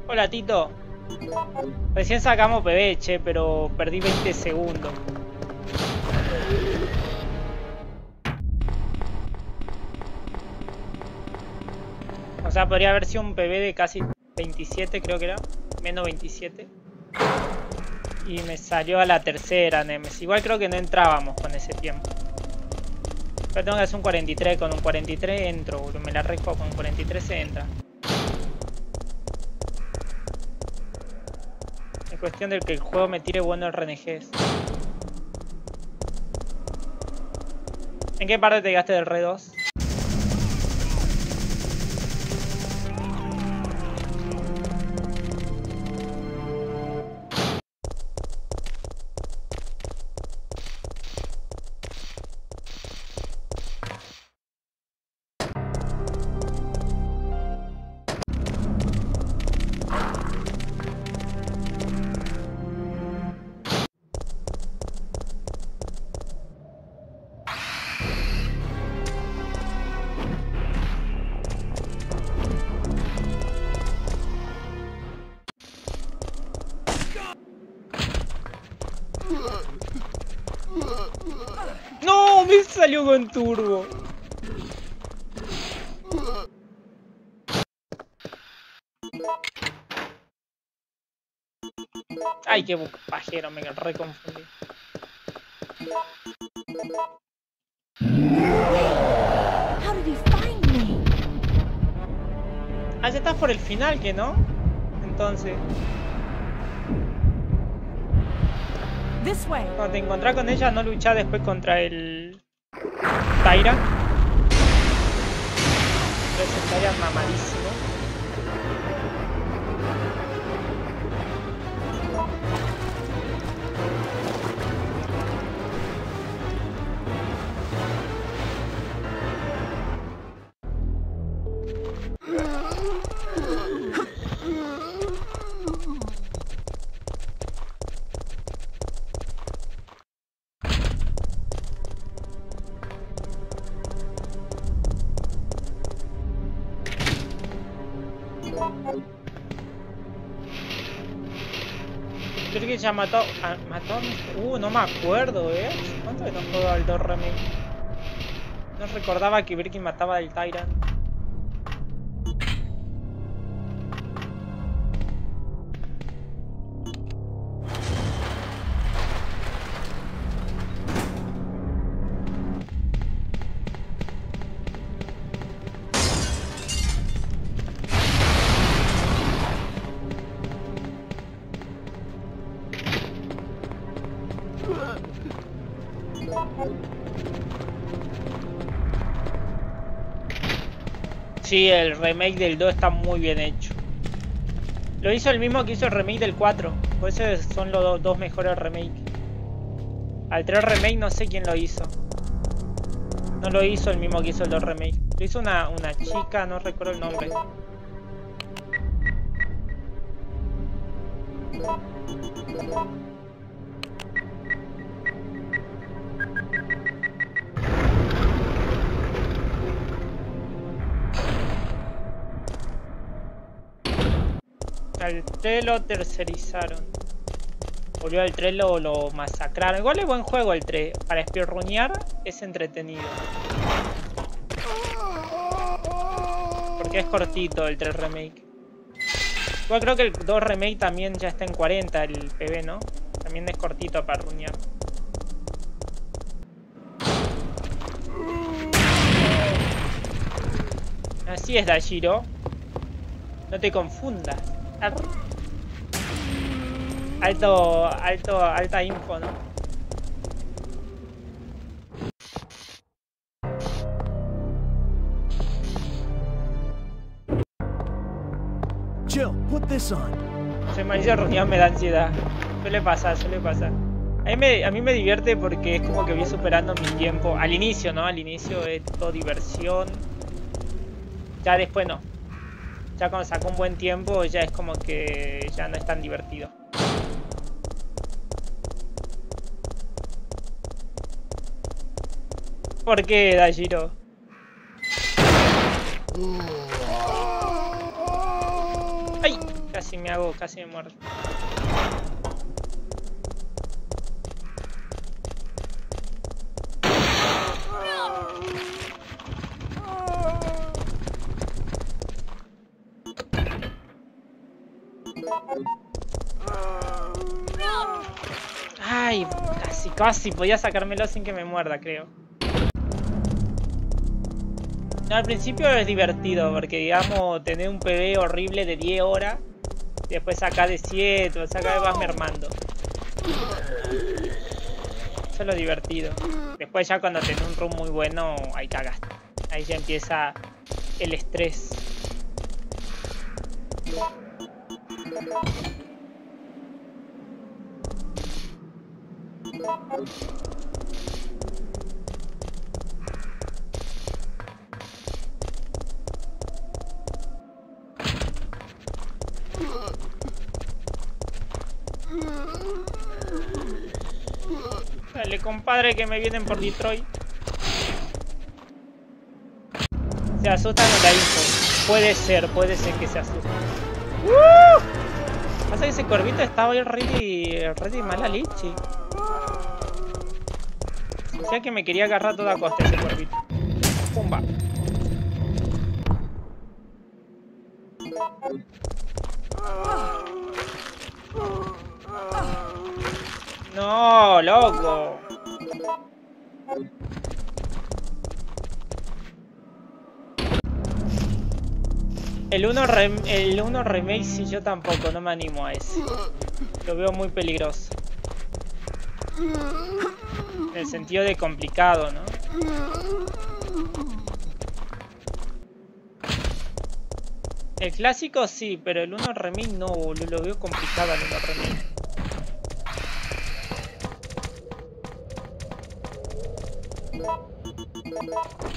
Hola Tito. Recién sacamos PB, che, pero perdí 20 segundos. Podría haber sido un PB de casi 27, creo que era. Menos 27. Y me salió a la tercera, Nemes. Igual creo que no entrábamos con ese tiempo. Pero tengo que hacer un 43. Con un 43 entro, boludo. Me la rejo. Con un 43 se entra. Es cuestión de que el juego me tire buenos RNGs. ¿En qué parte te llegaste del Re 2? Ay, qué pajero, me reconfundí. Ah, ya estás por el final, ¿que no? Entonces, cuando te encontrás con ella, no luchás después contra el... Tyra. Pero ese Tyra mamadísimo. Ya mató. a- mató Uh, no me acuerdo, eh. ¿Hace ¿Cuánto que no juego al 2 Remake? No recordaba que Birkin mataba al Tyrant. Sí, el remake del 2 está muy bien hecho. Lo hizo el mismo que hizo el remake del 4. Por eso son los do- dos mejores remakes. Al 3 remake no sé quién lo hizo. No lo hizo el mismo que hizo el 2 remake. Lo hizo una, una chica, no recuerdo el nombre. 3 lo tercerizaron. Volvió al 3 lo, lo masacraron. Igual es buen juego el 3. Para speedrunear es entretenido. Porque es cortito el 3 remake. Igual creo que el 2 remake también ya está en 40 el PB, ¿no? También es cortito para runear. Así es, Dashiro. No te confundas. Alto, alto, alta info, ¿no?
Jill, put this on.
Soy maldición reunión me da ansiedad. Suele pasar, suele pasar. A mí, me, a mí me divierte porque es como que voy superando mi tiempo. Al inicio, ¿no? Al inicio es todo diversión. Ya después no. Ya cuando saco un buen tiempo ya es como que ya no es tan divertido. ¿Por qué, Dajiro? ¡Ay! Casi me hago, casi me muero. Ay, casi, casi podía sacármelo sin que me muerda, creo. No, al principio es divertido, porque digamos, tener un PB horrible de 10 horas, después sacar de 7, o sea, cada vez vas mermando. Eso es lo divertido. Después ya cuando tenés un run muy bueno, ahí cagaste. Ahí ya empieza el estrés. Dale, compadre, que me vienen por Detroit. Se asustan con la info. Puede ser, puede ser que se asusten. ¡Uh! Pasa que ese corvito estaba ahí ready, ready mala leche. O sea que me quería agarrar a toda costa ese corvito. Pumba. No, loco. El 1 el 1 remake sí yo tampoco, no me animo a ese. Lo veo muy peligroso. En el sentido de complicado, ¿no? El clásico sí, pero el 1 remake no, boludo, lo veo complicado el 1 remake. なんだ?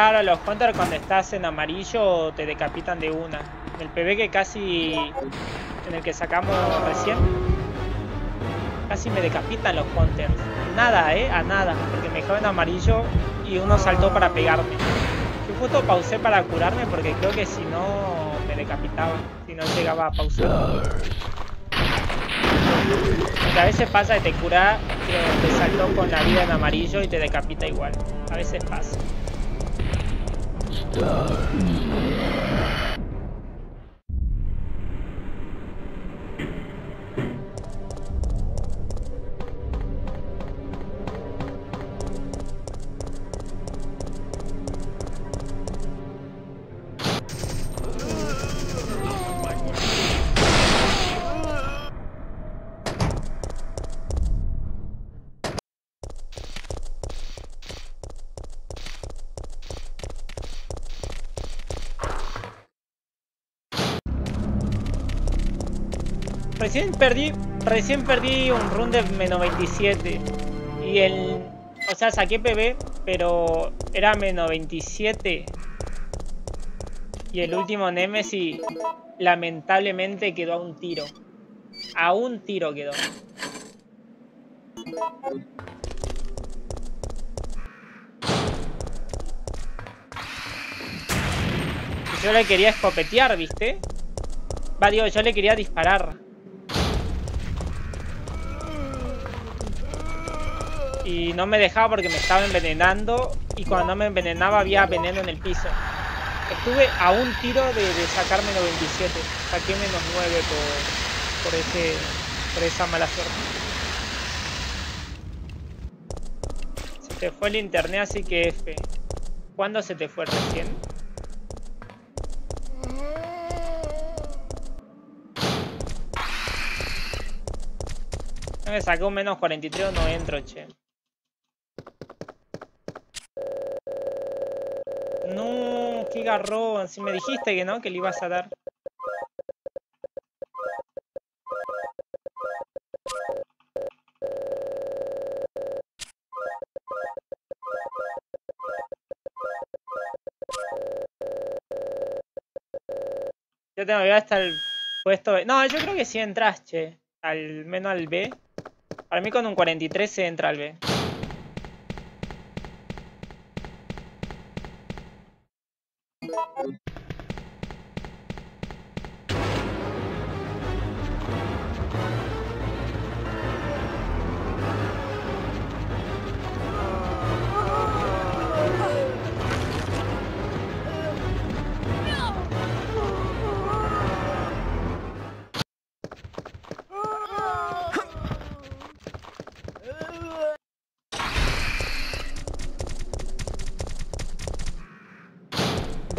Claro, los Hunter cuando estás en amarillo te decapitan de una. El PB que casi... en el que sacamos recién. Casi me decapitan los Hunters. Nada, eh, a nada. Porque me dejó en amarillo y uno saltó para pegarme. Yo justo pausé para curarme porque creo que si no me decapitaba. Si no llegaba a pausar. Porque a veces pasa que te cura, te saltó con la vida en amarillo y te decapita igual. A veces pasa. darkness. Recién perdí, recién perdí un run de menos 27. Y el... O sea, saqué PB, pero era menos 27. Y el último Nemesis lamentablemente quedó a un tiro. A un tiro quedó. Yo le quería escopetear, ¿viste? Va, digo, yo le quería disparar. Y no me dejaba porque me estaba envenenando. Y cuando me envenenaba había veneno en el piso. Estuve a un tiro de, de sacarme 97. Saqué menos 9 por, por, ese, por esa mala suerte. Se te fue el internet, así que F. ¿Cuándo se te fue recién? Me saqué un menos 43 o no entro, che. No, qué garrón. Si me dijiste que no, que le ibas a dar. Yo tengo que ver hasta el puesto B. No, yo creo que sí entras. Al menos al B. Para mí con un 43 se entra al B.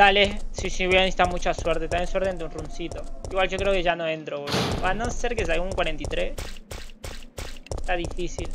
Dale, sí, sí, voy a necesitar mucha suerte. También suerte en tu runcito. Igual yo creo que ya no entro, boludo. A no ser que salga un 43. Está difícil.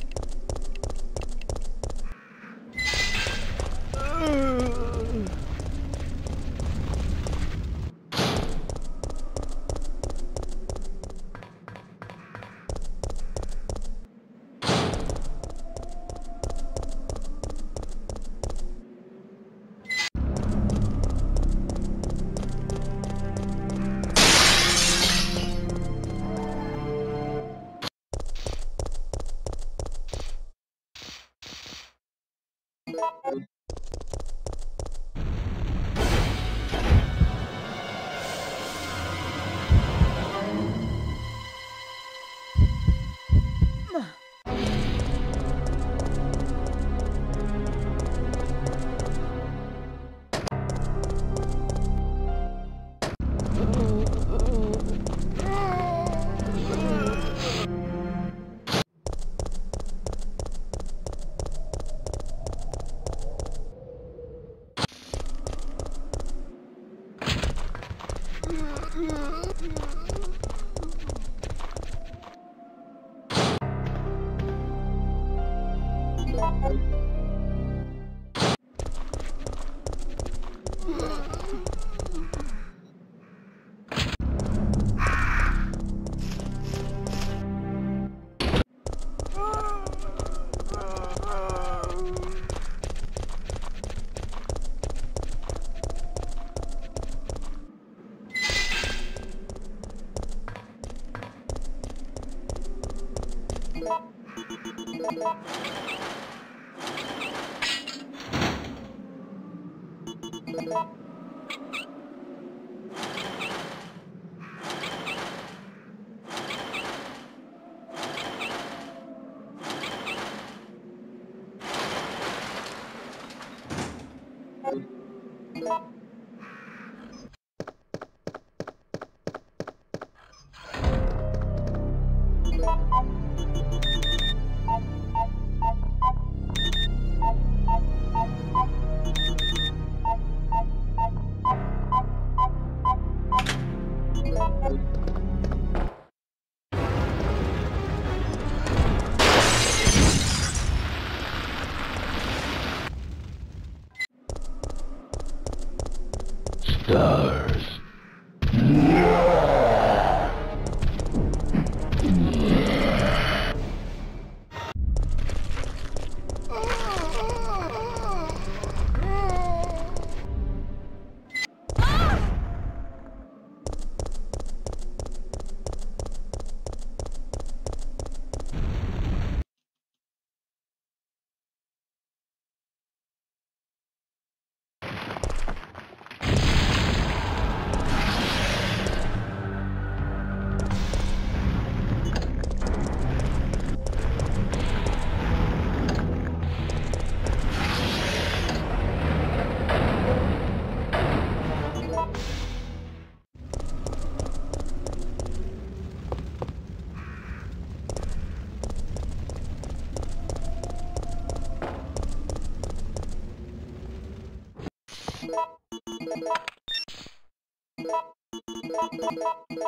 Mikhail!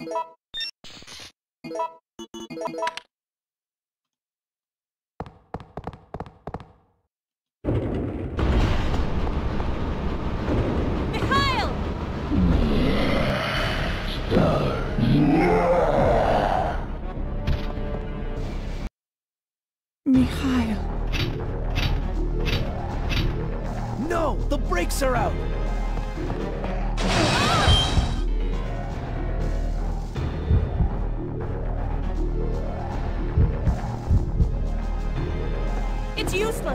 No! The brakes are out!
Ah,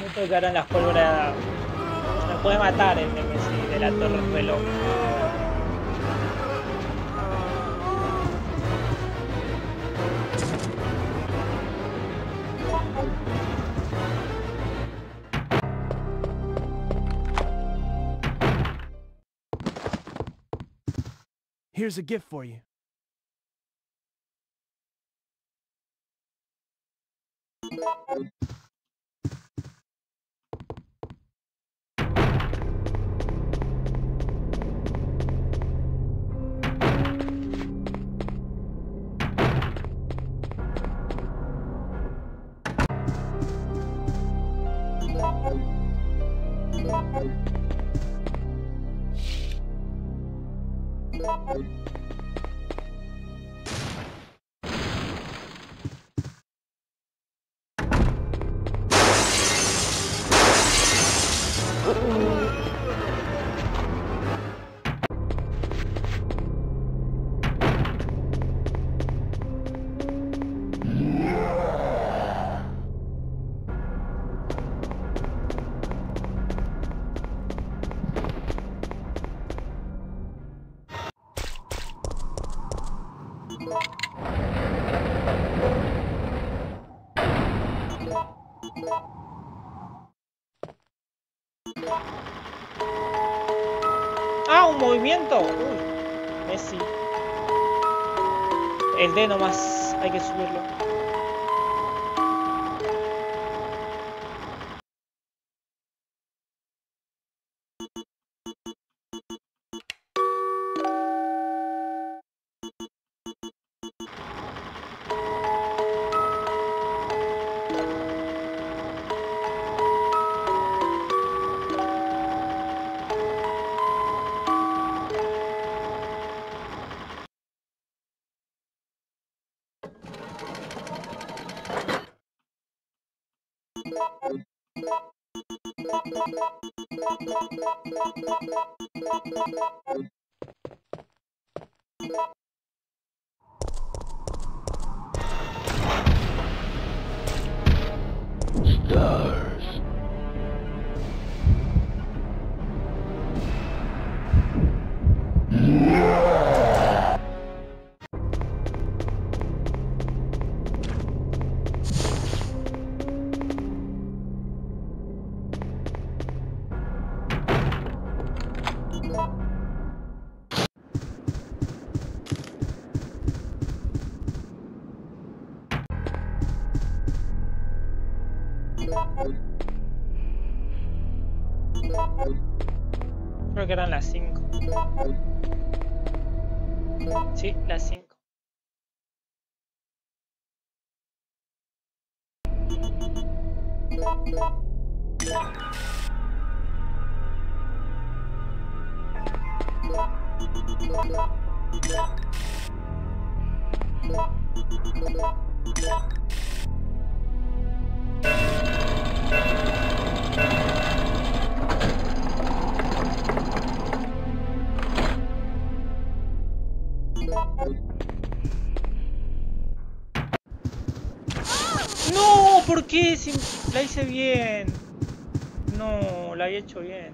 me tocaron las pólvoras. Me puede matar el Nemesis de la torre reloj.
Here's a gift for you.
Que eran las 5. Bien. No, la había hecho bien.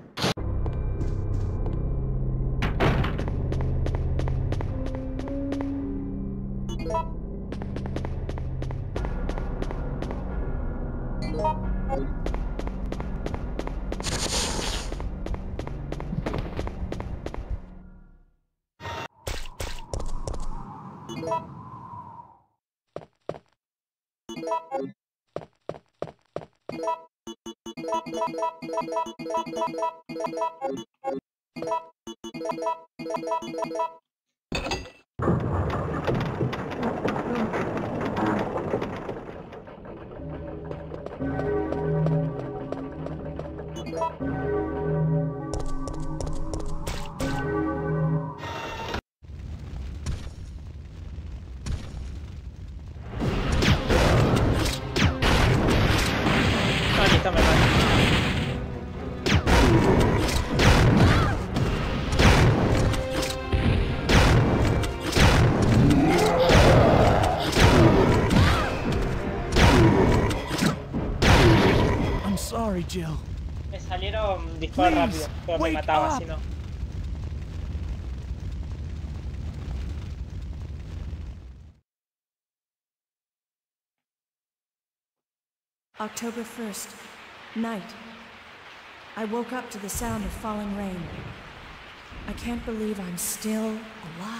Salieron
Please,
rápido, pero me
wake
mataba
up.
si no.
October 1st, night. I woke up to the sound of falling rain. I can't believe I'm still alive.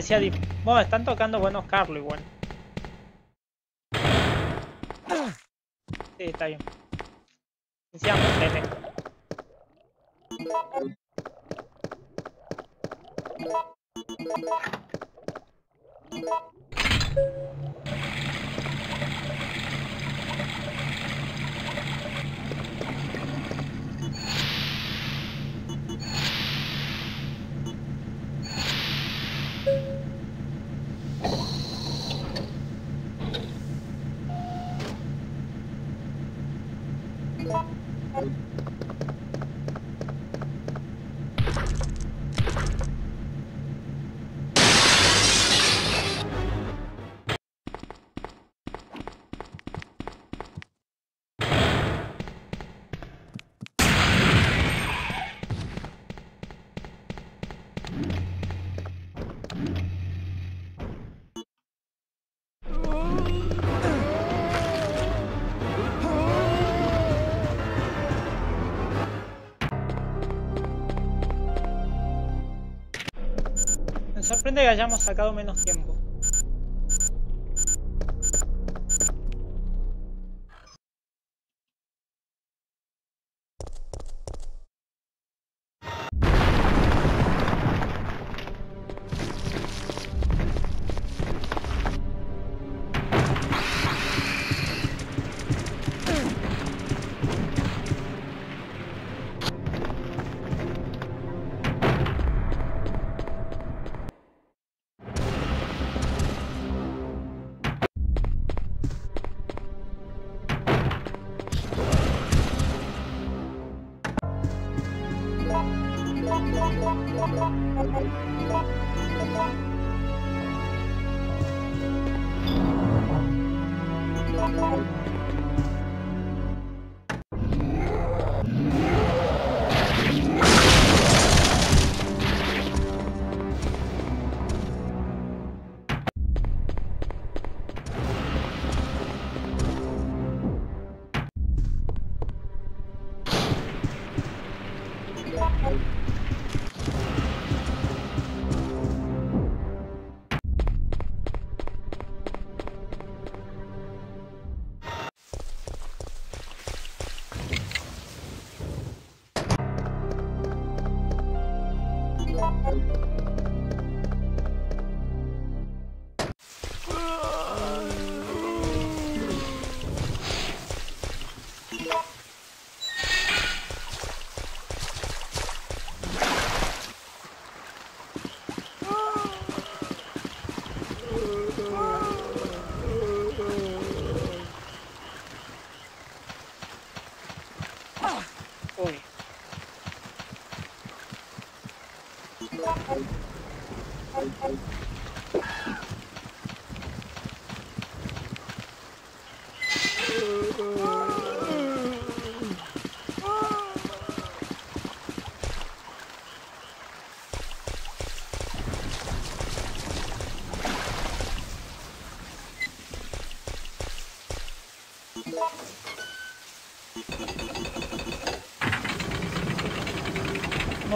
decía, bueno, están tocando buenos Carlos igual. Sí, está bien. Que hayamos sacado menos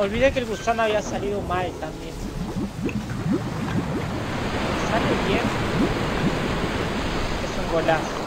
olvidé que el gusano había salido mal también. Sale bien. Es un golazo.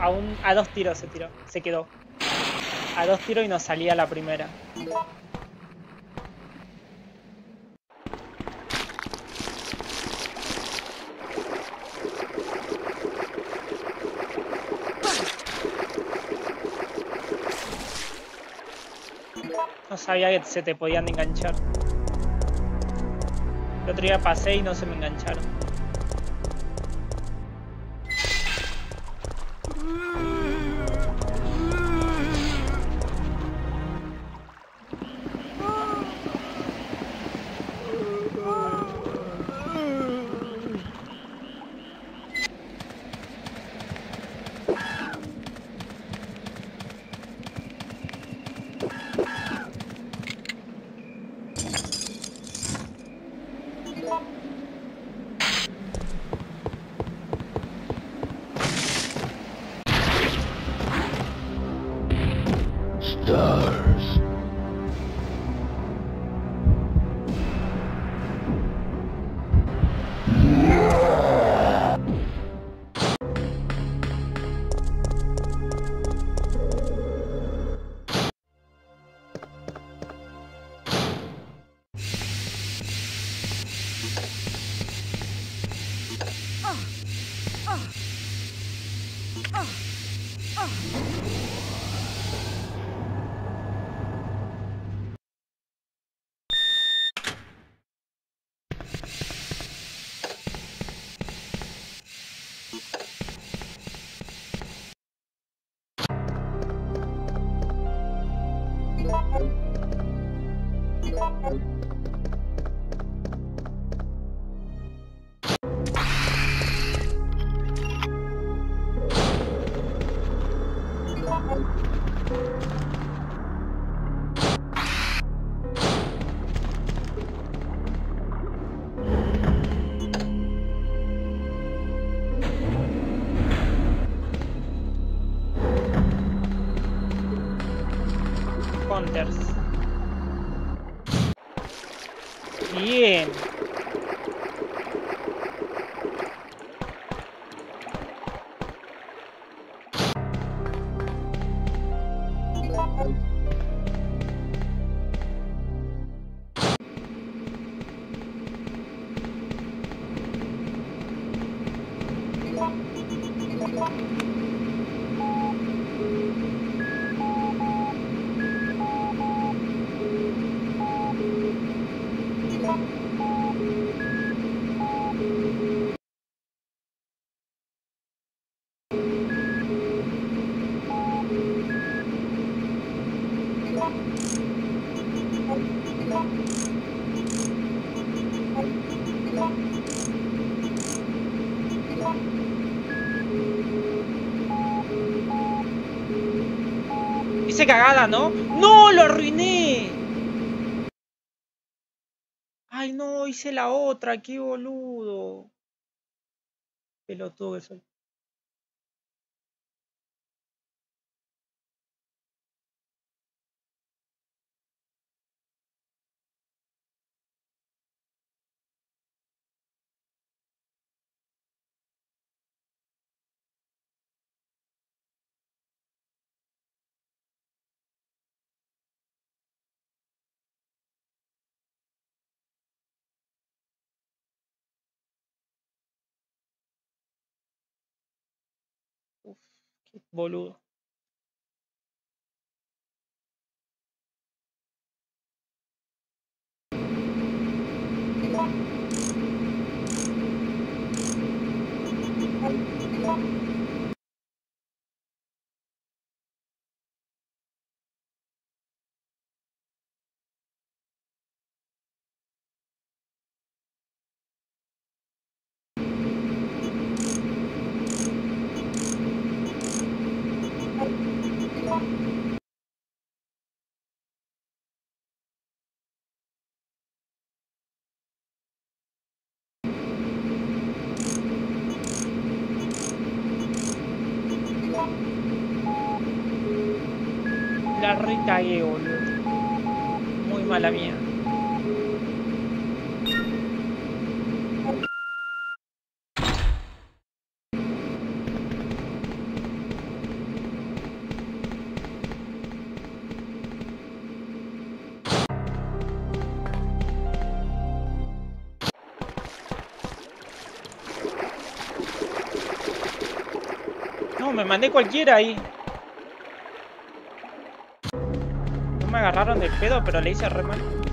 A, un, a dos tiros se tiró. Se quedó. A dos tiros y nos salía la primera. No sabía que se te podían enganchar. El otro día pasé y no se me engancharon. Cagada, ¿no? ¡No! ¡Lo arruiné! Ay, no, hice la otra, qué boludo. Pelotudo que soy. Boludo. Muy mala mía. No, me mandé cualquiera ahí. Agarraron de pedo, pero le hice re mal.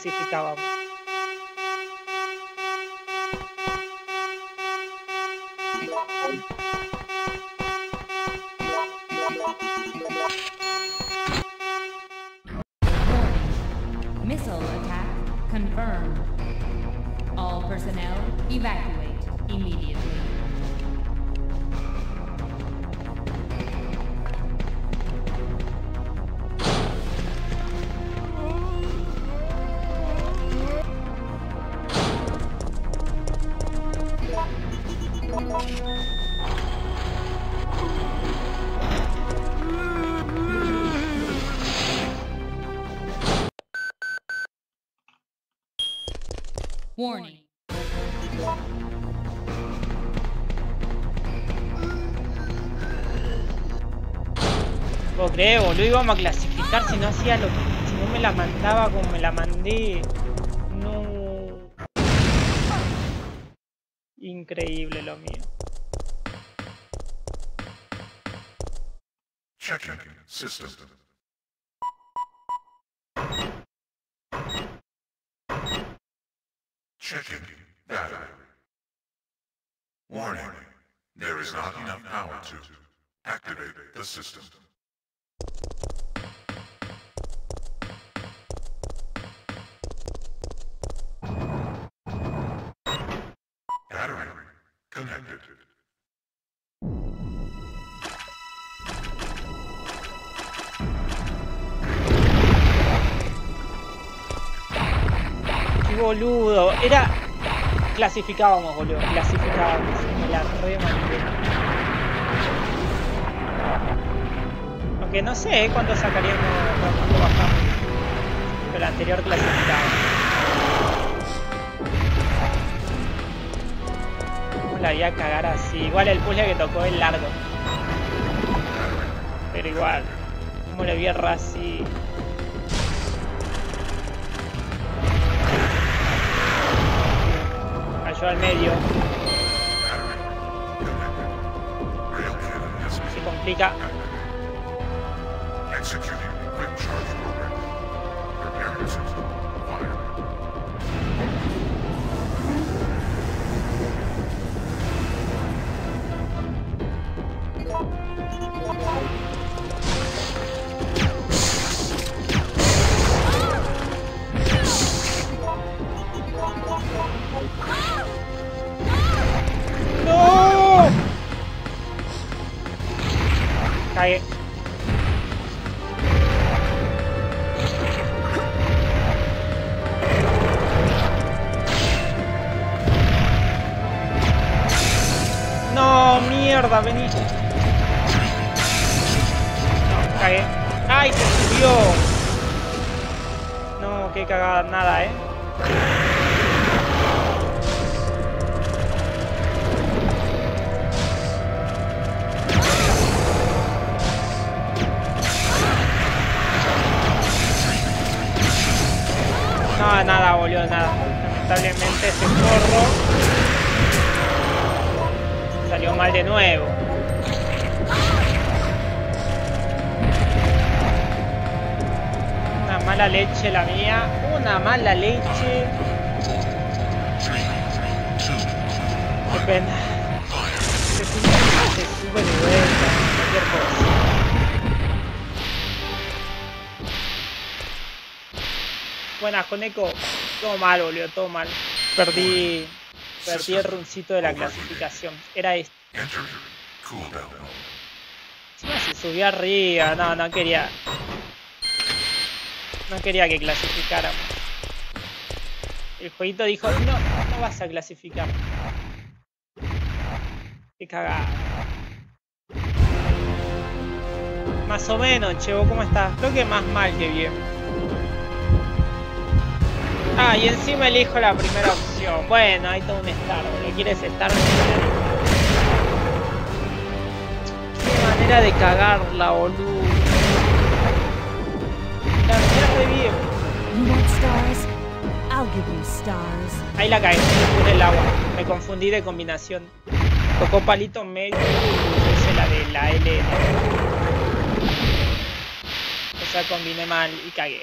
Clasificábamos.
Missile attack confirmed. All personnel evacuate immediately.
Boludo. Íbamos a clasificar si no hacía lo que. Si no me la mandaba como me la mandé. No. Increíble lo mío.
Checking system. Checking data. Warning. There is not enough power to activate the system.
Boludo. Era. Clasificábamos, boludo. Clasificábamos. Me la re. Aunque no sé ¿eh? cuánto sacaríamos cuánto bajamos. Pero el anterior clasificábamos. ¿Cómo la voy a cagar así? Igual el puzzle que tocó es largo. Pero igual. ¿Cómo le voy así? Cayó al medio. Se complica. Leche la mía. Una mala leche. Qué pena. Se sube, se sube de vuelta. Cualquier cosa. Buenas, Coneco. Todo mal, boludo, todo mal. Perdí. Perdí el runcito de la clasificación. Era este. Se subió arriba. No, no quería. No quería que clasificáramos. El jueguito dijo, no, no vas a clasificar. Qué cagada. Más o menos, che, ¿vos cómo estás? Creo que más mal que bien. Ah, y encima elijo la primera opción. Bueno, hay todo un Star, boludo. ¿Quieres estar? Qué manera de cagarla, boludo. Ahí la caí, por el agua. Me confundí de combinación. Tocó palito medio y puse la de la L. O sea, combiné mal y cagué.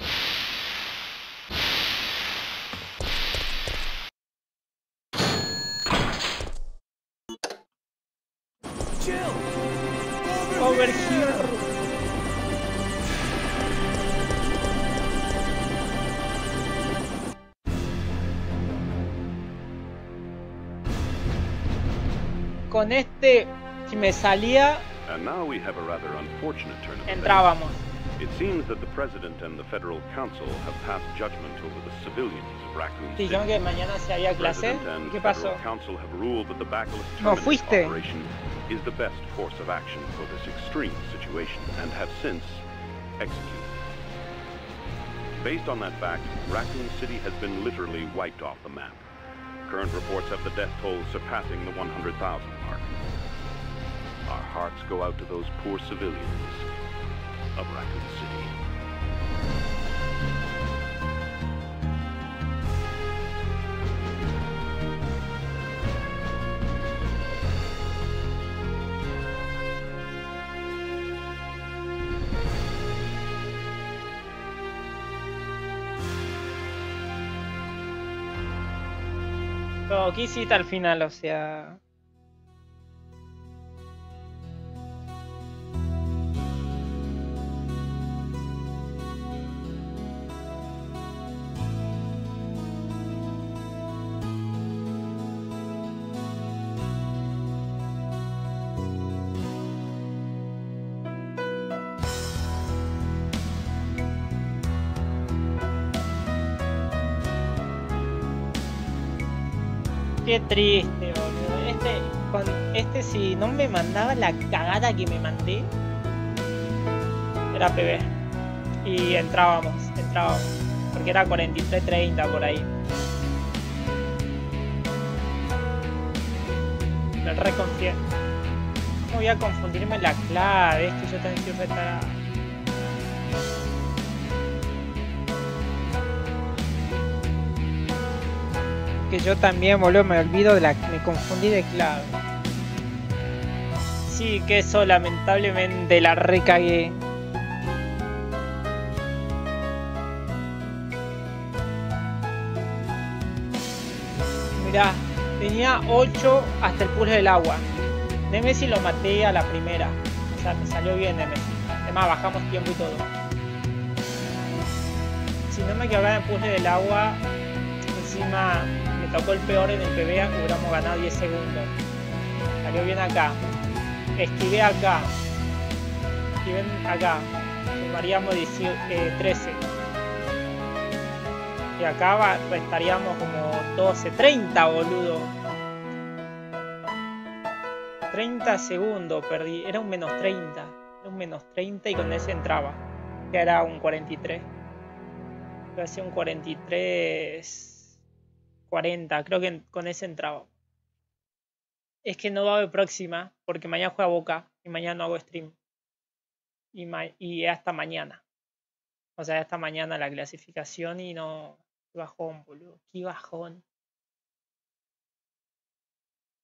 Terminus
fuiste.
operation is the best course of action for this extreme situation and have since executed. Based on that fact, Raccoon City has been literally wiped off the map. Current reports have the death toll surpassing the 100,000 mark. Our hearts go out to those poor civilians of Raccoon City.
Pero, ¿qué hiciste al final? O sea. Qué triste, boludo. Este, este si no me mandaba la cagada que me mandé, era PB. Y entrábamos, entrábamos. Porque era 43-30 por ahí. Me reconfié. No voy a confundirme la clave, es que yo también soy retarado. Que yo también, boludo, me olvido de la me confundí de clave. Sí, que eso lamentablemente la recagué. Mirá, tenía 8 hasta el puzzle del agua. Nemesis lo maté a la primera. O sea, me salió bien Nemesis. Además, bajamos tiempo y todo. Si no me en el puzzle del agua, encima me tocó el peor en el PB, hubiéramos ganado 10 segundos. Salió bien acá. Esquivé acá. Esquivé acá. Sumaríamos 18, eh, 13. Y acá va- restaríamos como 12, 30, boludo. 30 segundos perdí. Era un menos 30. Era un menos 30 y con ese entraba. Que era un 43. Iba a ser un 43. 40, creo que con ese entraba. Es que no va a haber próxima, porque mañana juega Boca y mañana no hago stream. Y, y hasta mañana. O sea, hasta mañana la clasificación y no. Qué bajón, boludo. Qué bajón.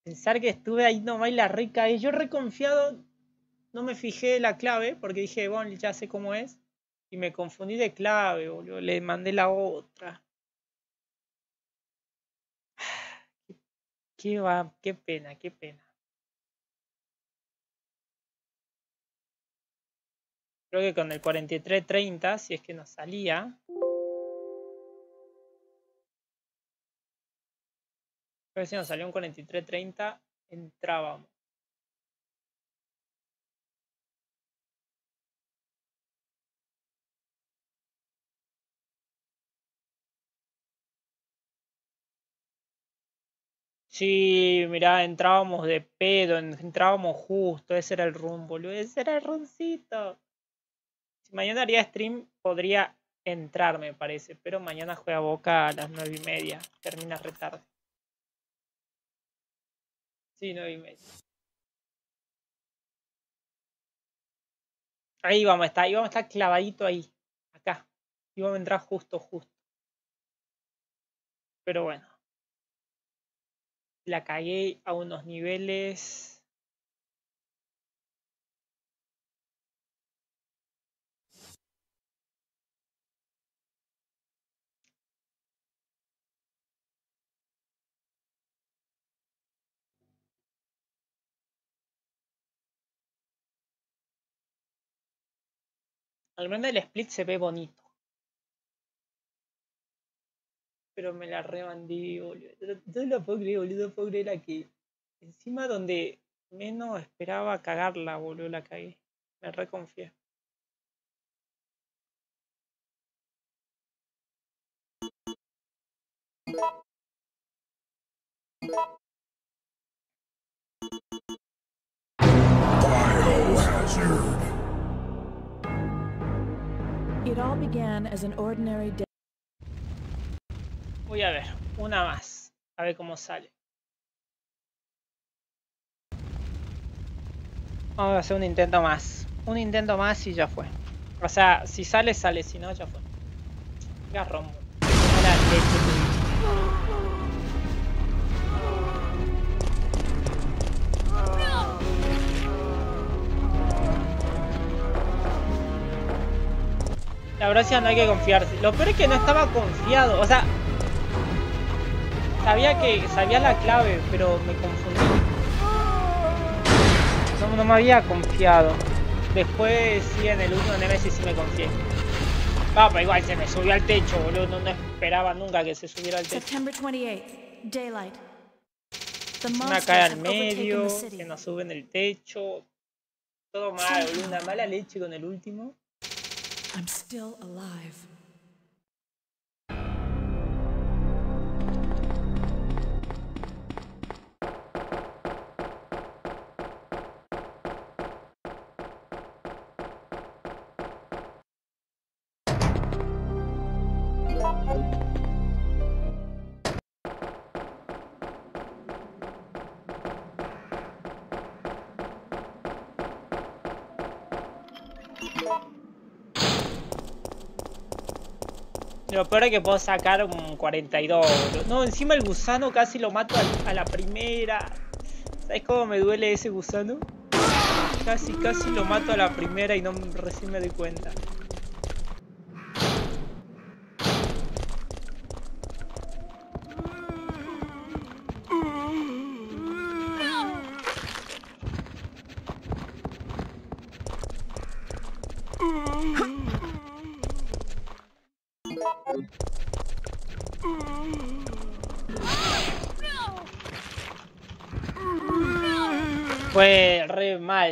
Pensar que estuve ahí nomás y la recaí. Yo reconfiado no me fijé la clave porque dije, bueno, ya sé cómo es. Y me confundí de clave, boludo. Le mandé la otra. Qué, va, qué pena, qué pena. Creo que con el 43.30, si es que nos salía. Creo que si nos salió un 43.30, entrábamos. Sí, mirá, entrábamos de pedo, en- entrábamos justo, ese era el rumbo, boludo, ese era el runcito. Si mañana haría stream, podría entrar, me parece, pero mañana juega Boca a las nueve y media, termina retarde. Sí, nueve y media. Ahí vamos a estar, ahí vamos a estar clavadito ahí, acá. Y a entrar justo, justo. Pero bueno. La cagué a unos niveles. Al menos el split se ve bonito. Pero me la rebandí, boludo. Lo puedo creer, boludo. La que. Encima donde menos esperaba cagarla, boludo, la cagué. Me reconfié.
It all began as an ordinary day.
Voy a ver, una más. A ver cómo sale. Vamos a hacer un intento más. Un intento más y ya fue. O sea, si sale, sale. Si no, ya fue. Leche tuviste. La verdad es que no hay que confiarse. Lo peor es que no estaba confiado. O sea, sabía que sabía la clave, pero me confundí. No, no me había confiado. Después sí en el último Nemesis sí me confié. Ah, pero igual se me subió al techo, boludo. No, no esperaba nunca que se subiera al techo.
September 28th, daylight. The
Una cae al medio, que nos suben el techo. Todo mal, boludo. Una mala leche con el último.
I'm still alive.
Peor es que puedo sacar un 42, boludo. No, encima el gusano casi lo mato a, la primera. ¿Sabes cómo me duele ese gusano? Casi, casi lo mato a la primera y no recién me doy cuenta.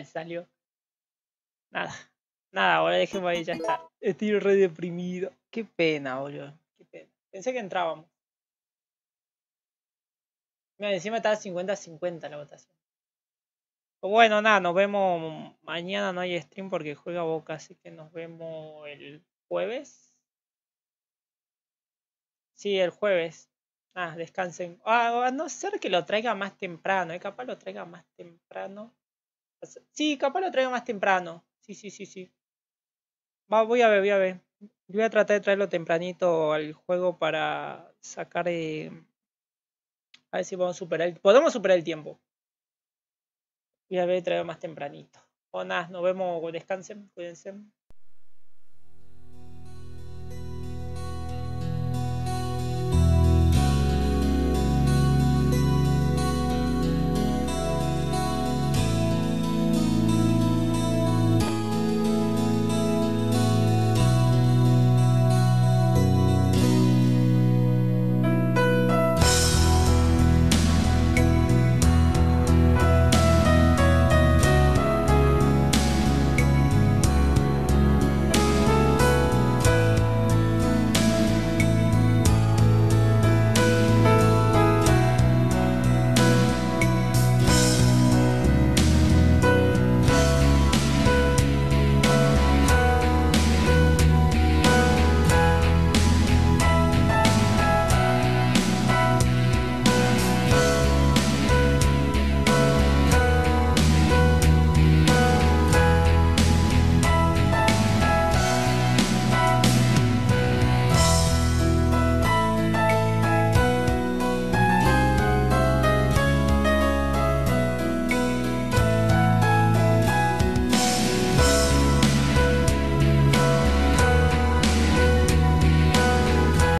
Mal, salió. Nada. Nada, ahora dejemos ahí, ya está. Estoy re deprimido. Qué pena, boludo. Qué pena. Pensé que entrábamos. Mira, encima estaba 50-50 la votación. Pues Bueno, nada, nos vemos mañana. No hay stream porque juega Boca, así que nos vemos el jueves. Sí, el jueves. Ah, descansen. Ah, a no ser que lo traiga más temprano, ¿eh? Capaz lo traiga más temprano. Sí, capaz lo traiga más temprano. Sí, sí, sí, sí. Va, voy a ver, voy a ver. Voy a tratar de traerlo tempranito al juego para sacar. eh, a ver si podemos superar. el- podemos superar el tiempo. Voy a ver traerlo más tempranito. Nada, nos vemos. Descansen, cuídense.